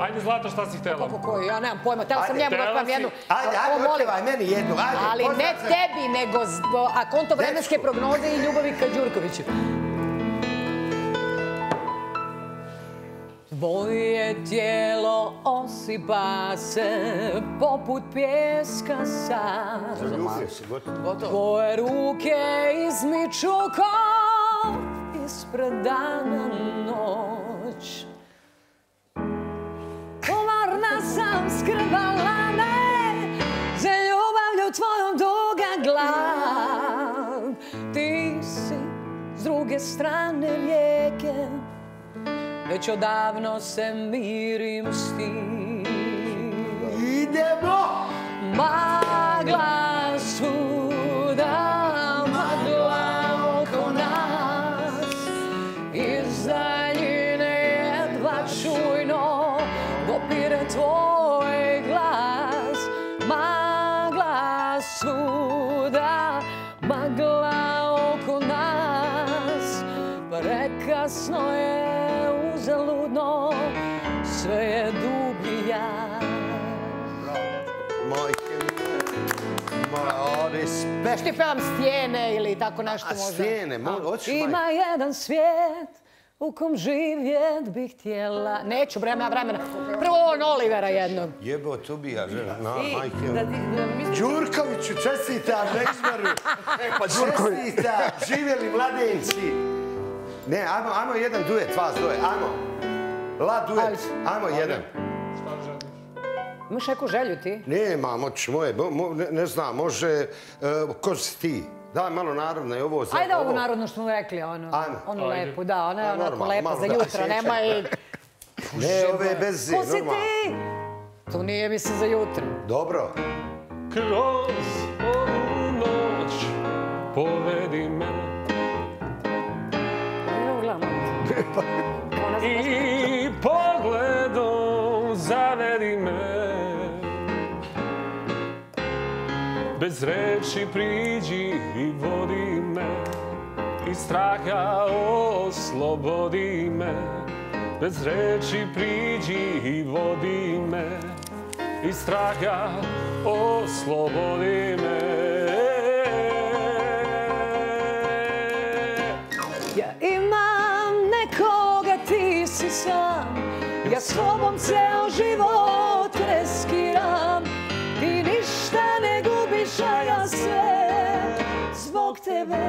Ajde, Zlata, šta si htjela? Kako koji, ja nemam pojma, teo sam njemu da si. jednu. Ajde, ajde, otpevaj meni jednu, ajde. Ali ne tebi, nego a konto vremenske prognoze i Ljubavi Kađurkoviću. Tvoje tijelo osipa se poput pjeska sad. Tvoje ruke izmiču ko ispred dana noć. Sam skrvala me za ljubavlju tvojom duga glav. Ti si s druge strane rijeke, već odavno se mirim s tim. Idemo! Magla Veš ti pevam stijene ili tako nešto A možda? stijene, mo- hoćeš, Ima majke? jedan svijet u kom živjet bih htjela... Neću, bre, nema vremena. Prvo on Olivera jednog. Jebo, tu bi ja žena. Na, I majke. da da Đurkoviću, čestitam na izboru. Pa čestitam, živjeli mladenci. Ne, ajmo, ajmo jedan duet, vas dvoje, ajmo. La duet, ajmo jedan. Imaš neku želju ti? Ne, ma, moć moje, mo, mo- ne, ne znam, može, uh, ko si ti? Daj malo narodno i ovo za... Ajde ovo narodno što smo rekli, ono, ono Ajde. lepo, da, ona je A, onako normalno, lepa malo za da jutro, nema i... Ne, ove bez Ko si normalno. ti? To nije mislim za jutro. Dobro. Kroz ovu noć povedi me gledamo. i pogledom Bez reči priđi i vodi me, I straha oslobodi me. Bez reči priđi i vodi me, I straha oslobodi me. Ja imam nekoga, ti si sam, ja s tobom ceo život tebe.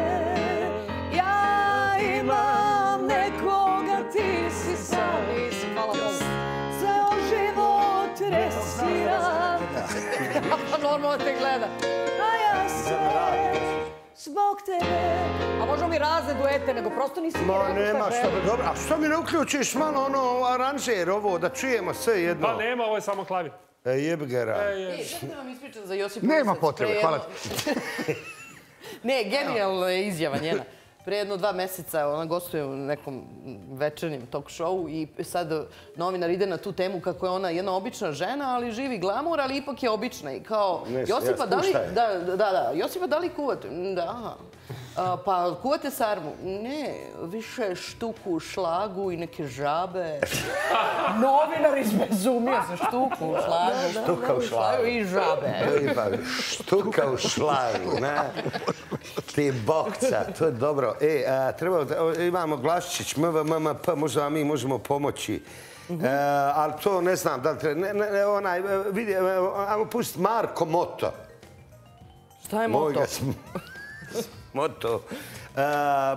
Ja imam nekoga, ti si sam, hvala Bogu. Ceo život reskiram. Normalno te gleda. A ja sve zbog tebe. A možemo mi razne duete, nego prosto nisi mi Ma rekao nema šta bi dobro. A što mi ne uključiš malo ono aranžer ovo da čujemo sve jedno? Pa nema, ovo je samo klavir. E, jeb ga ra. Ej, sad da vam ispričam za Josipu Nema potrebe, hvala jedno- ne, genijalna je izjava njena. Pre jedno dva meseca ona gostuje u nekom večernjem talk show i sad novinar ide na tu temu kako je ona jedna obična žena, ali živi glamur, ali ipak je obična. I kao, Ne, Josipa, ja da li, spuštaj. da, da, da, Josipa, da li kuvate? "Mm, Da. A, pa kuvate sarmu? Ne, više štuku, šlagu i neke žabe. Novinar izbezumio se štuku, šlagu. Štuka u šlagu. I žabe. I pa, štuka u šlagu, ne? Ti bokca, to je dobro. E, a, treba, da- imamo Glaščić, MVMMP, možda mi možemo pomoći. E, ali to ne znam da li treba, ne, ne, ne, onaj, e, vidi, e, ajmo pustiti Marko Moto. Šta je moto? Moto. E,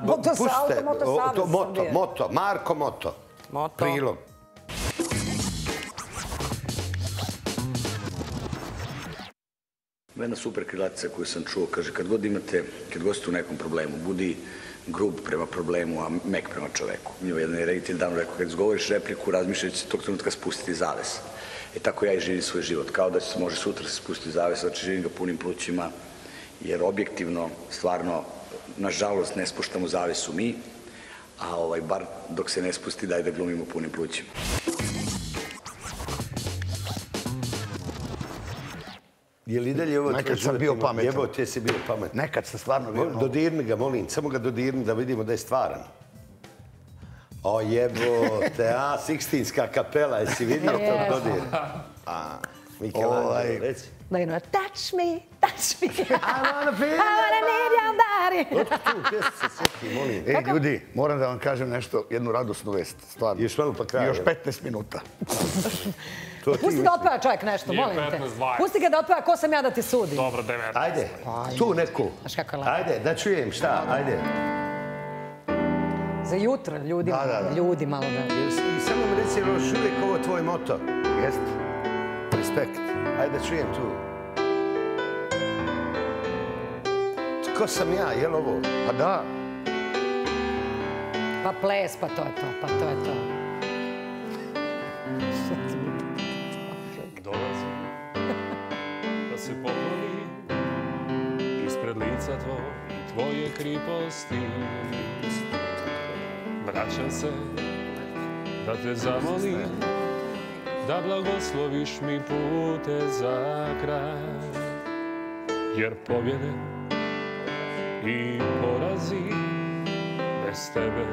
Moto sa pustite, Automoto o, Savez to, sam Moto, bio. Moto, Marko Moto. Moto. Prilog. Jedna super krilatica koju sam čuo, kaže, kad god imate, kad god ste u nekom problemu, budi grub prema problemu, a mek prema čoveku. Ima jedan je reditelj davno rekao, kad izgovoriš repliku, razmišljajući se tog trenutka spustiti zaves. E tako ja i živim svoj život, kao da se može sutra se spustiti zaves, znači živim ga punim plućima, jer objektivno, stvarno, nažalost, ne spuštamo zavesu mi, a ovaj, bar dok se ne spusti, daj da glumimo punim plućima. Je li i dalje ovo Nekad tvoj sam bio pametan. Jebo, ti si bio pametan. Nekad sam stvarno bio... Dodirni ga, molim, samo ga dodirni da vidimo da je stvaran. O jebote, a, Sikstinska kapela, jesi vidio tog Jesam. dodira? A, Michelangelo, Ovaj, reci. Da je ono, touch me, touch me. I wanna feel wanna need your body. Tu, gdje se sjeti, molim. Ej, ljudi, moram da vam kažem nešto, jednu radosnu vest, stvarno. Još malo pa kraj. Još 15 minuta. To Pusti da otpeva čovjek nešto, molim te. 15, 20. Pusti ga da otpeva, ko sam ja da ti sudim. Dobro, 19. Ajde, tu neku. Znaš kako je lepo. Ajde, da čujem šta, ajde. Za jutro, ljudi, Da, da, da. ljudi malo da. I samo mi reci, je još uvijek ovo tvoj moto? Jeste. Respekt. Ajde, da čujem tu. Ko sam ja, je li ovo? Pa da. Pa ples, pa to je to, pa to je to. Tvoje kriposti. Vraćam se da te zamolim da blagosloviš mi pute za kraj. Jer pobjede i porazi bez tebe,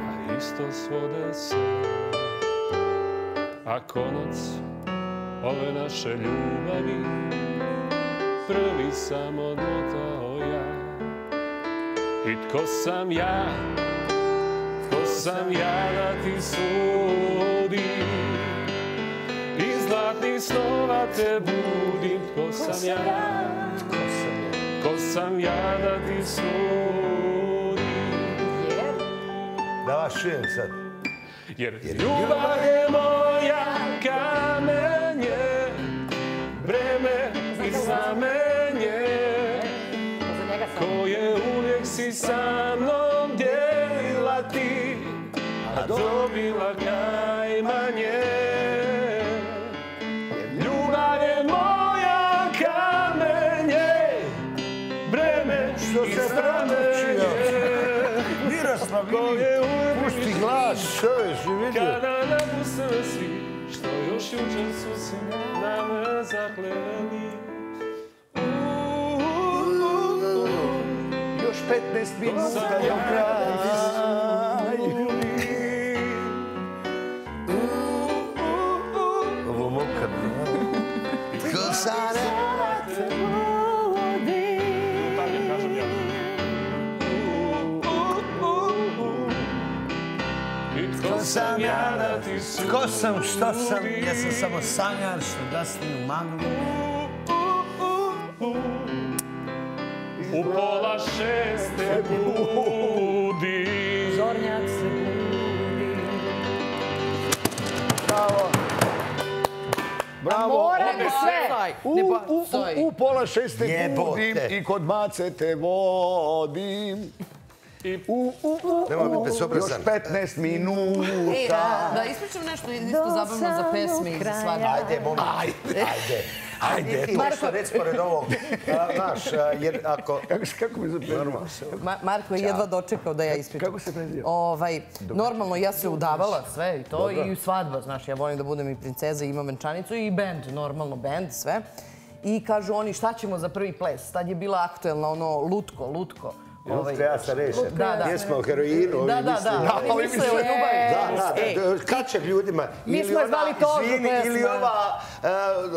a isto svode se. A konac ove naše ljubavi prvi sam odmotao. I tko sam ja, tko sam ja da ti sudim? Iz zlatnih snova te budim, tko sam ja, tko sam ja, tko sam ja da ti sudim? Da vas čujem sad. Jer ljubav je moja kamenje, sa mnom dijelila ti, a dobila najmanje. Ljubav je moja kamenje, breme Što i se znamenje. Miroslav, uvijek pusti glas, čovječ, i vidio. Kada napustimo svi, što još jučer su se na me zakleli. 15 minuta do kraju. Ovo moka. Ko sane Dalje kažem ja. I tko sam ja da ti sudim? Ko sam, što sam, ja sam samo sanjar što gasni u maglu. U pola šeste budi. Zornjak se budi. Bravo. Bravo. mora Opet mi sve. U, u, u, u pola šeste Jebote. budim i kod mace te vodim. U, u, u, biti u, bezobrazan. Još 15 minuta. Ej, da, da ispričam nešto isto zabavno za pesme i za svadbu. Ajde, molim. Ajde, ajde. Ajde, ti nešto reći pored ovog. Znaš, jer ako... Kako, mi se? Ma- Marko je jedva dočekao da ja ispričam. Kako se preziva? Ovaj, normalno, ja se udavala sve i to Dobro. i svadba, znaš, ja volim da budem i princeza i imam venčanicu i bend, normalno bend, sve. I kažu oni šta ćemo za prvi ples. Tad je bila aktuelna ono lutko, lutko. Ovaj, Ja sam rešen. Da, da. Pjesma o heroinu. ovi Da, da, misle- da. Oni misle o ljubavi. Da, da, Ej, da, kad će ljudima? Mi Ili smo je zvali izvini, pesma. Ili ova, e,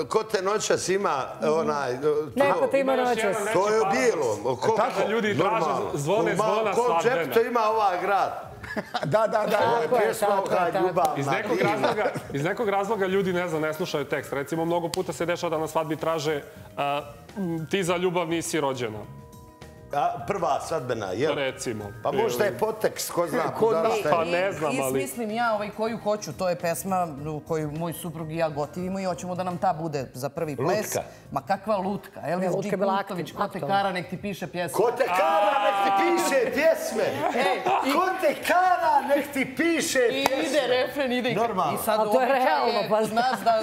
ko te noćas ima, onaj... to- Neko te ima noćas. To je bilo. Ko, Kada ljudi traže zvone, zvona Ko svadbena. džep to ima ovaj grad? Da, da, da. Ovo je Tako je, pjesma tako je, o tako. ljubavna. Iz nekog, razloga, iz nekog razloga ljudi ne znam, ne slušaju tekst. Recimo, mnogo puta se dešava da na svadbi traže m, ti za ljubav nisi rođena. A, prva svadbena, jel? Recimo. Pa možda je potekst, ko zna. Ko šta Pa ne znam, I ali... smislim ja ovaj koju hoću, to je pesma koju moj suprug i ja gotivimo i hoćemo da nam ta bude za prvi ples. Lutka. Ma kakva lutka? Elvis lutka je G. bila Kultović, ko te kara, nek ti piše pjesmu. Ko te kara, nek ti piše pjesme. Ko te kara, nek ti piše I pjesme. ide refren, ide i Normalno. I A to je realno, pa kod nas da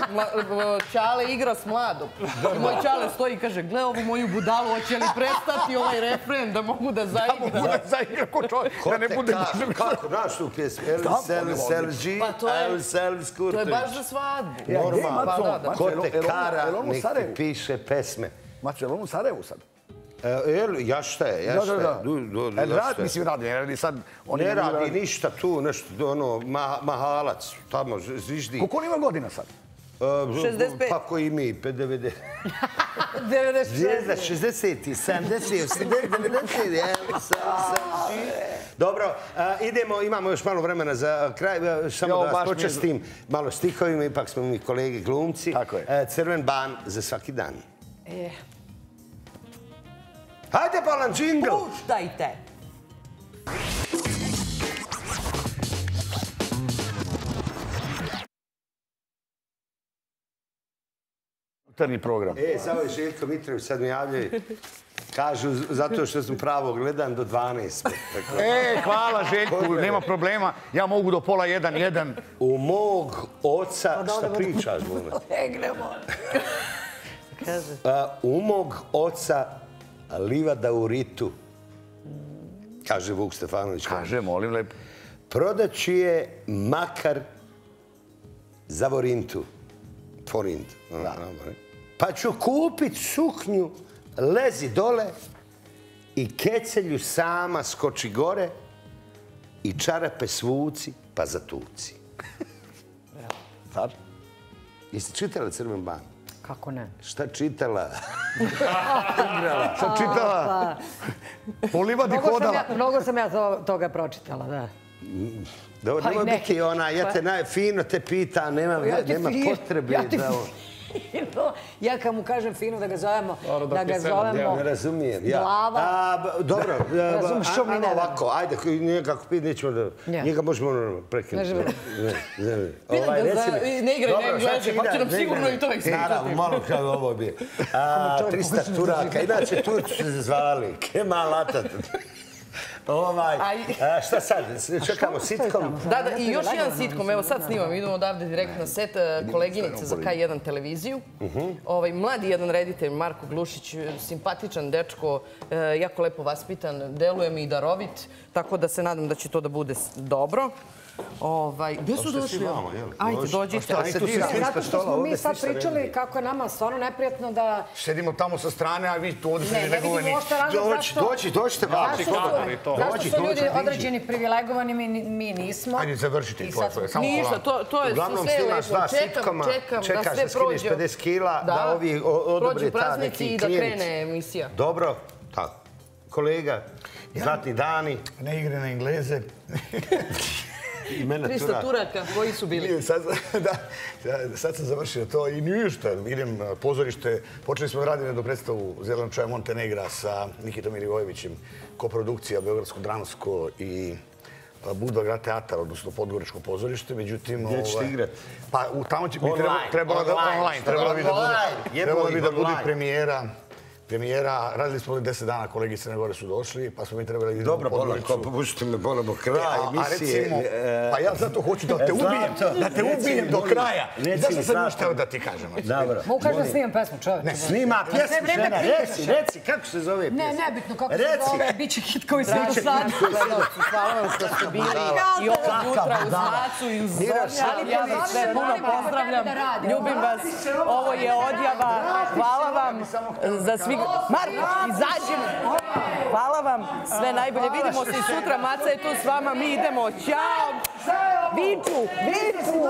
Čale igra s mladom. I moj Čale stoji i kaže, gle ovu moju budalu, hoće li prestati ovaj refren da mogu da zaigra? Bude zaigra ko čovjek, da ne bude kara? dužan. Kako, znaš tu pjesmu? Elvis, volim? Elvis G, to je- Elvis, Elvis To je baš za svadbu. Je Pa da, da. Ko te jel on- kara, jel on u nek ti piše pesme. Maco, je li on u Sarajevu sad? E, Jel, ja šta je, ja Da, šta da, je. da. Du- du- du- E, rad, mislim, radi, ne radi sad... on Ne radi ništa tu, nešto, ono, ma, mahalac, tamo, zviždi. Koliko on ima godina sad? E, 65. Pa koji mi, 90. 96. Zvijezda, 60, 70, 80, 90, jel, sam, sam. Dobro, a, idemo, imamo još malo vremena za kraj, samo Jo, da vas mi počestim malo stihovima, ipak smo mi kolege glumci. Tako je. Crven ban za svaki dan. E, Hajde, Balan, džingl! Puštajte! Jutarnji program. E, samo je Željko Mitrović, sad mi javljaju. Kažu, zato što sam pravo gledan do 12. Tako. E, hvala Željku, nema problema. Ja mogu do pola jedan, jedan. U mog oca, šta pričaš, Bume? legnemo. Kaže. A, u mog oca livada u ritu, kaže Vuk Stefanović. Kaže, molim lepo. Prodaću je makar za Vorintu. Forint. Pa ću kupit suknju, lezi dole i kecelju sama skoči gore i čarape svuci pa zatuci. Sad? Jeste čitala Crven ban? Kako ne? Šta čitala? Sad čitala. Po livadi hodala. mnogo sam ja to- toga pročitala, da. Dobro, Pa nema biti ona, ja te Pa- naj, fino te pita, nema, Ja ti nema fino- potrebe ja da... ovo- fino. Ja kad mu kažem fino da ga zovemo, Dobro, da ga sedam, zovemo... Ja ne razumijem. Ja. Glava. A, dobro, što mi ajmo ne ovako, ajde, nije kako piti, nećemo da... Ja. Njega možemo ono prekinuti. Ne želim. Ne, ne, ne. Pitam Ovaj, ga reci za- mi- ne igraj, ne gledaj, pa će nam sigurno i to ekspličati. Naravno, malo kao ovo bi. A, 300 Turaka, inače Turci su se zvali. Kemal Atat. Ovaj, a, šta sad? Čekamo sitkom? Da, da, i još jedan sitkom, evo sad snimam, idemo odavde direktno na set e, koleginice za K1 televiziju. Ovaj, mladi jedan reditelj, Marko Glušić, simpatičan dečko, e, jako lepo vaspitan, deluje mi i darovit, tako da se nadam da će to da bude dobro. Ovaj, gde su Došli jel? Ajde, Dođi. dođite. A šta, tu se svi Zato što smo mi sad se pričali kako je nama stvarno neprijatno da... Sedimo tamo sa strane, a vi tu ovdje Ne, ne vidimo negovani. razlog Dođi, zašto... dođi, dođite vamo. Zašto su, zašto su ljudi određeni privilegovani, mi, mi nismo. Ajde, završite samo Ništa, to, to je Uglavnom sve lepo. dva Čekam, čekam da čekaš sve da skineš prođe. 50 kila, da ovi odobre Prođu ta praznici neki i da krene emisija. Dobro, tako. Kolega, zlatni dani. Ne igre na Engleze. Imena 300 Turaka, koji su bili? Nije, Sad, da, sad sam završio to i ništa. Idem na pozorište. Počeli smo raditi jednu predstavu Zeleno čaja Montenegra sa Nikitom Milivojevićem, koprodukcija Beogradsko dramsko i a, Budva grad teatar, odnosno Podgoričko pozorište. Međutim, Gdje ćete ovaj, igrati? Pa u tamo će bi Online, trebalo, trebalo da online, trebalo bi da bude, premijera. Premijera, radili smo ovdje 10 dana, kolegi Crne Gore su došli, pa smo mi trebali Dobro, u Podgoricu. Bolanko, pušite me Bolamo kraj E, emisije. e, pa ja zato hoću da te e, ubijem, Zlato, da te ubijem do kraja. Zašto mi, sam još teo da ti kažem? Dobro. Mogu kažem da snimam pesmu, čovječ. Ne, Snima pjesmu, žena, reci, reci, kako se zove Ne, pjesma? nebitno kako se zove, bit će hit koji se sad. hvala vam što ste bili i ovog jutra uz Macu i uz Zornja. Ja vas sve puno pozdravljam. Ljubim vas. Ovo je odjava. Hvala vam za svi... Marko, izađemo. Hvala vam. Sve najbolje. Vidimo se i sutra. Maca je tu s vama. Mi idemo. Ćao. Viču. Viču.